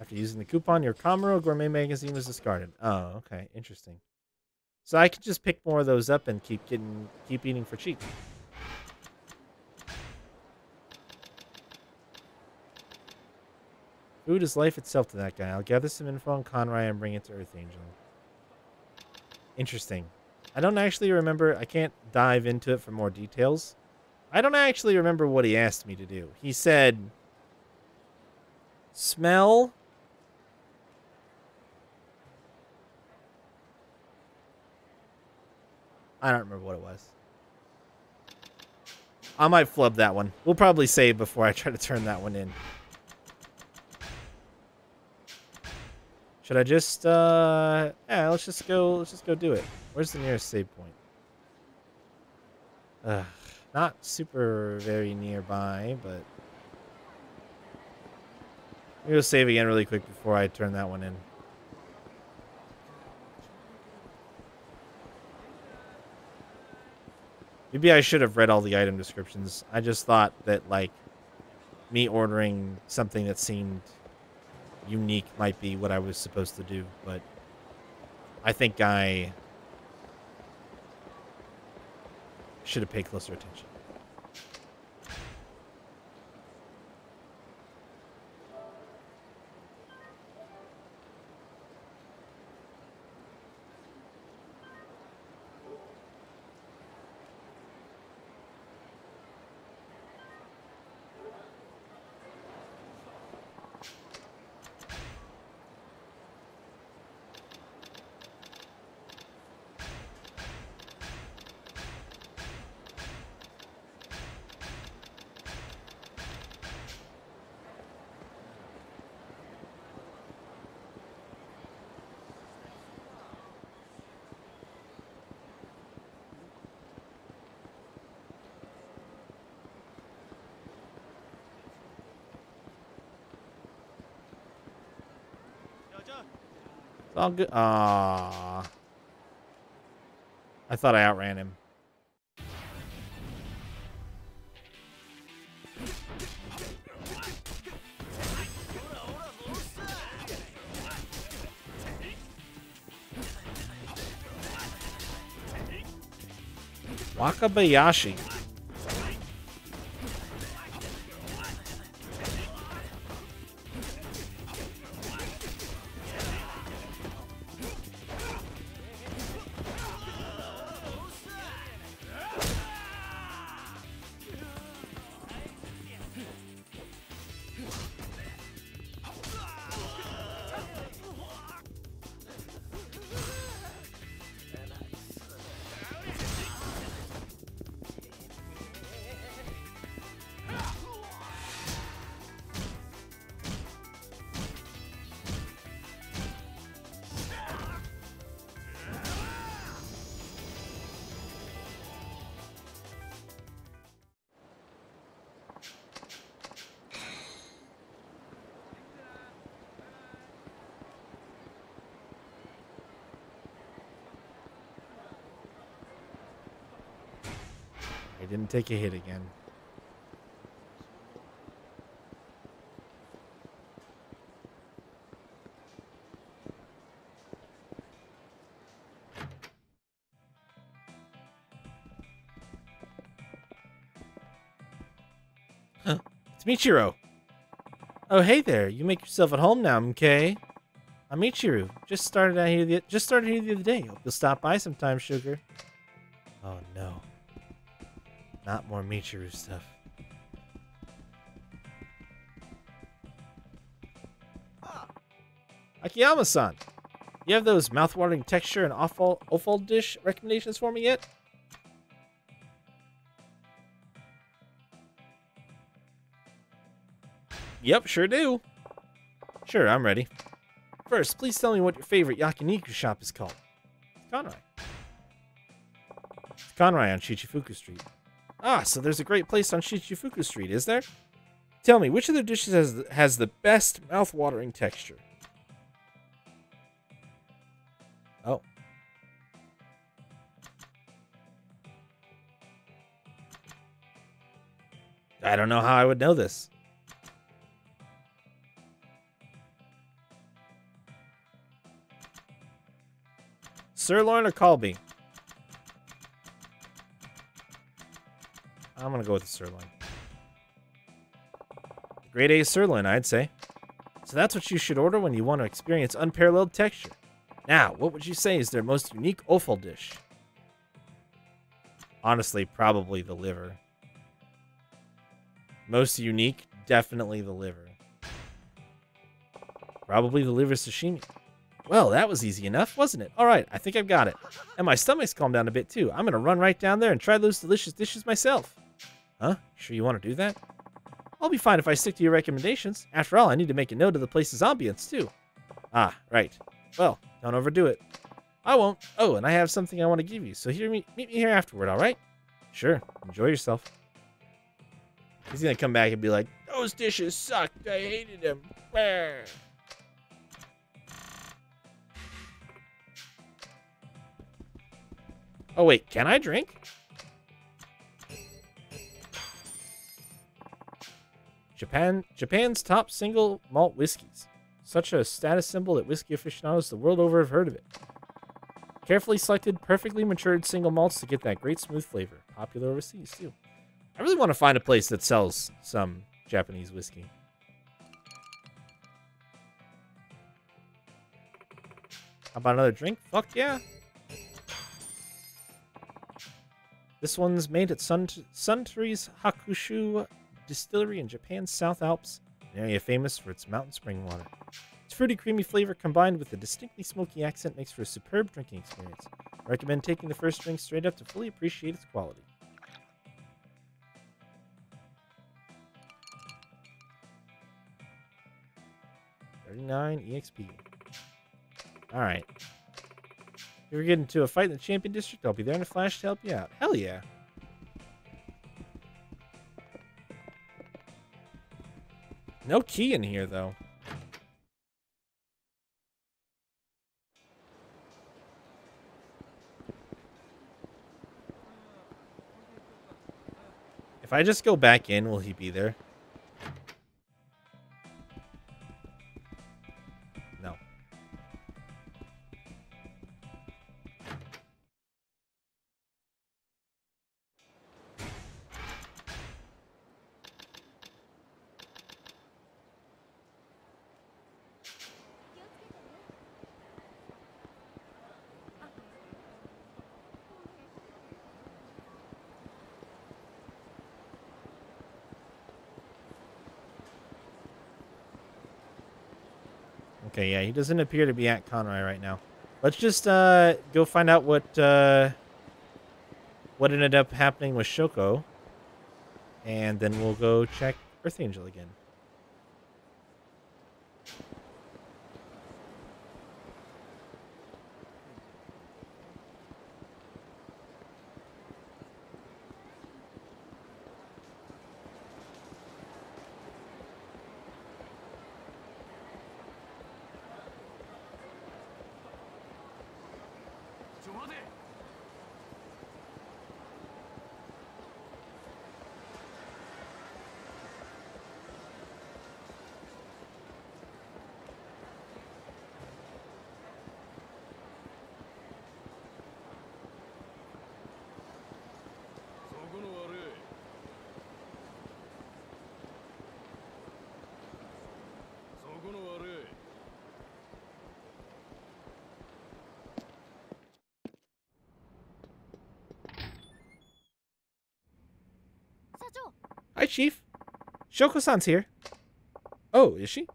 After using the coupon, your Kamuro Gourmet magazine was discarded. Oh, okay. Interesting. So I could just pick more of those up and keep getting keep eating for cheap. Food is life itself to that guy. I'll gather some info on Kanrai and bring it to Earth Angel. Interesting. I don't actually remember. I can't dive into it for more details. I don't actually remember what he asked me to do. He said, smell I don't remember what it was. I might flub that one. We'll probably save before I try to turn that one in. Should I just, uh, yeah, let's just go, let's just go do it. Where's the nearest save point? Ugh, not super very nearby, but... Maybe we'll save again really quick before I turn that one in. Maybe I should have read all the item descriptions. I just thought that, like, me ordering something that seemed unique might be what I was supposed to do, but I think I should have paid closer attention. All good. Ah. I thought I outran him. Wakabayashi. Take a hit again. Huh, it's Michiru. Oh, hey there. You make yourself at home now, MK. I'm Michiru. Just started out here. The, just started here the other day. Hope you'll stop by sometime, sugar. Oh no. Not more Michiru stuff. Ah. Akiyama-san. You have those mouthwatering texture and offal offal dish recommendations for me yet? Yep, sure do. Sure, I'm ready. First, please tell me what your favorite yakiniku shop is called. Kanrai. It's Kanrai on Shichifuku Street. Ah, so there's a great place on Shichifuku Street, is there? Tell me, which of their dishes has, has the best mouth-watering texture? Oh. I don't know how I would know this. Sirloin or kalbi? I'm gonna go with the sirloin. Grade A sirloin, I'd say. So that's what you should order when you want to experience unparalleled texture. Now, what would you say is their most unique offal dish? Honestly, probably the liver. Most unique, definitely the liver. Probably the liver sashimi. Well, that was easy enough, wasn't it? All right, I think I've got it. And my stomach's calmed down a bit too. I'm gonna run right down there and try those delicious dishes myself. Huh? Sure you want to do that? I'll be fine if I stick to your recommendations. After all, I need to make a note of the place's ambience too. Ah, right. Well, don't overdo it. I won't. Oh, and I have something I want to give you, so here, meet, meet me here afterward, all right? Sure. Enjoy yourself. He's gonna come back and be like, "Those dishes sucked. I hated them." Brr." Oh wait, can I drink? Japan, Japan's top single malt whiskeys. Such a status symbol that whiskey aficionados the world over have heard of it. Carefully selected, perfectly matured single malts to get that great smooth flavor. Popular overseas too. I really want to find a place that sells some Japanese whiskey. How about another drink? Fuck yeah. This one's made at Sun Suntory's Hakushu Distillery in Japan's South Alps, an area famous for its mountain spring water. Its fruity, creamy flavor combined with a distinctly smoky accent makes for a superb drinking experience. I recommend taking the first drink straight up to fully appreciate its quality. Thirty-nine EXP. All right. If you're getting into a fight in the Champion District, I'll be there in a flash to help you out. Hell yeah. No key in here, though. If I just go back in, will he be there? Yeah, he doesn't appear to be at Kanrai right now. Let's just uh, go find out what uh, what ended up happening with Shoko, and then we'll go check Earth Angel again. Hi, Chief. Shoko-san's here. Oh, is she?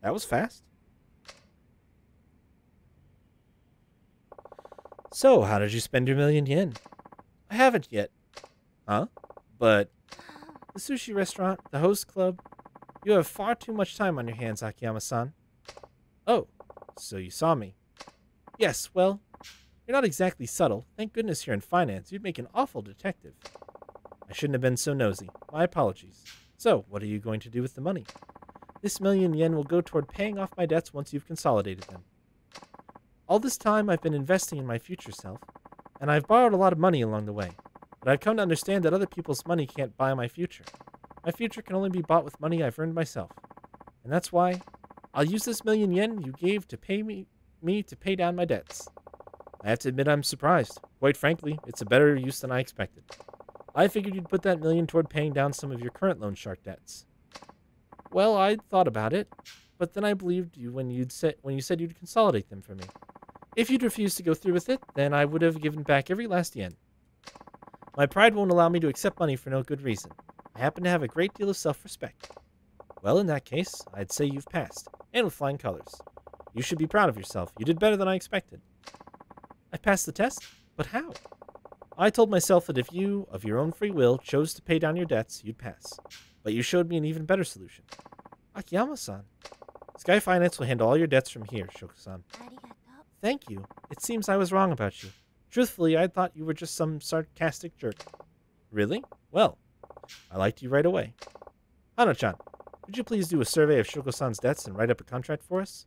That was fast. So, how did you spend your million yen? I haven't yet. Huh? But the sushi restaurant, the host club, you have far too much time on your hands, Akiyama-san. Oh, so you saw me. Yes, well, you're not exactly subtle. Thank goodness you're in finance. You'd make an awful detective. I shouldn't have been so nosy. My apologies. So, what are you going to do with the money? This million yen will go toward paying off my debts once you've consolidated them. All this time, I've been investing in my future self, and I've borrowed a lot of money along the way. But I've come to understand that other people's money can't buy my future. My future can only be bought with money I've earned myself. And that's why I'll use this million yen you gave to pay me, me to pay down my debts. I have to admit I'm surprised. Quite frankly, it's a better use than I expected. I figured you'd put that million toward paying down some of your current loan shark debts. Well, I'd thought about it, but then I believed you when you'd said when you said you'd consolidate them for me. If you'd refused to go through with it, then I would have given back every last yen. My pride won't allow me to accept money for no good reason. I happen to have a great deal of self-respect. Well, in that case, I'd say you've passed, and with flying colors. You should be proud of yourself. You did better than I expected. I passed the test? But how? I told myself that if you, of your own free will, chose to pay down your debts, you'd pass. But you showed me an even better solution. Akiyama-san. Sky Finance will handle all your debts from here, Shoko-san. Thank you. It seems I was wrong about you. Truthfully, I thought you were just some sarcastic jerk. Really? Well, I liked you right away. Hana-chan, could you please do a survey of Shoko-san's debts and write up a contract for us?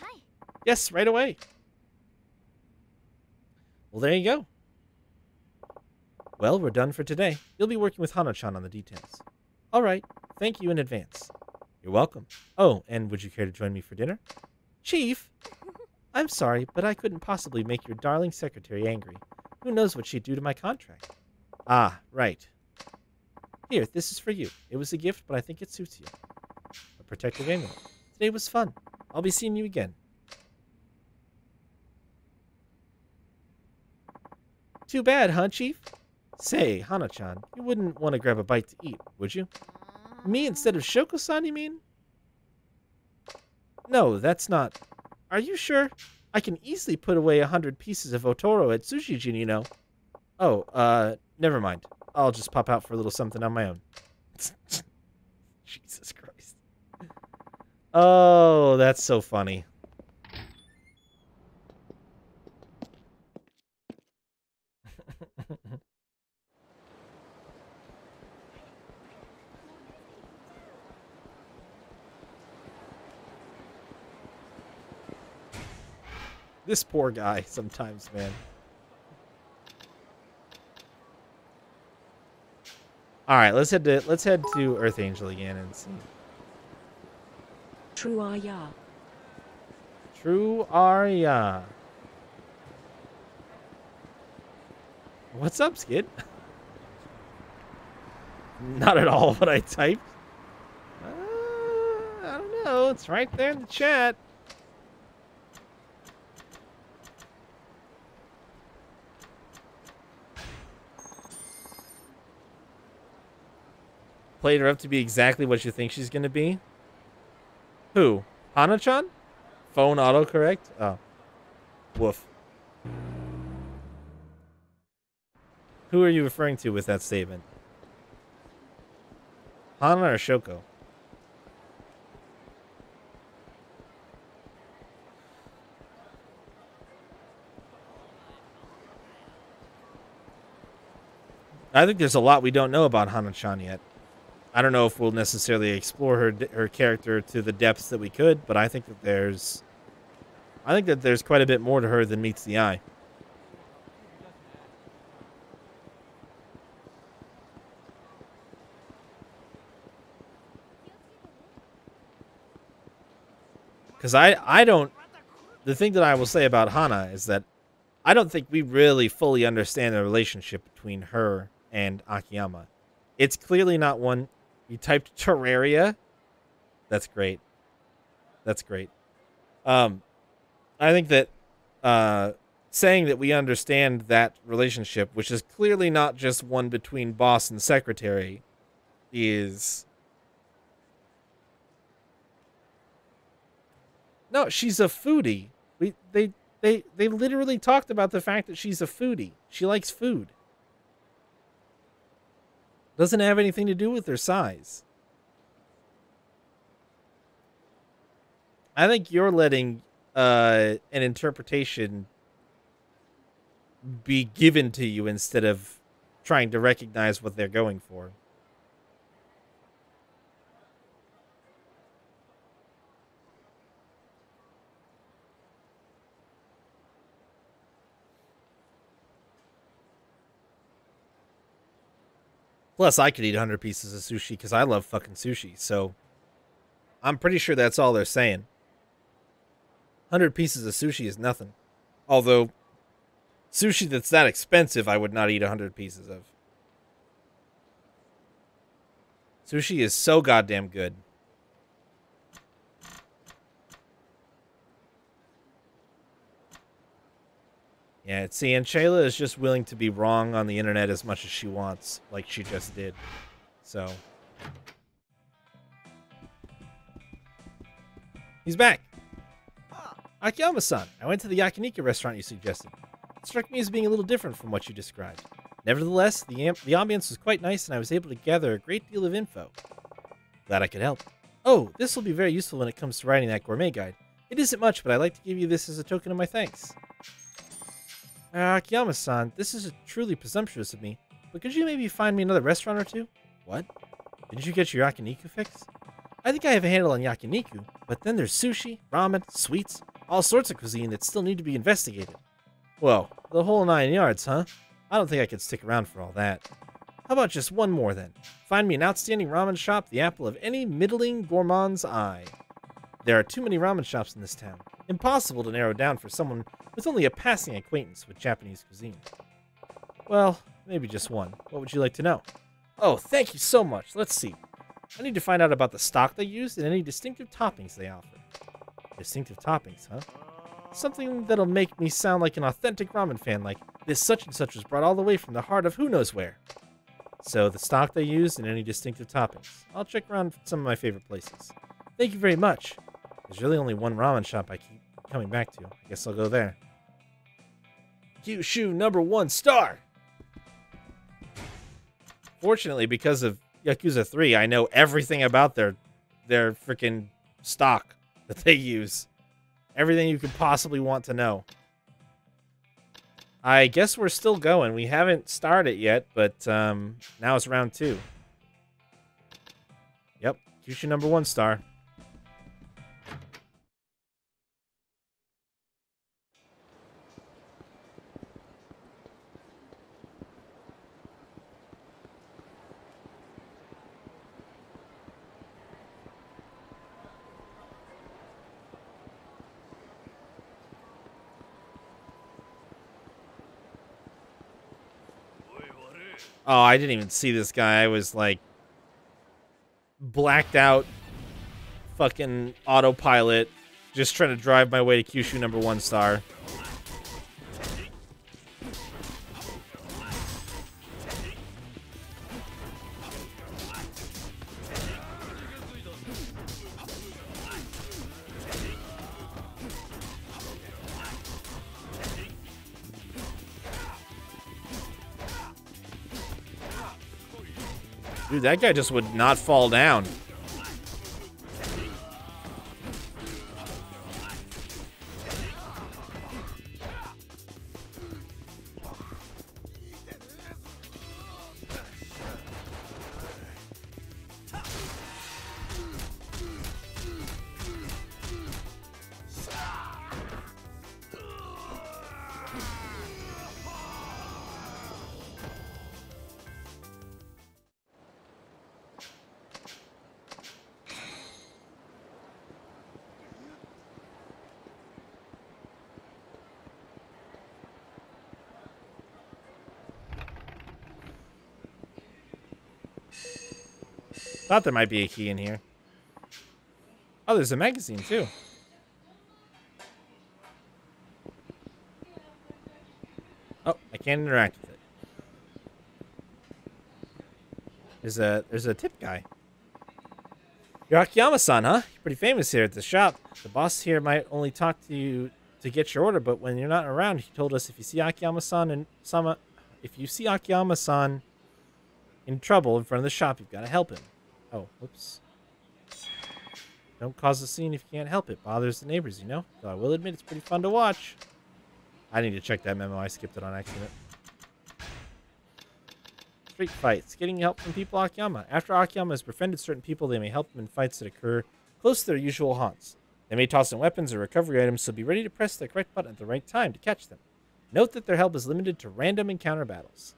Hi. Yes, right away. Well, there you go. Well, we're done for today. You'll be working with Hana-chan on the details. All right. Thank you in advance. You're welcome. Oh, and would you care to join me for dinner? Chief! I'm sorry, but I couldn't possibly make your darling secretary angry. Who knows what she'd do to my contract? Ah, right. Here, this is for you. It was a gift, but I think it suits you. A protective amulet. Today was fun. I'll be seeing you again. Too bad, huh, Chief? Say, Hana-chan, you wouldn't want to grab a bite to eat, would you? Me instead of Shoko-san, you mean? No, that's not... Are you sure? I can easily put away a hundred pieces of Otoro at Sushijin, you know. Oh, uh, never mind. I'll just pop out for a little something on my own. Jesus Christ. Oh, that's so funny. This poor guy sometimes, man. All right, let's head to let's head to Earth Angel again and see. True Aya. True Arya. What's up, Skid? Not at all what I typed. Uh, I don't know. It's right there in the chat. Played her up to be exactly what you think she's going to be. Who? Hana-chan? Phone autocorrect? Oh. Woof. Who are you referring to with that statement? Hana or Shoko? I think there's a lot we don't know about Hana-chan yet. I don't know if we'll necessarily explore her her character to the depths that we could, but I think that there's I think that there's quite a bit more to her than meets the eye. Cuz I I don't the thing that I will say about Hana is that I don't think we really fully understand the relationship between her and Akiyama. It's clearly not one you typed Terraria. That's great. That's great. Um, I think that uh, saying that we understand that relationship, which is clearly not just one between boss and secretary, is no. She's a foodie. We they They they literally talked about the fact that she's a foodie. She likes food. Doesn't have anything to do with their size. I think you're letting uh, an interpretation be given to you instead of trying to recognize what they're going for. Plus, I could eat 100 pieces of sushi because I love fucking sushi. So I'm pretty sure that's all they're saying. 100 pieces of sushi is nothing. Although, sushi that's that expensive, I would not eat 100 pieces of. Sushi is so goddamn good. Yeah, see, and Shayla is just willing to be wrong on the internet as much as she wants, like she just did. So. He's back. Akiyama-san, I went to the yakiniku restaurant you suggested. It struck me as being a little different from what you described. Nevertheless, the, am- the ambience was quite nice and I was able to gather a great deal of info. Glad I could help. Oh, this will be very useful when it comes to writing that gourmet guide. It isn't much, but I'd like to give you this as a token of my thanks. Uh, Akiyama-san, this is truly presumptuous of me, but could you maybe find me another restaurant or two? What? Didn't you get your yakiniku fix? I think I have a handle on yakiniku, but then there's sushi, ramen, sweets, all sorts of cuisine that still need to be investigated. Whoa, the whole nine yards, huh? I don't think I could stick around for all that. How about just one more then? Find me an outstanding ramen shop, the apple of any middling gourmand's eye. There are too many ramen shops in this town. Impossible to narrow down for someone with only a passing acquaintance with Japanese cuisine. Well, maybe just one. What would you like to know? Oh, thank you so much. Let's see. I need to find out about the stock they used and any distinctive toppings they offer. Distinctive toppings, huh? Something that'll make me sound like an authentic ramen fan, like this such and such was brought all the way from the heart of who knows where. So, the stock they used and any distinctive toppings. I'll check around some of my favorite places. Thank you very much. There's really only one ramen shop I keep coming back to. I guess I'll go there. Kyushu number one star! Fortunately, because of Yakuza 3, I know everything about their their freaking stock that they use. Everything you could possibly want to know. I guess we're still going. We haven't started yet, but um, now it's round two. Yep, Kyushu number one star. Oh, I didn't even see this guy. I was like blacked out fucking autopilot just trying to drive my way to Kyushu number one star. Dude, that guy just would not fall down. Thought there might be a key in here. Oh, there's a magazine too. Oh, I can't interact with it. There's a there's a tip guy. You're Akiyama-san, huh? You're pretty famous here at the shop. The boss here might only talk to you to get your order, but when you're not around, he told us if you see Akiyama-san and Sama, if you see Akiyama-san in trouble in front of the shop, you've got to help him. Oh, whoops. Don't cause a scene if you can't help it. Bothers the neighbors, you know? Though I will admit it's pretty fun to watch. I need to check that memo. I skipped it on accident. Street fights. Getting help from people Akiyama. After Akiyama has befriended certain people, they may help them in fights that occur close to their usual haunts. They may toss in weapons or recovery items, so be ready to press the correct button at the right time to catch them. Note that their help is limited to random encounter battles.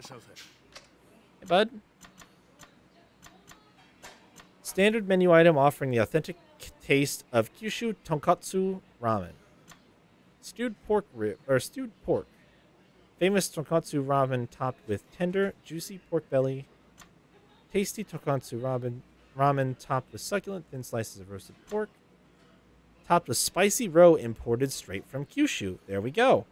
Hey, bud. Standard menu item offering the authentic taste of Kyushu tonkatsu ramen. Stewed pork rib or stewed pork. Famous tonkatsu ramen topped with tender, juicy pork belly. Tasty tonkatsu ramen ramen topped with succulent thin slices of roasted pork. Topped with spicy roe imported straight from Kyushu. There we go.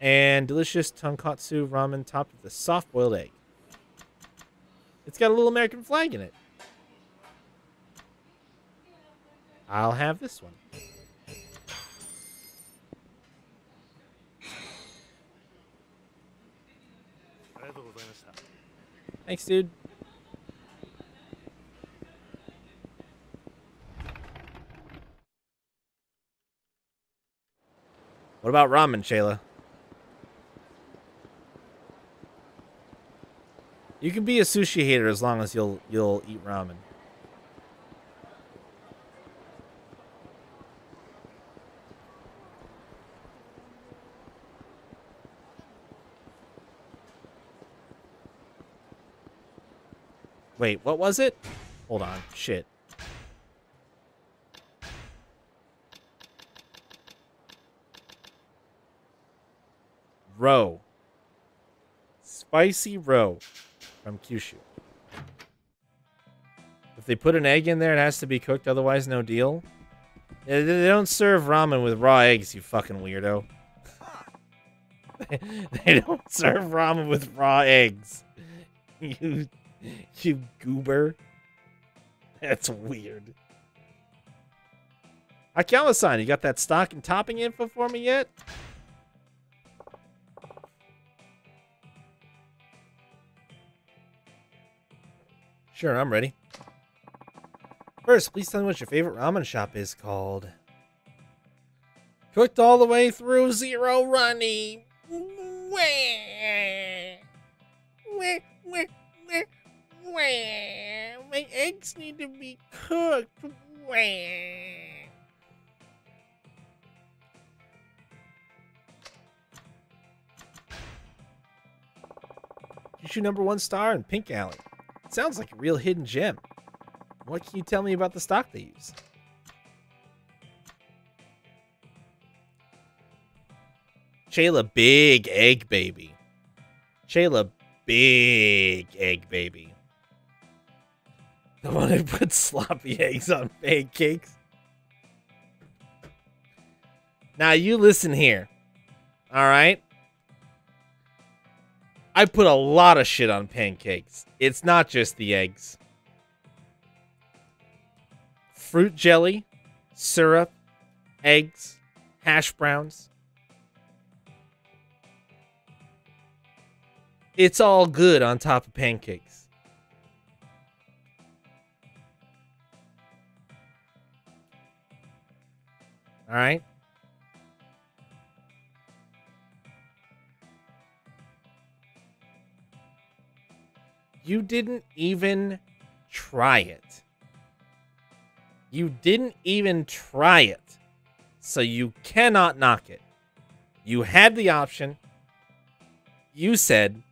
And delicious tonkatsu ramen topped with a soft boiled egg. It's got a little American flag in it. I'll have this one. Thanks, dude. What about ramen, Shayla? You can be a sushi hater as long as you'll you'll eat ramen. Wait, what was it? Hold on. Shit. Roe. Spicy roe from Kyushu. If they put an egg in there, it has to be cooked, otherwise no deal. They don't serve ramen with raw eggs, you fucking weirdo. they don't serve ramen with raw eggs. You you goober. That's weird. Akiyama-san, you got that stock and topping info for me yet? Sure, I'm ready. First, please tell me what your favorite ramen shop is called. Cooked all the way through zero runny. My eggs need to be cooked. Kyushu number one star in Pink Alley. Sounds like a real hidden gem. What can you tell me about the stock they use? Shayla, big egg baby. Shayla, big egg baby. The one who puts sloppy eggs on pancakes. Now you listen here. All right? I put a lot of shit on pancakes. It's not just the eggs. Fruit jelly, syrup, eggs, hash browns. It's all good on top of pancakes. All right? You didn't even try it. You didn't even try it. So you cannot knock it. You had the option. You said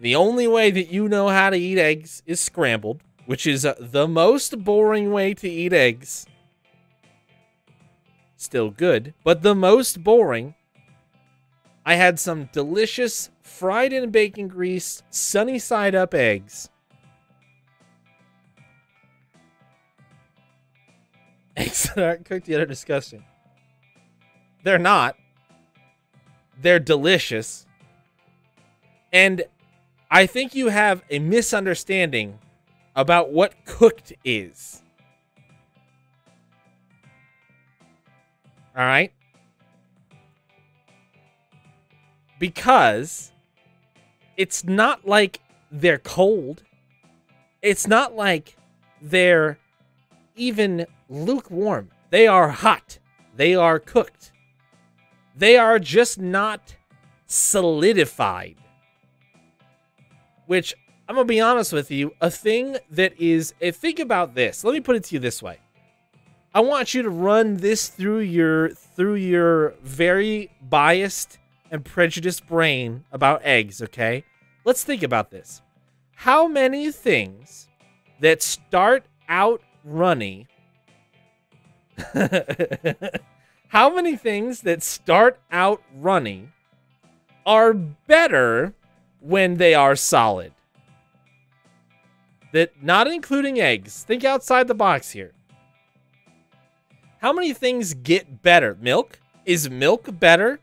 the only way that you know how to eat eggs is scrambled, which is uh, the most boring way to eat eggs. Still good, but the most boring. I had some delicious fried in bacon grease, sunny side up eggs. Eggs that aren't cooked yet are disgusting. They're not. They're delicious. And I think you have a misunderstanding about what cooked is. All right? Because it's not like they're cold. It's not like they're even lukewarm. They are hot. They are cooked. They are just not solidified. Which I'm gonna be honest with you, a thing that is eh, think about this. Let me put it to you this way. I want you to run this through your through your very biased and prejudiced brain about eggs, okay? Let's think about this. How many things that start out runny How many things that start out runny are better when they are solid? That not including eggs. Think outside the box here. How many things get better? Milk? Is milk better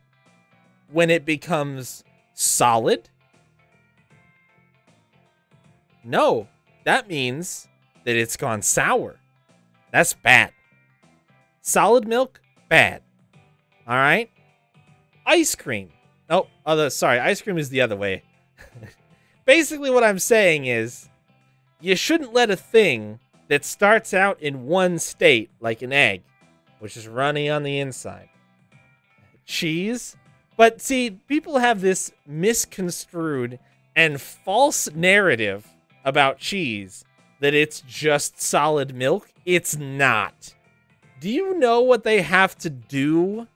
when it becomes solid? No. That means that it's gone sour. That's bad. Solid milk, bad. All right. Ice cream. Oh, other sorry, ice cream is the other way. Basically, what I'm saying is, you shouldn't let a thing that starts out in one state, like an egg, which is runny on the inside, cheese. But see, people have this misconstrued and false narrative about cheese that it's just solid milk. It's not. Do you know what they have to do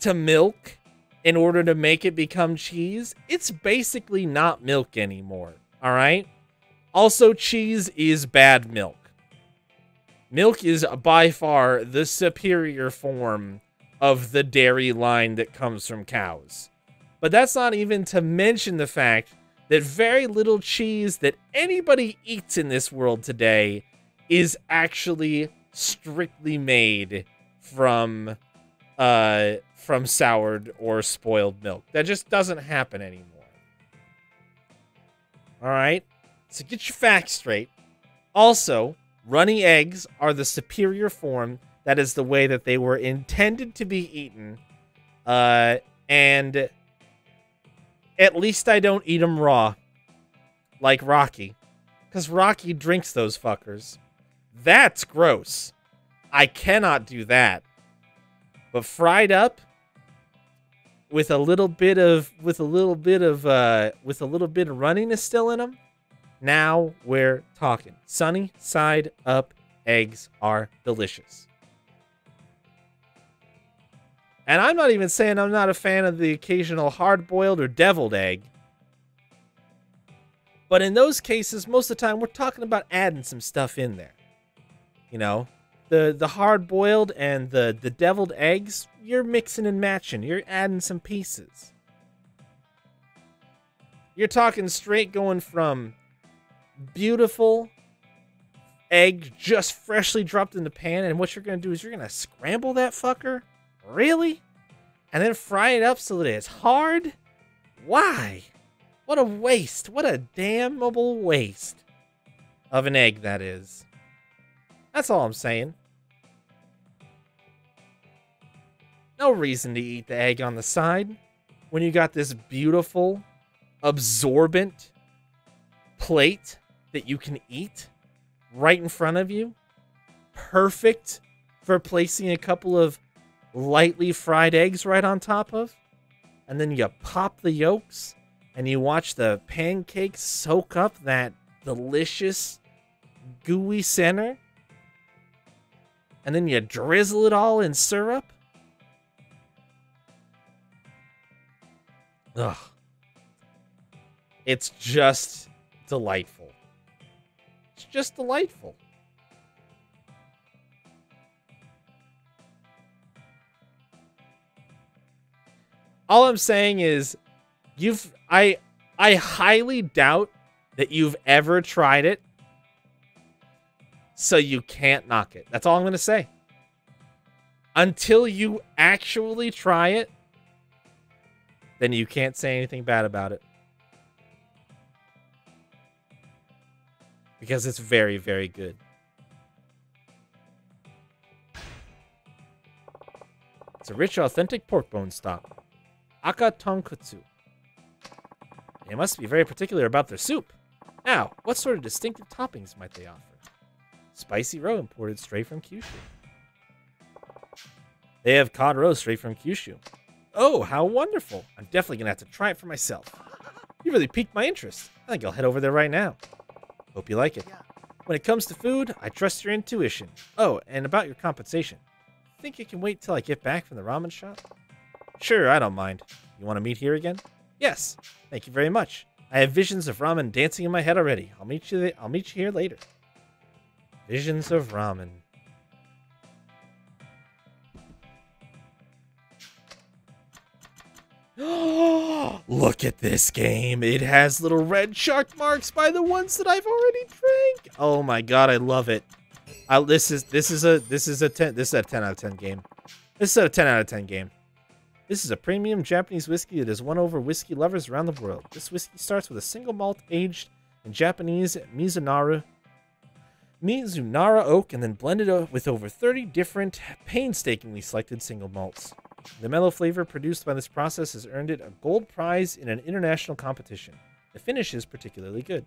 to milk in order to make it become cheese? It's basically not milk anymore. All right? Also, cheese is bad milk. Milk is by far the superior form of the dairy line that comes from cows. But that's not even to mention the fact that very little cheese that anybody eats in this world today is actually strictly made from uh from soured or spoiled milk. That just doesn't happen anymore. All right? So get your facts straight. Also, runny eggs are the superior form. That is the way that they were intended to be eaten. Uh and at least I don't eat them raw like Rocky cuz Rocky drinks those fuckers. That's gross. I cannot do that. But fried up with a little bit of with a little bit of uh with a little bit of runniness still in them. Now we're talking. Sunny side up eggs are delicious. And I'm not even saying I'm not a fan of the occasional hard boiled or deviled egg. But in those cases, most of the time, we're talking about adding some stuff in there. You know, the the hard boiled and the the deviled eggs, you're mixing and matching. You're adding some pieces. You're talking straight going from beautiful egg just freshly dropped in the pan and what you're going to do is you're going to scramble that fucker? Really? And then fry it up so that it's hard? Why? What a waste. What a damnable waste of an egg that is. That's all I'm saying. No reason to eat the egg on the side when you got this beautiful, absorbent plate that you can eat right in front of you. Perfect for placing a couple of lightly fried eggs right on top of. And then you pop the yolks and you watch the pancakes soak up that delicious, gooey center and then you drizzle it all in syrup. Ugh. It's just delightful. It's just delightful. All I'm saying is you've I I highly doubt that you've ever tried it so you can't knock it. That's all I'm going to say. Until you actually try it, then you can't say anything bad about it. because it's very, very good. It's a rich, authentic pork bone stock. Aka tonkotsu. They must be very particular about their soup. Now, what sort of distinctive toppings might they offer? Spicy roe imported straight from Kyushu. They have cod roe straight from Kyushu. Oh, how wonderful! I'm definitely gonna have to try it for myself. You really piqued my interest. I think I'll head over there right now. Hope you like it. When it comes to food, I trust your intuition. Oh, and about your compensation. Think you can wait till I get back from the ramen shop? Sure, I don't mind. You want to meet here again? Yes. Thank you very much. I have visions of ramen dancing in my head already. I'll meet you. I'll meet you here later. Visions of ramen. Look at this game. It has little red shark marks by the ones that I've already drank. Oh my god, I love it. I, this is this is a this is a 10 this is a 10 out of 10 game. This is a 10 out of 10 game. This is a premium Japanese whiskey that has won over whiskey lovers around the world. This whiskey starts with a single malt aged in Japanese Mizunara Mizunara oak and then blended with over 30 different painstakingly selected single malts. The mellow flavor produced by this process has earned it a gold prize in an international competition. The finish is particularly good.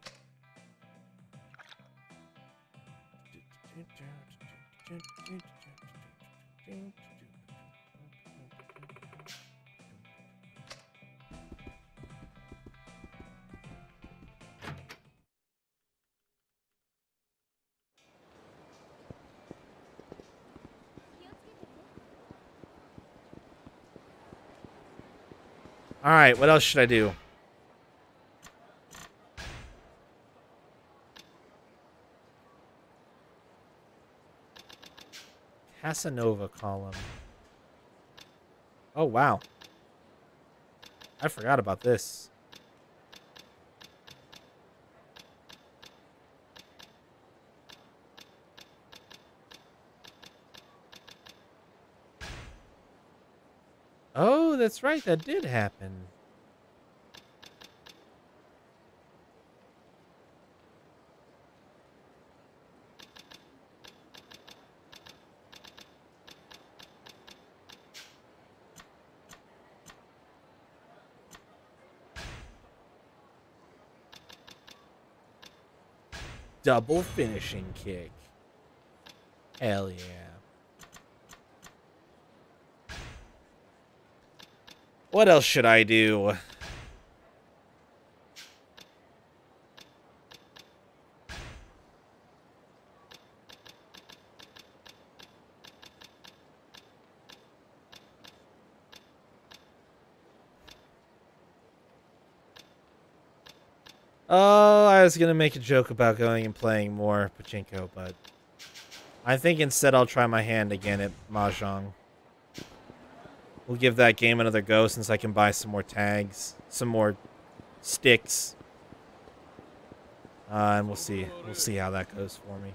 All right, what else should I do? Casanova column. Oh, wow. I forgot about this. That's right. That did happen. Double finishing kick. Hell yeah. What else should I do? Oh, I was gonna make a joke about going and playing more pachinko, but I think instead I'll try my hand again at mahjong. We'll give that game another go since I can buy some more tags, some more sticks. Uh, and we'll see. We'll see how that goes for me.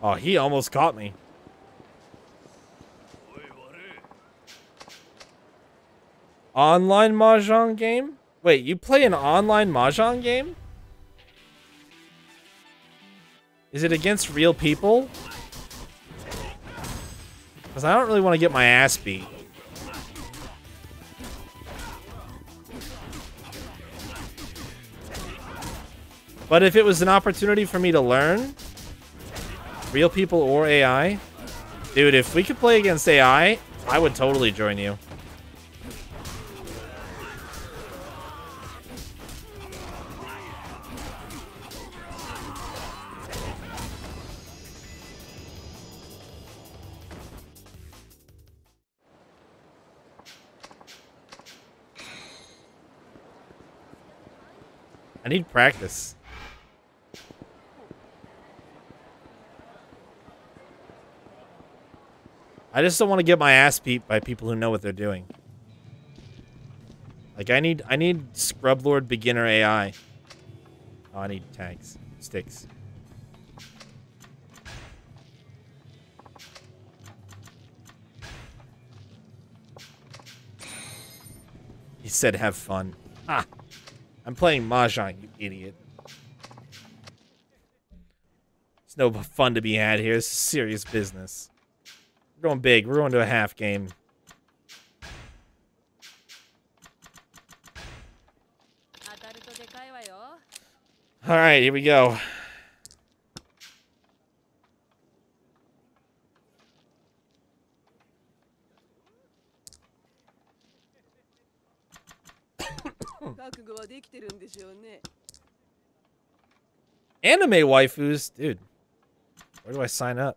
Oh, he almost caught me. Online mahjong game? Wait, you play an online mahjong game? Is it against real people? Because I don't really want to get my ass beat. But if it was an opportunity for me to learn, real people or AI, dude, if we could play against AI, I would totally join you. I need practice. I just don't want to get my ass beat by people who know what they're doing. Like I need I need Scrub Lord beginner AI. Oh, I need tanks. Sticks. He said have fun. Ha! I'm playing Mahjong, you idiot. It's no fun to be had here. This is serious business. We're going big. We're going to a half game. All right, here we go. Anime waifus, dude. Where do I sign up?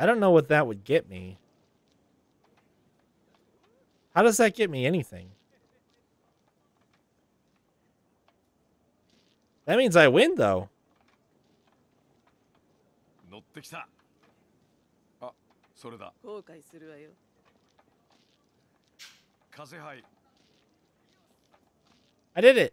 I don't know what that would get me. How does that get me anything? That means I win, though. I did it.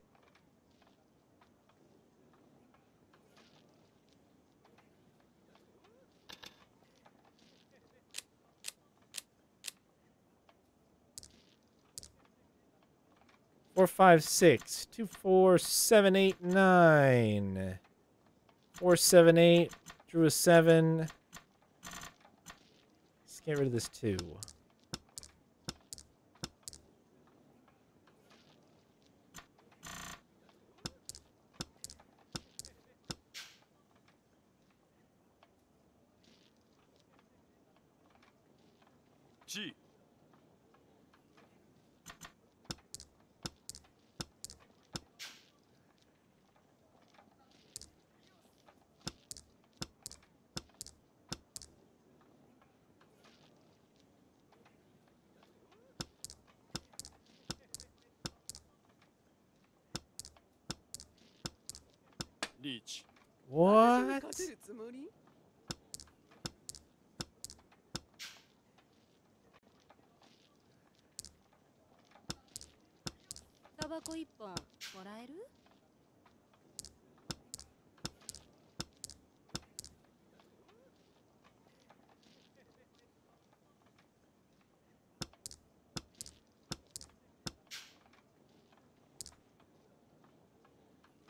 Four, five, six, two, four, seven, eight, nine. Four, seven, eight. Drew a seven. Let's get rid of this two. てるつもりタバコ一本もらえる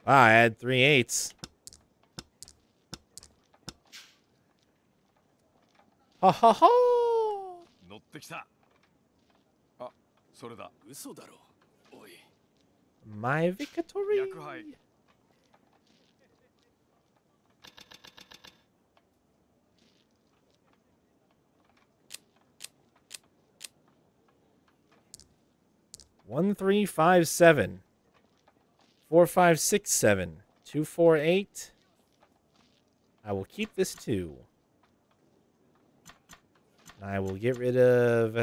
Wow, I had three eights. Ha ha ha! 乗ってきたあそれだ嘘だろおい My victory. 役杯 One three five seven. Four five six seven. Two four eight. I will keep this two. I will get rid of.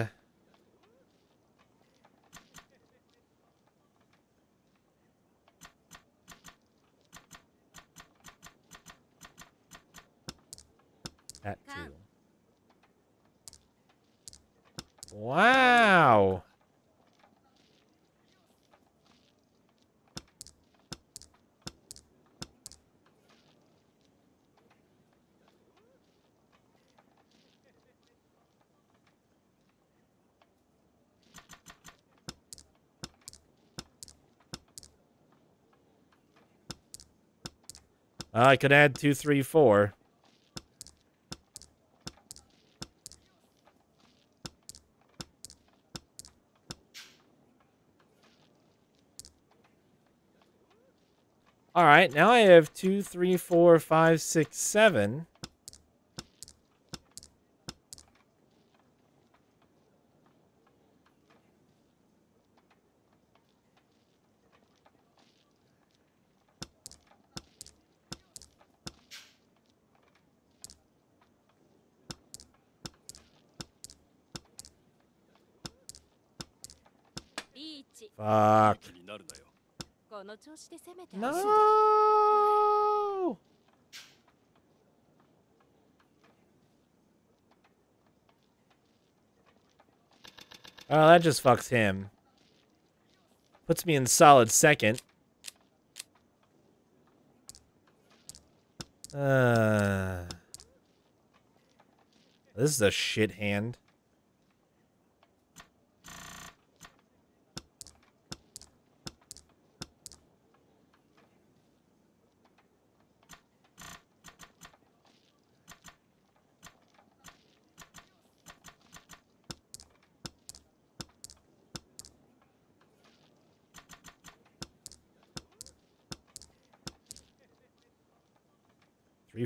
That two. Wow. Well, I could add two, three, four. All right, now I have two, three, four, five, six, seven. Fuck. No! Oh, that just fucks him. Puts me in solid second. Uh, this is a shit hand.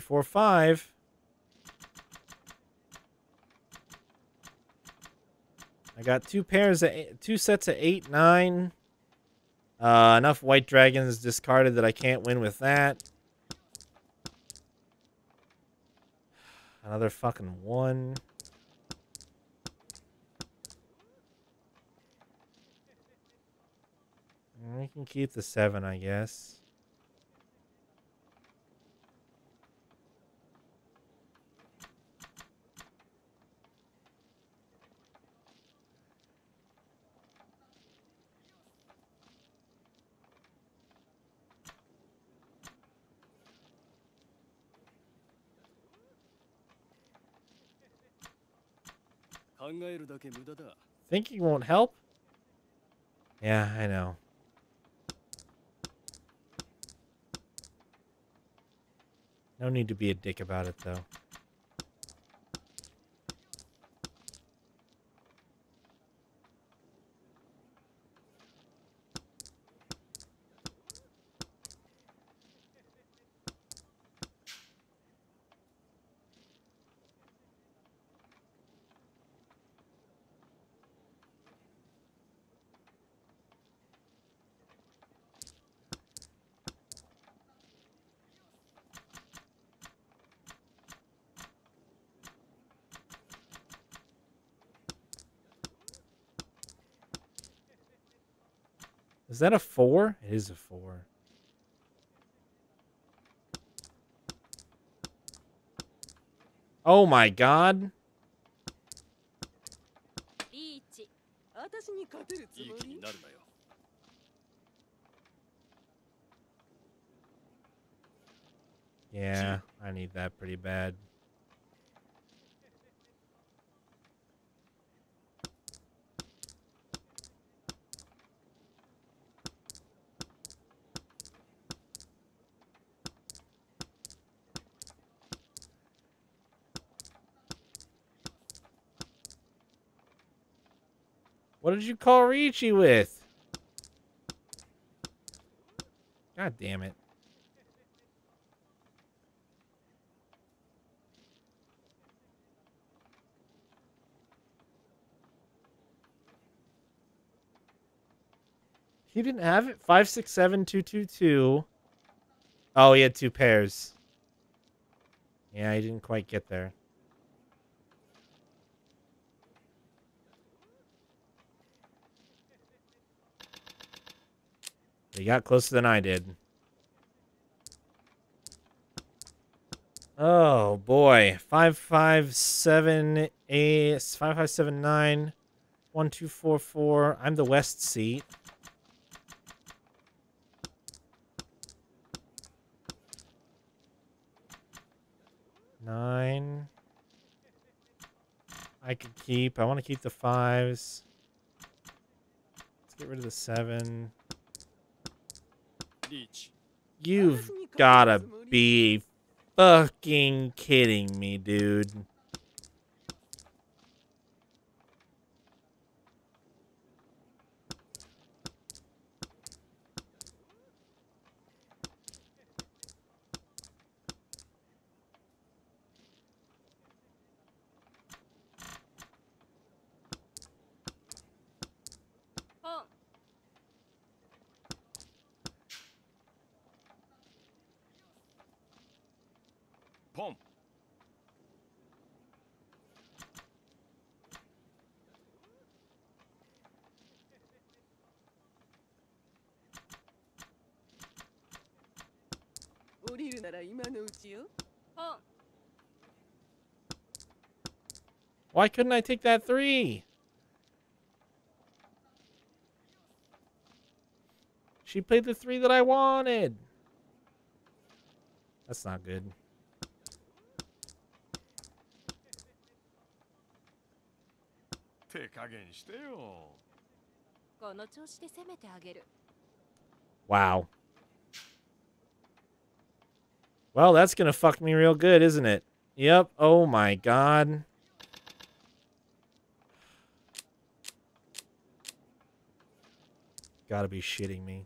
Four, five. I got two pairs of eight, two sets of eight, nine. Uh, enough white dragons discarded that I can't win with that. Another fucking one. I can keep the seven, I guess. Thinking won't help? Yeah, I know. No need to be a dick about it, though. Is that a four? It is a four. Oh my god. Yeah, I need that pretty bad. What did you call Riichi with? God damn it. He didn't have it? Five, six, seven, two, two, two. Oh, he had two pairs. Yeah, he didn't quite get there. He got closer than I did. Oh boy, five five seven eight five five seven nine one two four four. I'm the west seat. Nine. I could keep. I want to keep the fives. Let's get rid of the seven. You've gotta be fucking kidding me, dude. Why couldn't I take that three? She played the three that I wanted. That's not good. Wow. Well, that's gonna fuck me real good, isn't it? Yep. Oh my god. Gotta be shitting me.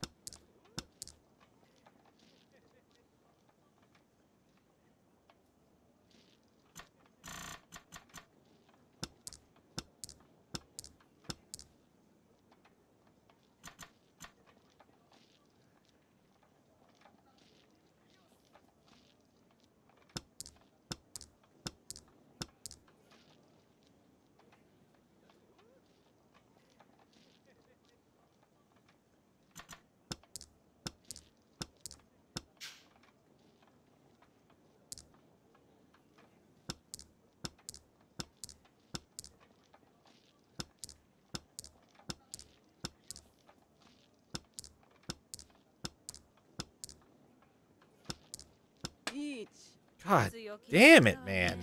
God damn it, man.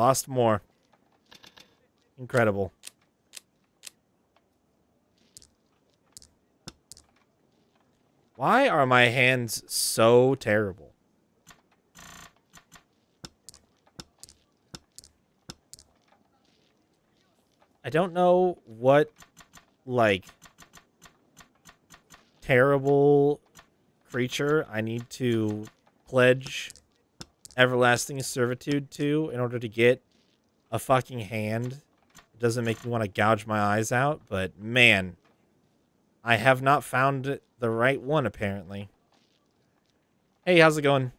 Lost more. Incredible. Why are my hands so terrible? I don't know what, like, terrible creature I need to pledge everlasting servitude to in order to get a fucking hand. It doesn't make me want to gouge my eyes out, but man, I have not found the right one, apparently. Hey, how's it going?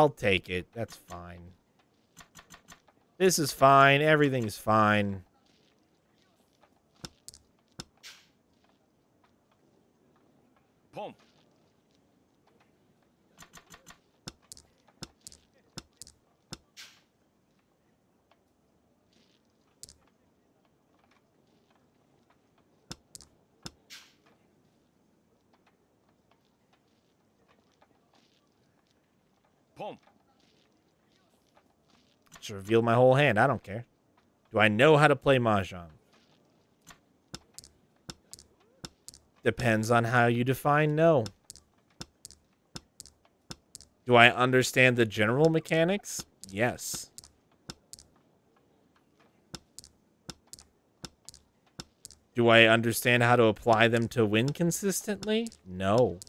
I'll take it. That's fine. This is fine. Everything's fine. Reveal my whole hand. I don't care. Do I know how to play Mahjong? Depends on how you define no. Do I understand the general mechanics? Yes. Do I understand how to apply them to win consistently? No.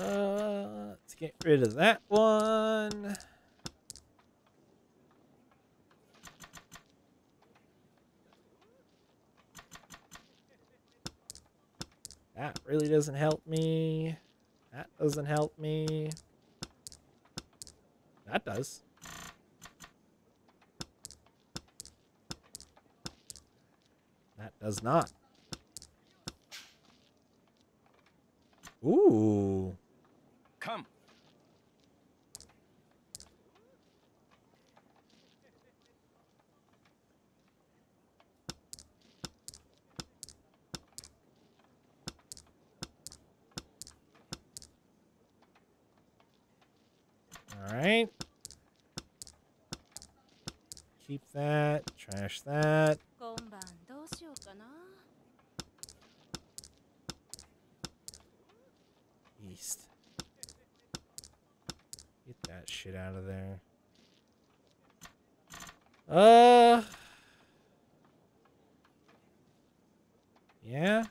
Uh, let's get rid of that one. That really doesn't help me. That doesn't help me. That does. That does not. Ooh. カン All right. Keep that. That. East. Get that shit out of there. Uh. Yeah.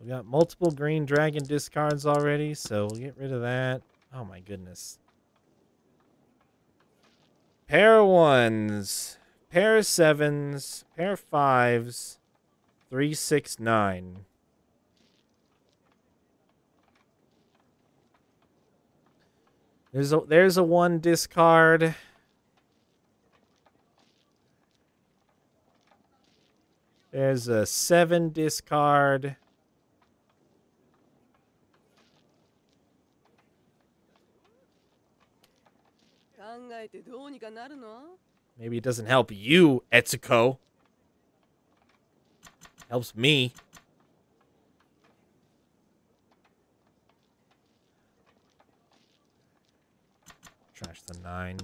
We got multiple green dragon discards already, so we'll get rid of that. Oh my goodness. Pair ones, pair sevens, pair fives, three, six, nine. There's a there's a one discard. There's a seven discard. Maybe it doesn't help you, Etsuko. Helps me. Trash the nine.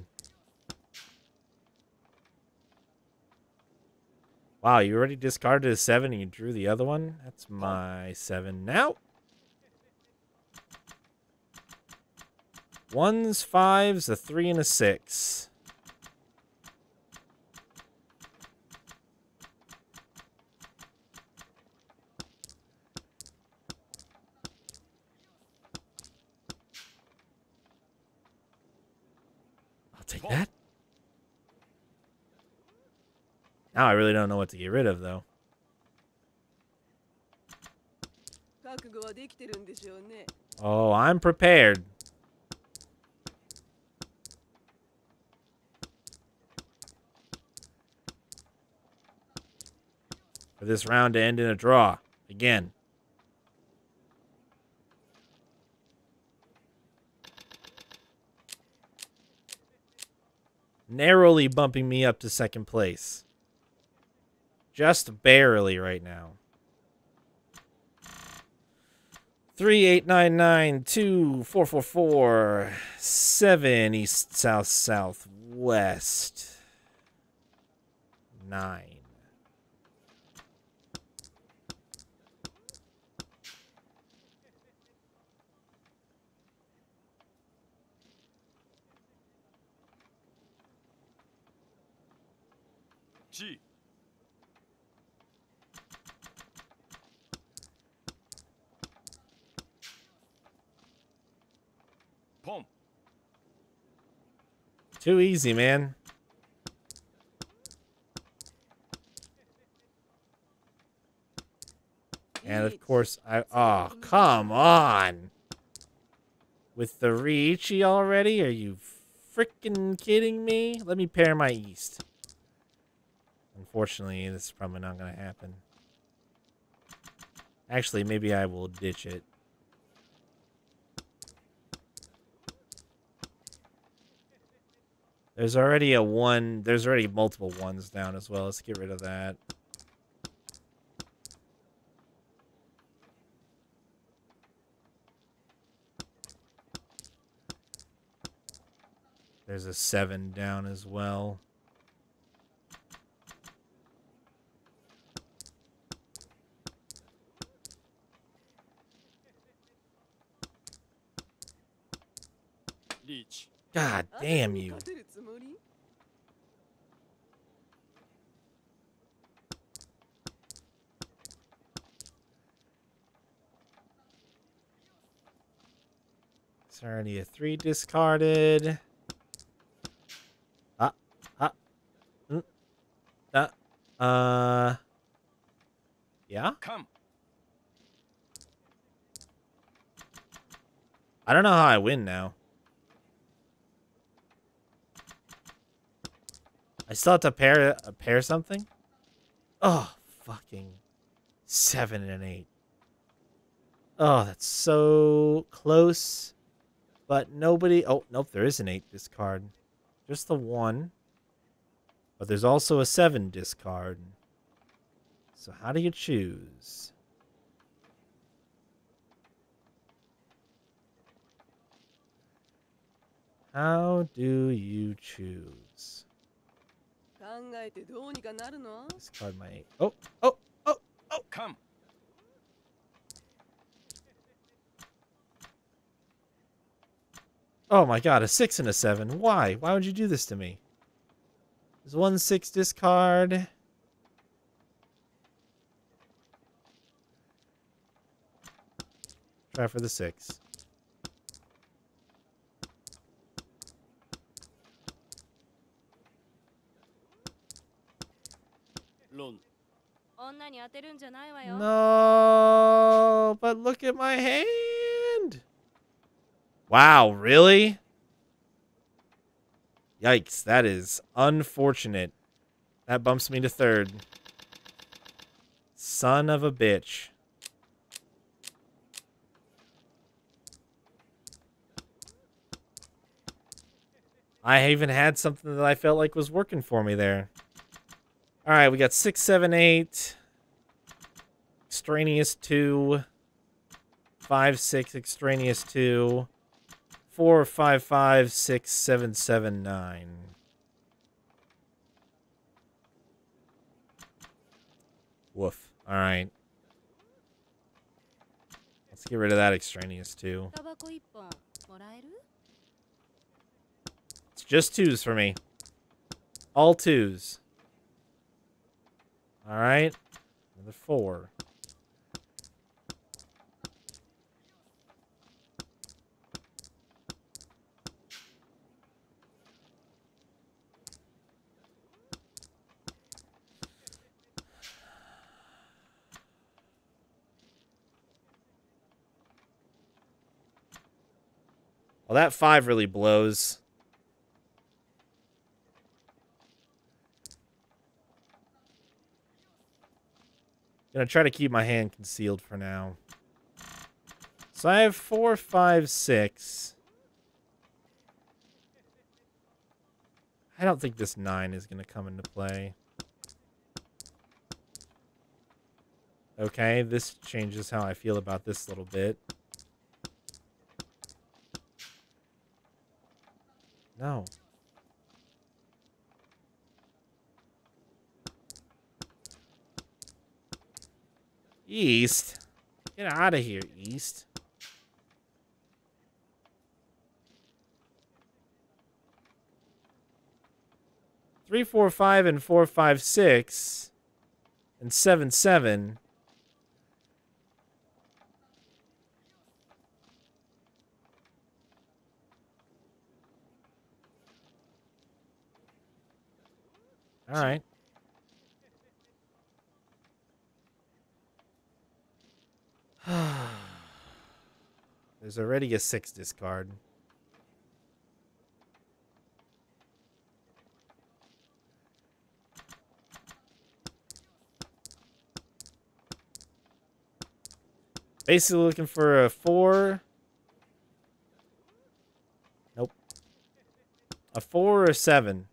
Wow, you already discarded a seven and you drew the other one? That's my seven now. Ones, fives, a three, and a six. I'll take that. Now I really don't know what to get rid of, though. Oh, I'm prepared. for this round to end in a draw again. Narrowly bumping me up to second place. Just barely right now. 3899-2444-7 East South south west 9. Too easy, man. And of course, I. Oh, come on! With the Riichi already? Are you freaking kidding me? Let me pair my East. Unfortunately, this is probably not going to happen. Actually, maybe I will ditch it. There's already a one. There's already multiple ones down as well. Let's get rid of that. There's a seven down as well. God damn you. It's already a three discarded. Ah, ah, mm, uh, uh, yeah. Come. I don't know how I win now. I still have to pair uh, pair something. Oh, fucking seven and an eight. Oh, that's so close. But nobody... Oh, nope, there is an 8 discard. Just the 1. But there's also a 7 discard. So how do you choose? How do you choose? Discard my... Oh, oh, oh, oh! Come! Oh my god, a six and a seven. Why? Why would you do this to me? There's one six discard. Try for the six. No, but look at my hand. Wow, really? Yikes, that is unfortunate. That bumps me to third. Son of a bitch. I even had something that I felt like was working for me there. All right, we got six, seven, eight. Extraneous two. Five, six, extraneous two four, five, five, six, seven, seven, nine. Woof. All right. Let's get rid of that extraneous too. It's just twos for me. All twos. All right. Another four. Well, that five really blows. Gonna try to keep my hand concealed for now. So I have four, five, six. I don't think this nine is gonna come into play. Okay, this changes how I feel about this a little bit. No. East? Get out of here, East. Three, four, five, and four, five, six, and seven, seven. All right. There's already a six discard. Basically looking for a four. Nope. A four or a seven.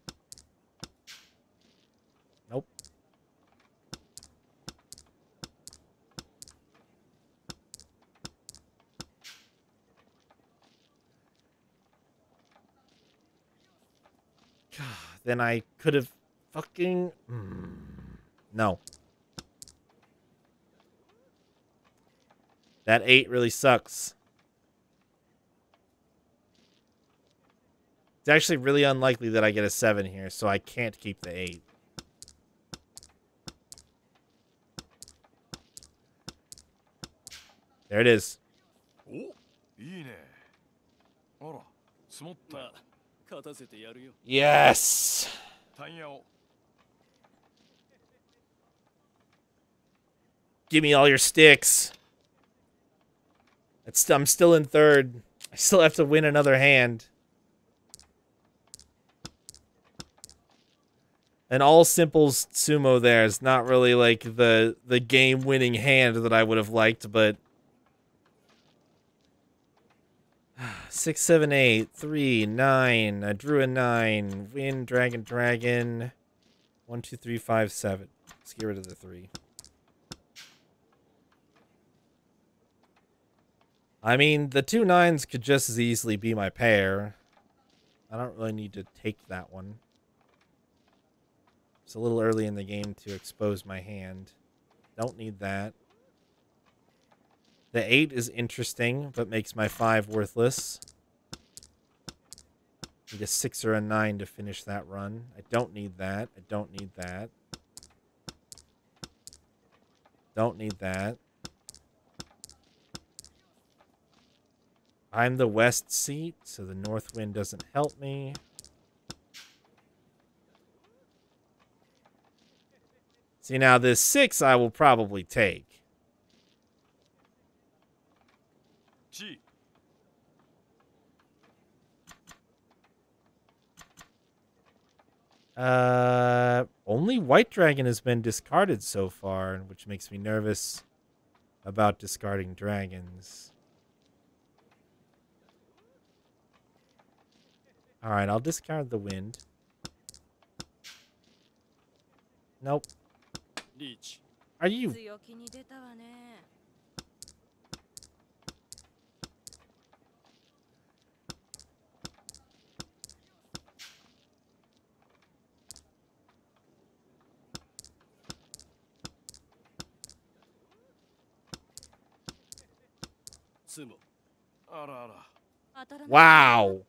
then I could have fucking... Mm, no. That 8 really sucks. It's actually really unlikely that I get a 7 here, so I can't keep the 8. There it is. おいいねあら積もったまあ Yes. Give me all your sticks. It's, I'm still in third. I still have to win another hand. An all simples tsumo there is not really like the the game winning hand that I would have liked, but six, seven, eight, three, nine. I drew a nine. Win, dragon, dragon. One, two, three, five, seven. Let's get rid of the three. I mean, the two nines could just as easily be my pair. I don't really need to take that one. It's a little early in the game to expose my hand. Don't need that. The 8 is interesting, but makes my 5 worthless. Need a 6 or a 9 to finish that run. I don't need that. I don't need that. Don't need that. I'm the west seat, so the north wind doesn't help me. See, now this 6 I will probably take. Uh, only White Dragon has been discarded so far, which makes me nervous about discarding dragons. All right, I'll discard the wind. Nope. リーチ Are you Wow.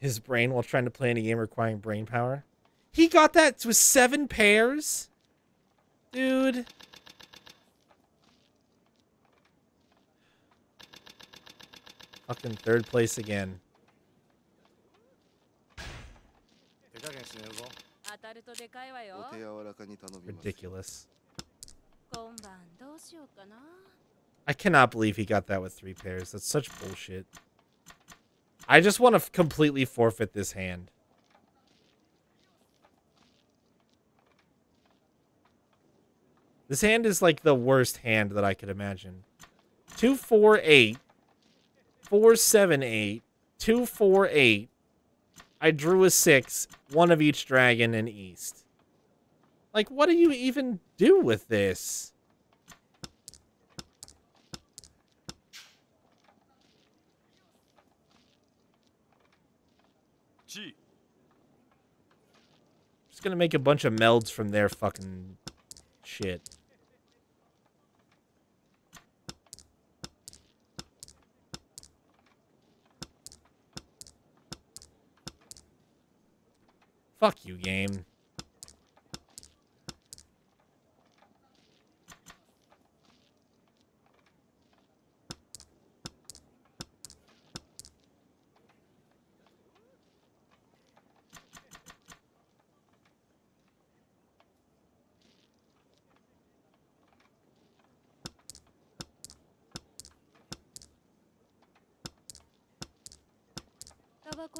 His brain while trying to play any game requiring brain power. He got that with seven pairs? Dude. Fucking third place again. Ridiculous. I cannot believe he got that with three pairs. That's such bullshit. I just want to completely forfeit this hand. This hand is like the worst hand that I could imagine. 248, 478, 248. I drew a six, one of each dragon and east. Like, what do you even do with this? Just gonna make a bunch of melds from their fucking shit. Fuck you, game.「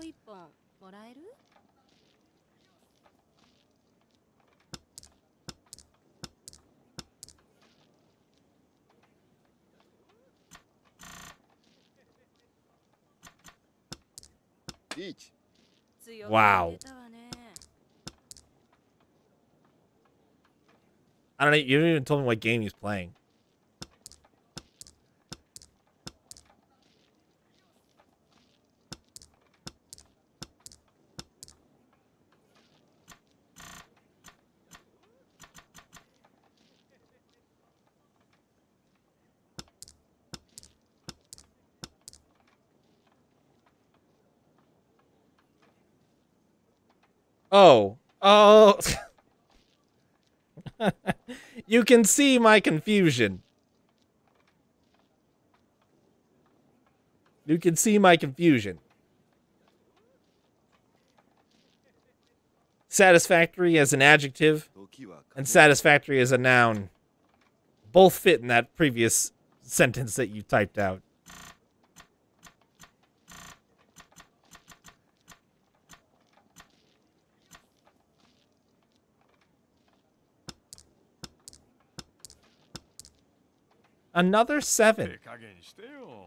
一本もらえる?」リーチ強気 Wow に出たわね I don't know. You didn't even tell me what game he's playing. Oh. Oh. you can see my confusion. You can see my confusion. Satisfactory as an adjective and satisfactory as a noun both fit in that previous sentence that you typed out. Another seven.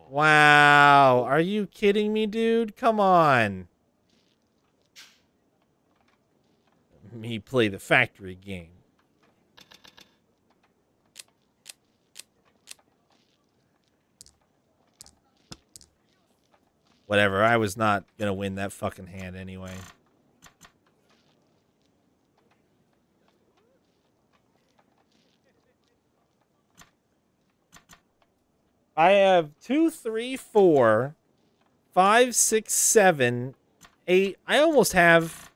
Wow. Are you kidding me, dude? Come on. Me play the factory game. Whatever. I was not going to win that fucking hand anyway. I have two, three, four, five, six, seven, eight. I almost have.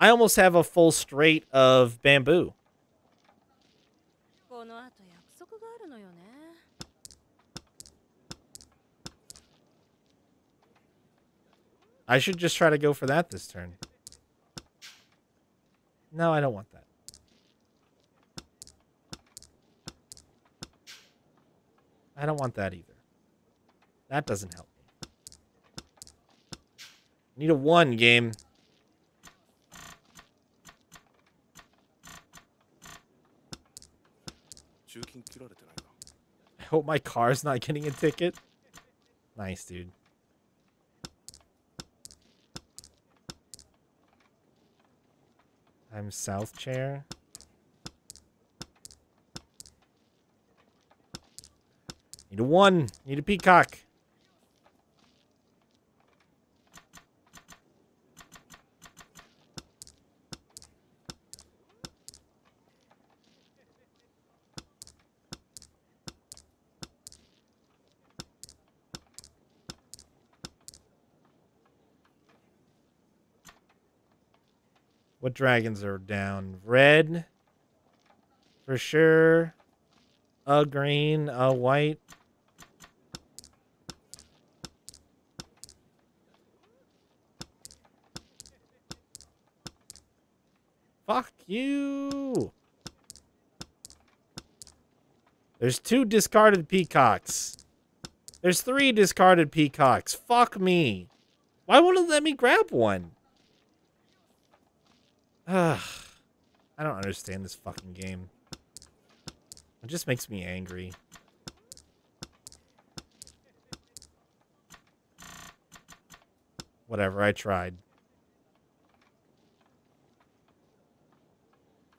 I almost have a full straight of bamboo. I should just try to go for that this turn. No, I don't want that. I don't want that either. That doesn't help me. I need a one game. I hope my car's not getting a ticket. Nice, dude. I'm south chair. Need a one. Need a peacock. What dragons are down? Red. For sure. A green, a white. Fuck you. There's two discarded peacocks. There's three discarded peacocks. Fuck me. Why won't it let me grab one? Ugh. I don't understand this fucking game. It just makes me angry. Whatever, I tried.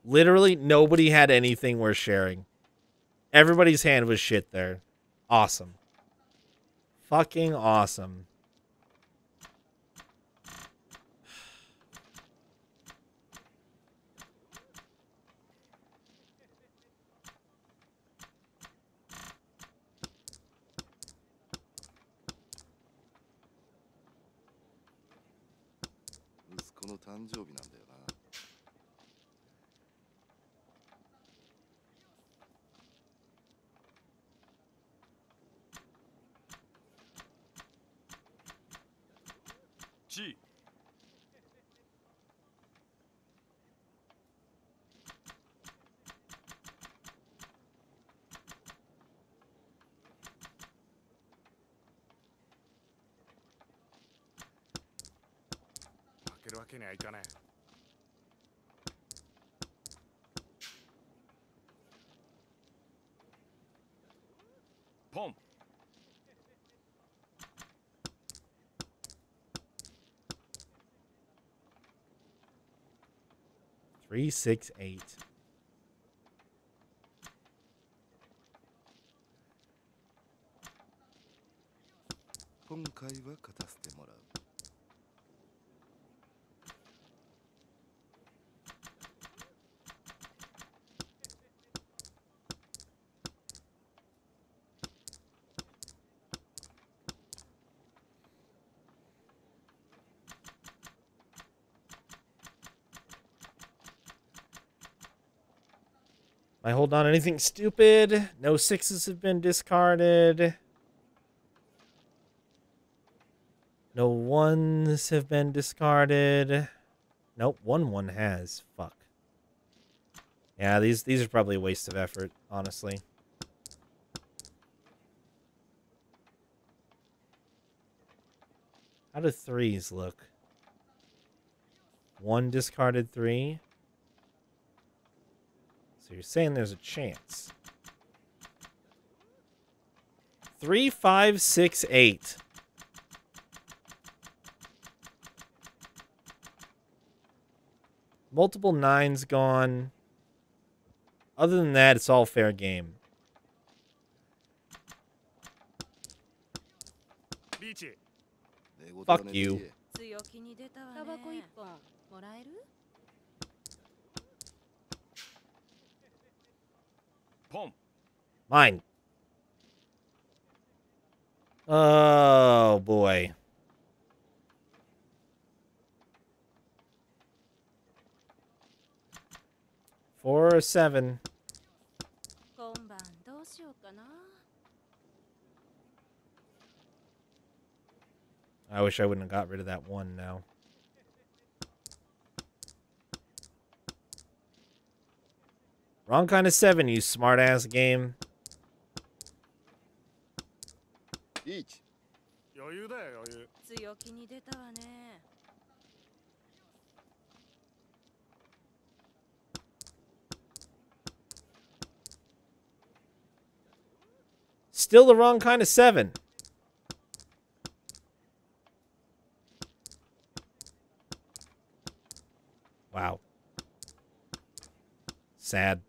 Literally, nobody had anything worth sharing. Everybody's hand was shit there. Awesome. Fucking awesome. Three, six, eight. I hold on anything stupid? No sixes have been discarded. No ones have been discarded. Nope, one one has. Fuck. Yeah, these these are probably a waste of effort, honestly. How do threes look? One discarded three. So you're saying there's a chance. Three, five, six, eight. Multiple nines gone. Other than that, it's all fair game. Fuck you. Home. Mine. Oh, boy. Four or seven. I wish I wouldn't have got rid of that one now. Wrong kind of seven, you smartass game. Each. Still the wrong kind of seven. Wow. Sad.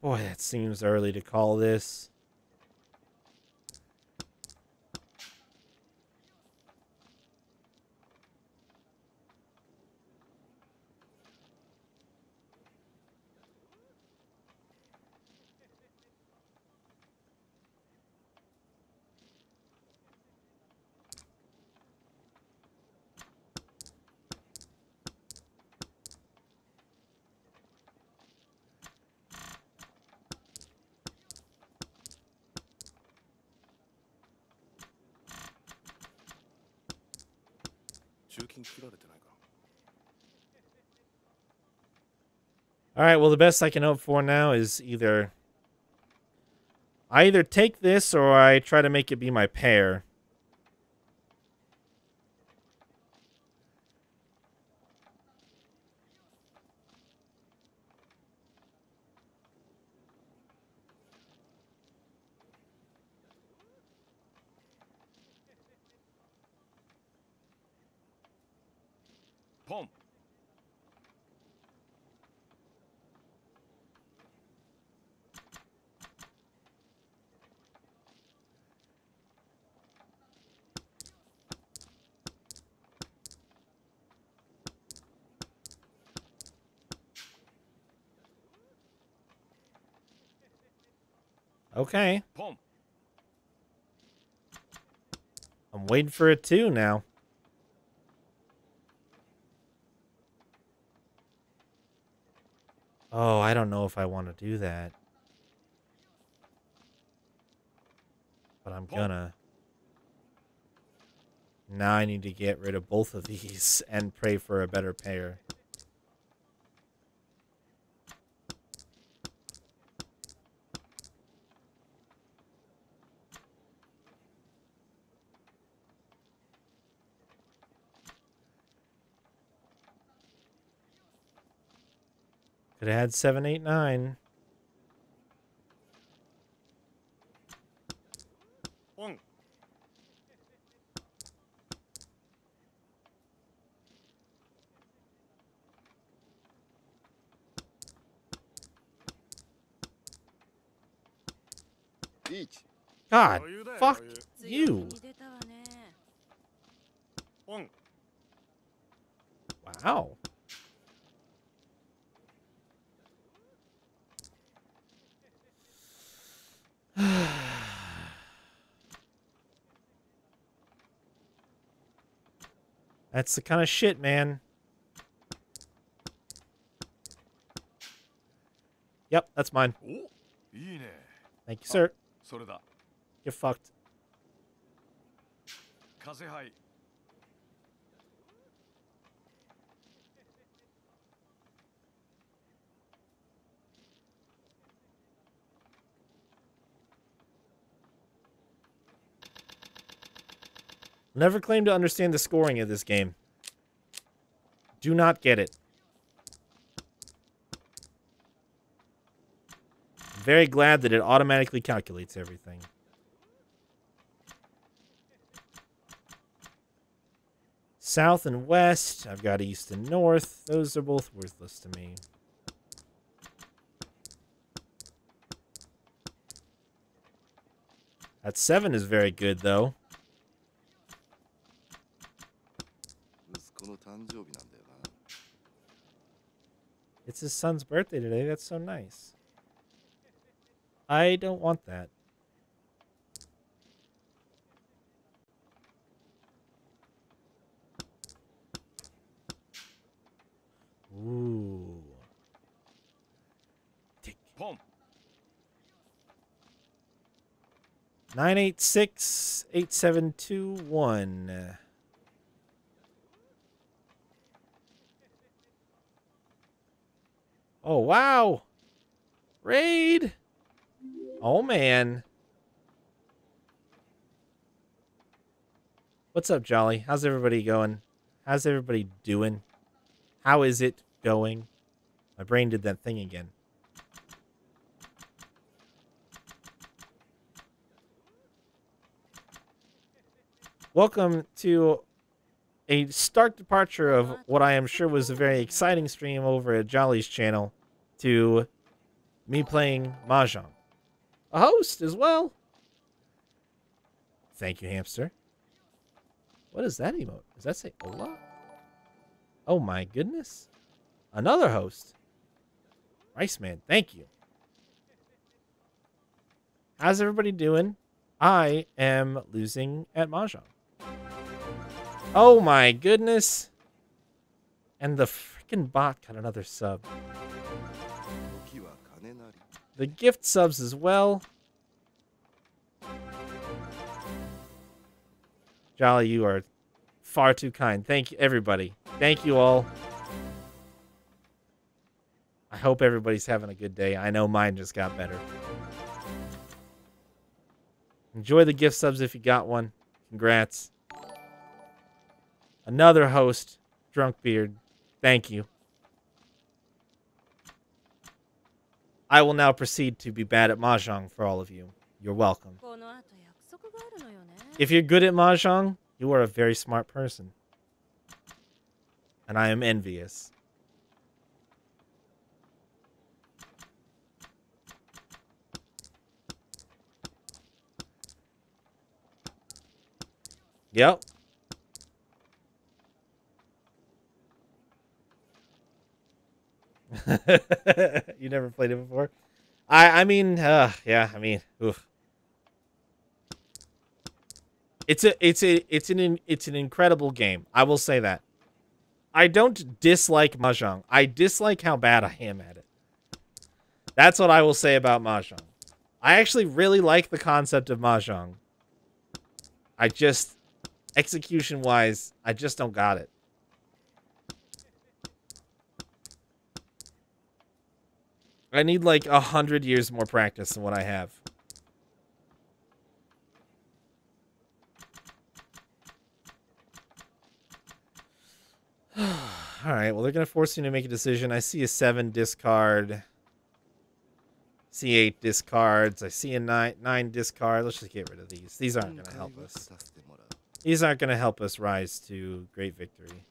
Boy, that seems early to call this. All right, well, the best I can hope for now is either I either take this or I try to make it be my pair. Okay. ポン I'm waiting for it too now. Oh, I don't know if I want to do that. But I'm gonna. Now I need to get rid of both of these and pray for a better pair. Could have had seven, eight, nine. God, fuck you. Wow. That's the kind of shit, man. Yep, that's mine. Thank you, sir. You're fucked. Never claim to understand the scoring of this game. Do not get it. Very glad that it automatically calculates everything. South and west. I've got east and north. Those are both worthless to me. That seven is very good, though. 誕生日なんだよな It's his son's birthday today. That's so nice. I don't want that. Ooh. Tick. ポン Nine eight six eight seven two one. Oh wow! Raid! Oh man. What's up, Jolly? How's everybody going? How's everybody doing? How is it going? My brain did that thing again. Welcome to a stark departure of what I am sure was a very exciting stream over at Jolly's channel to me playing Mahjong. A host as well. Thank you, hamster. What is that emote? Does that say hola? Oh my goodness. Another host. Rice Man, thank you. How's everybody doing? I am losing at Mahjong. Oh my goodness. And the freaking bot got another sub the gift subs as well. Jolly, you are far too kind. Thank you, everybody. Thank you all. I hope everybody's having a good day. I know mine just got better. Enjoy the gift subs if you got one. Congrats. Another host, Drunk Beard. Thank you. I will now proceed to be bad at mahjong for all of you. You're welcome. If you're good at mahjong, you are a very smart person. And I am envious. Yep. you never played it before? I I mean, uh, yeah, I mean, oof. It's a it's a it's an it's an incredible game. I will say that. I don't dislike mahjong. I dislike how bad I am at it. That's what I will say about mahjong. I actually really like the concept of mahjong. I just execution wise, I just don't got it. I need like a hundred years more practice than what I have. All right, well, they're going to force you to make a decision. I see a 7 discard. See 8 discards. I see a 9, nine discard. Let's just get rid of these. These aren't going to help us. These aren't going to help us rise to great victory.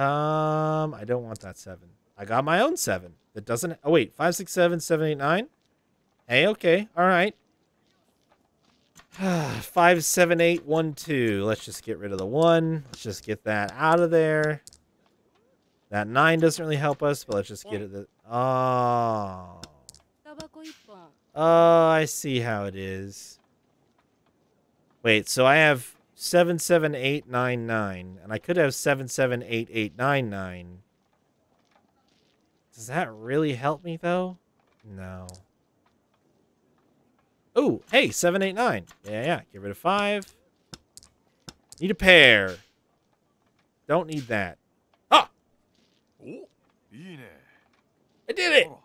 Um, I don't want that seven. I got my own seven. That doesn't. Oh wait, five, six, seven, seven, eight, nine. Hey, okay, all right. five, seven, eight, one, two. Let's just get rid of the one. Let's just get that out of there. That nine doesn't really help us, but let's just get it. The, oh. Oh, I see how it is. Wait, so I have 77899. And I could have 778899. Does that really help me, though? No. Oh, hey, 789. Yeah, yeah. Get rid of 5. Need a pair. Don't need that. Ah! Oh, I did it! Oh,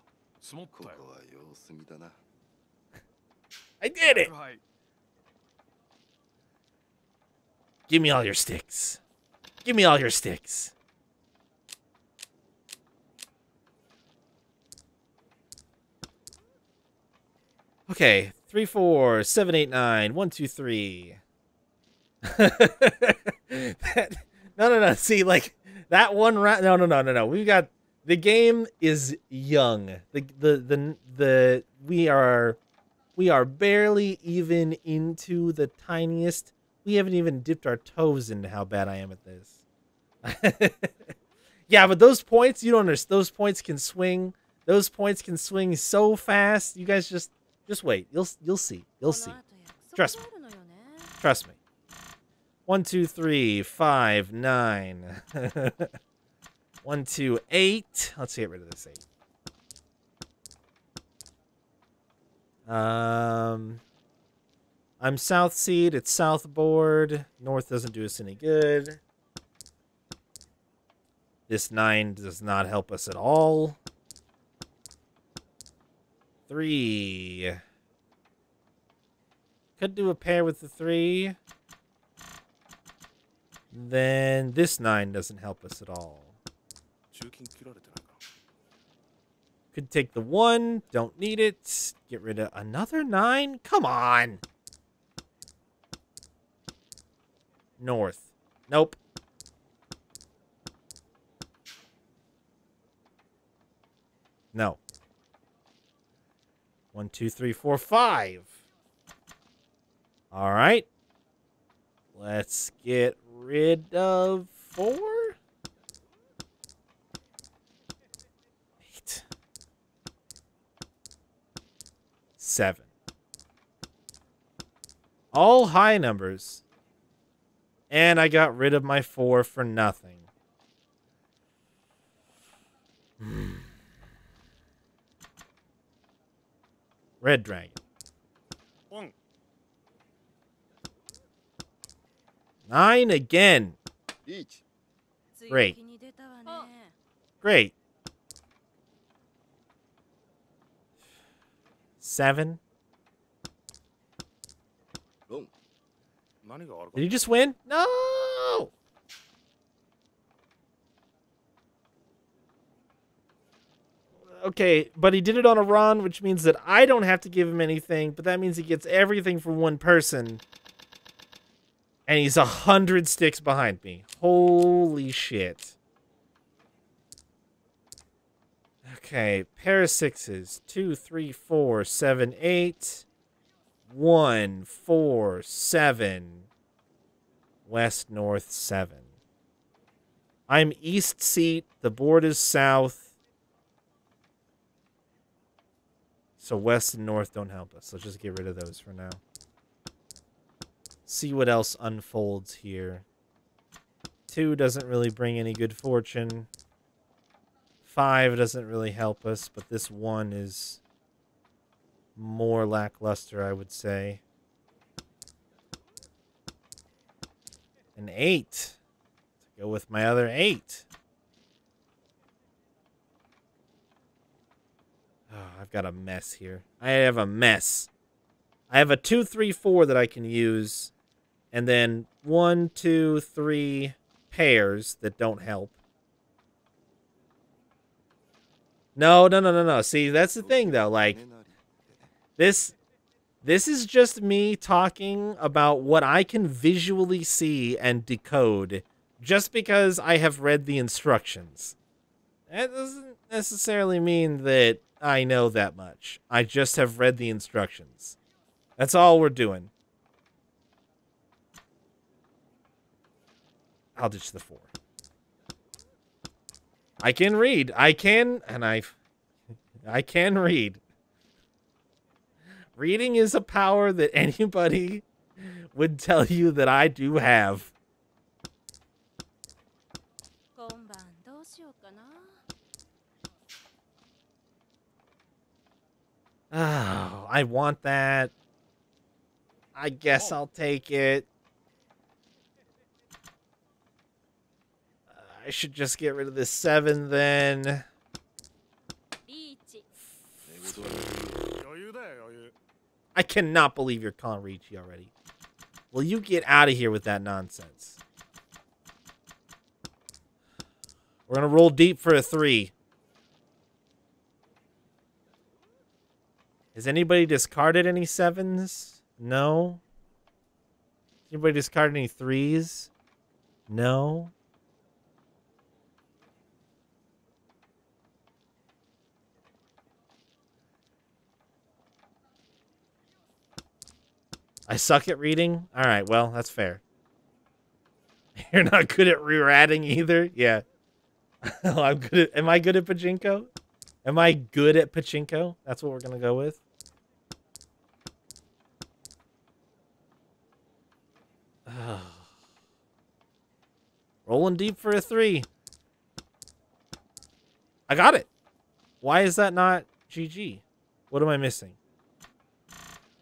I did it! Give me all your sticks. Give me all your sticks. Okay, three, four, seven, eight, nine, one, two, three. That- no, no, no. See, like that one round. No, no, no, no, no. We've got the game is young. The the the the we are we are barely even into the tiniest we haven't even dipped our toes into how bad I am at this. yeah, but those points, you don't understand. Those points can swing. Those points can swing so fast. You guys just just wait. You'll you'll see. You'll see. Trust me. Trust me. One, two, three, five, nine. One, two, eight. Let's get rid of this eight. Um, I'm south seed, it's south board. North doesn't do us any good. This 9 does not help us at all. 3. Could do a pair with the 3. Then this 9 doesn't help us at all. Could take the 1. Don't need it. Get rid of another 9. Come on! North. Nope. No. One, two, three, four, five. All right. Let's get rid of four. Eight. Seven. All high numbers. And I got rid of my four for nothing. Red dragon. Nine again. Great. Great. Seven. Did he just win? No! Okay, but he did it on a run, which means that I don't have to give him anything, but that means he gets everything from one person. And he's a hundred sticks behind me. Holy shit. Okay, pair of sixes. Two, three, four, seven, eight. One, four, seven west, north, seven. I'm east seat. The board is south. So west and north don't help us. Let's just get rid of those for now. See what else unfolds here. Two doesn't really bring any good fortune. Five doesn't really help us, but this one is more lackluster, I would say. An eight. To go with my other eight. Oh, I've got a mess here. I have a mess. I have a two, three, four that I can use, and then one, two, three pairs that don't help. No, no, no, no, no. See, that's the thing though. Like this this is just me talking about what I can visually see and decode just because I have read the instructions. That doesn't necessarily mean that I know that much. I just have read the instructions. That's all we're doing. I'll ditch the four. I can read. I can, and I've. I can read. Reading is a power that anybody would tell you that I do have. Oh, I want that. I guess I'll take it. Uh, I should just get rid of this seven then. I cannot believe you're calling Riichi already. Will you get out of here with that nonsense? We're gonna roll deep for a three. Has anybody discarded any sevens? No. Anybody discarded any threes? No. I suck at reading? Alright, well, that's fair. You're not good at reratting either? Yeah. I'm good at am I good at pachinko? Am I good at pachinko? That's what we're gonna go with. Rolling deep for a three. I got it. Why is that not GG? What am I missing?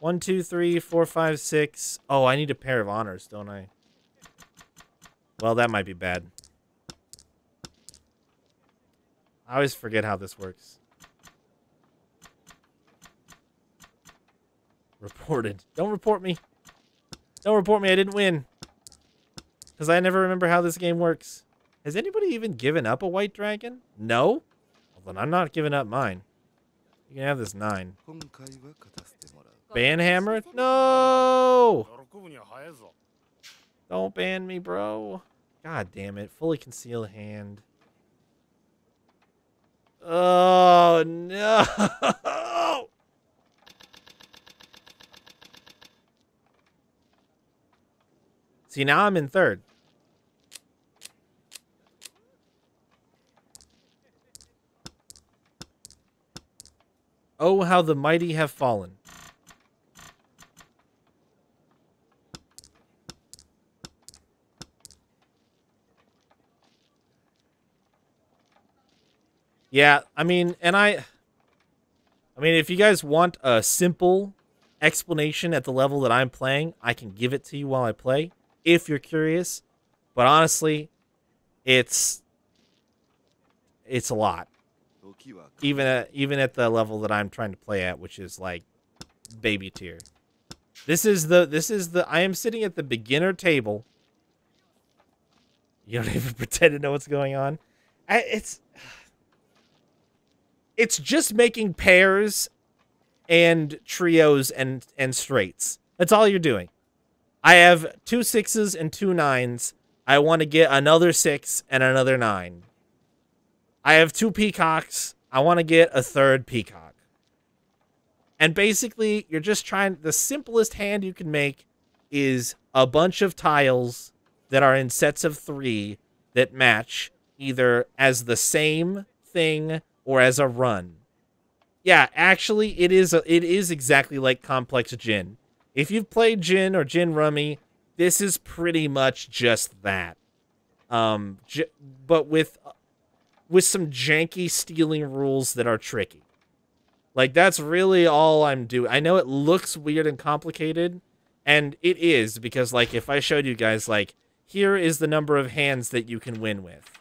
One, two, three, four, five, six. Oh, I need a pair of honors, don't I? Well, that might be bad. I always forget how this works. Reported. Don't report me. Don't report me. I didn't win. Because I never remember how this game works. Has anybody even given up a white dragon? No? Well, then I'm not giving up mine. You can have this nine. Banhammer? No! Don't ban me, bro. God damn it. Fully concealed hand. Oh, no! See, now I'm in third. Oh, how the mighty have fallen. Yeah, I mean, and I I mean, if you guys want a simple explanation at the level that I'm playing, I can give it to you while I play if you're curious. But honestly, it's it's a lot. Even at even at the level that I'm trying to play at, which is like baby tier. This is the this is the I am sitting at the beginner table. You don't even pretend to know what's going on. I, it's it's just making pairs and trios and and straights. That's all you're doing. I have two sixes and two nines. I want to get another six and another nine. I have two peacocks. I want to get a third peacock. And basically, you're just trying the simplest hand you can make is a bunch of tiles that are in sets of 3 that match either as the same thing or as a run. Yeah, actually, it is. A, it is exactly like complex gin. If you've played gin or gin rummy, this is pretty much just that. Um, but with with some janky stealing rules that are tricky. Like that's really all I'm doing. I know it looks weird and complicated, and it is because like if I showed you guys like here is the number of hands that you can win with.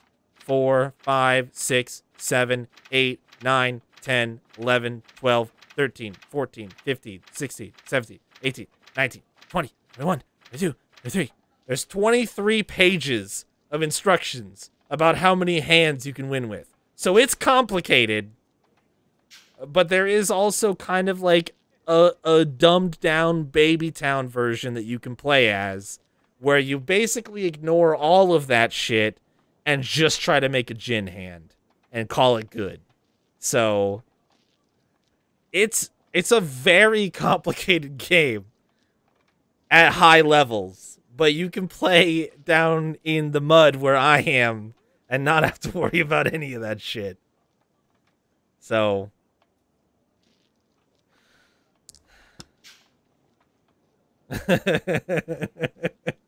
Four, five, six, seven, eight, nine, 10, 11, 12, 13, 14, 15, 16, 17, 18, 19, 20, 21, 22, 23. There's 23 pages of instructions about how many hands you can win with. So it's complicated, but there is also kind of like a, a dumbed down baby town version that you can play as where you basically ignore all of that shit and just try to make a gin hand and call it good. So it's it's a very complicated game at high levels, but you can play down in the mud where I am and not have to worry about any of that shit. So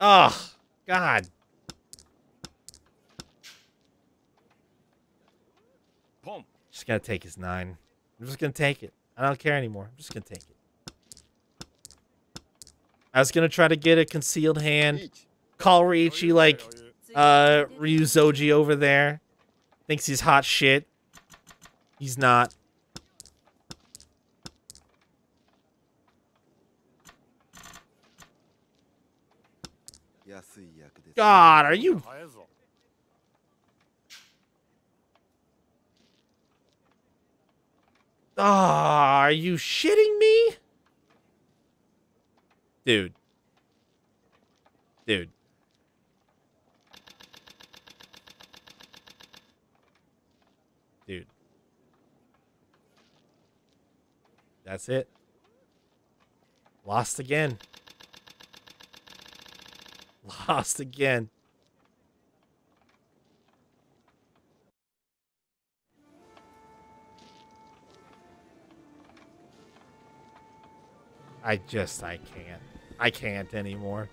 oh, God. Pon. Just gonna take his nine. I'm just gonna take it. I don't care anymore. I'm just gonna take it. I was gonna try to get a concealed hand. 1 Call Riichi like uh Ryuzoji over there. Thinks he's hot shit. He's not. God, are you... Ah, oh, are you shitting me? Dude. Dude. Dude. That's it. Lost again. Lost again. I just I can't. I can't anymore.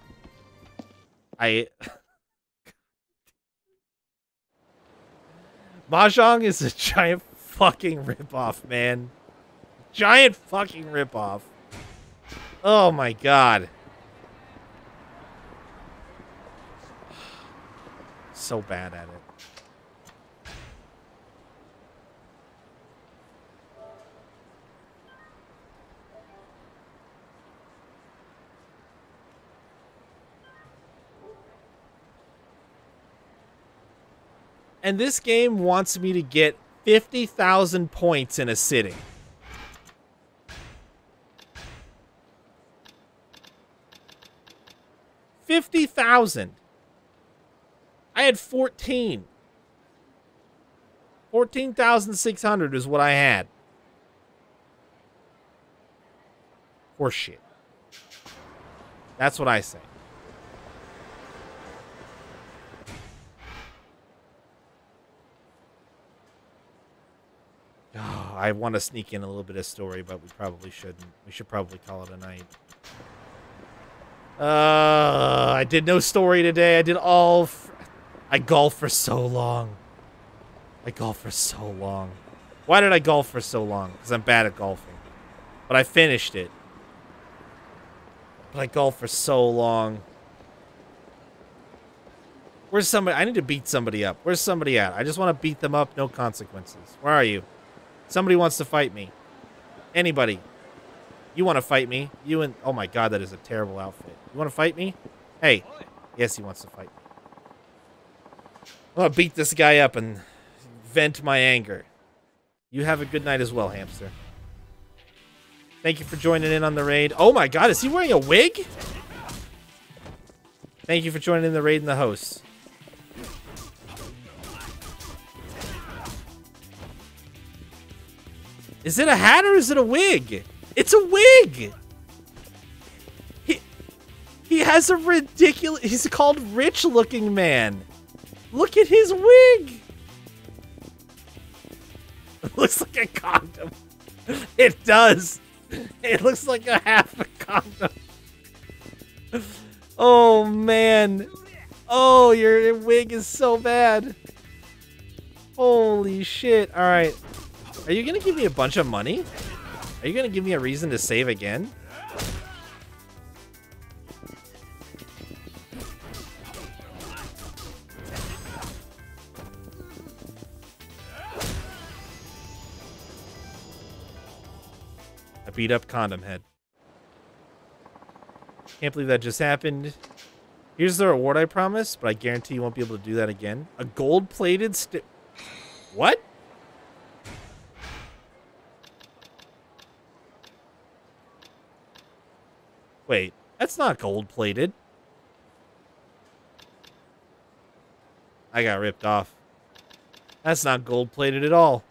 I Mahjong is a giant fucking ripoff, man. Giant fucking ripoff. Oh my god. So bad at it. And this game wants me to get 50,000 points in a sitting. Fifty thousand. I had fourteen. Fourteen thousand six hundred is what I had. Horseshit. That's what I say. Oh, I want to sneak in a little bit of story, but we probably shouldn't. We should probably call it a night. Uh, I did no story today. I did all. I golf for so long. I golf for so long. Why did I golf for so long? Because I'm bad at golfing. But I finished it. But I golf for so long. Where's somebody? I need to beat somebody up. Where's somebody at? I just want to beat them up, no consequences. Where are you? Somebody wants to fight me. Anybody. You want to fight me? You and oh my god, that is a terrible outfit. You want to fight me? Hey. Yes, he wants to fight gonna beat this guy up and vent my anger. You have a good night as well, hamster. Thank you for joining in on the raid. Oh my god, is he wearing a wig? Thank you for joining in the raid and the host. Is it a hat or is it a wig? It's a wig. He he has a ridiculous. He's called Rich Looking Man. Look at his wig. looks like a condom. It does. It looks like a half a condom. Oh man. Oh, your wig is so bad. Holy shit. All right. Are you going to give me a bunch of money? Are you going to give me a reason to save again? Beat up Condom Head. Can't believe that just happened. Here's the reward I promised, but I guarantee you won't be able to do that again. A gold-plated sti- What? Wait, that's not gold-plated. I got ripped off. That's not gold-plated at all.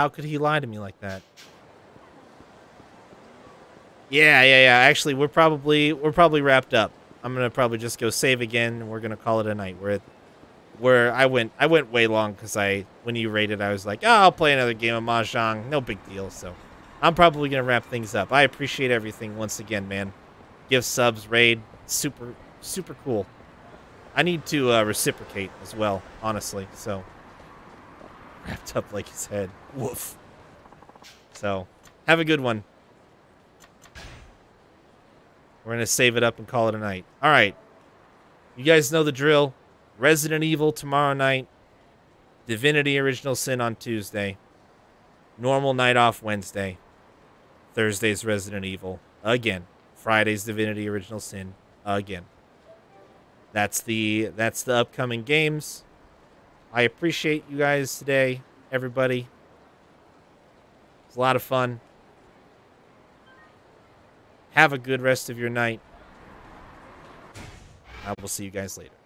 How could he lie to me like that? Yeah, yeah, yeah. Actually, we're probably we're probably wrapped up. I'm gonna probably just go save again, and we're gonna call it a night. Where, where I went I went way long because I when you rated, I was like, oh, I'll play another game of mahjong. No big deal. So, I'm probably gonna wrap things up. I appreciate everything once again, man. Give subs, raid, super super cool. I need to uh, reciprocate as well, honestly. So, wrapped up like his head. Woof. So, have a good one. We're going to save it up and call it a night. All right. You guys know the drill. Resident Evil tomorrow night. Divinity Original Sin on Tuesday. Normal night off Wednesday. Thursday's Resident Evil. Again. Friday's Divinity Original Sin. Again. That's the that's the upcoming games. I appreciate you guys today, everybody. It's a lot of fun. Have a good rest of your night. I will see you guys later.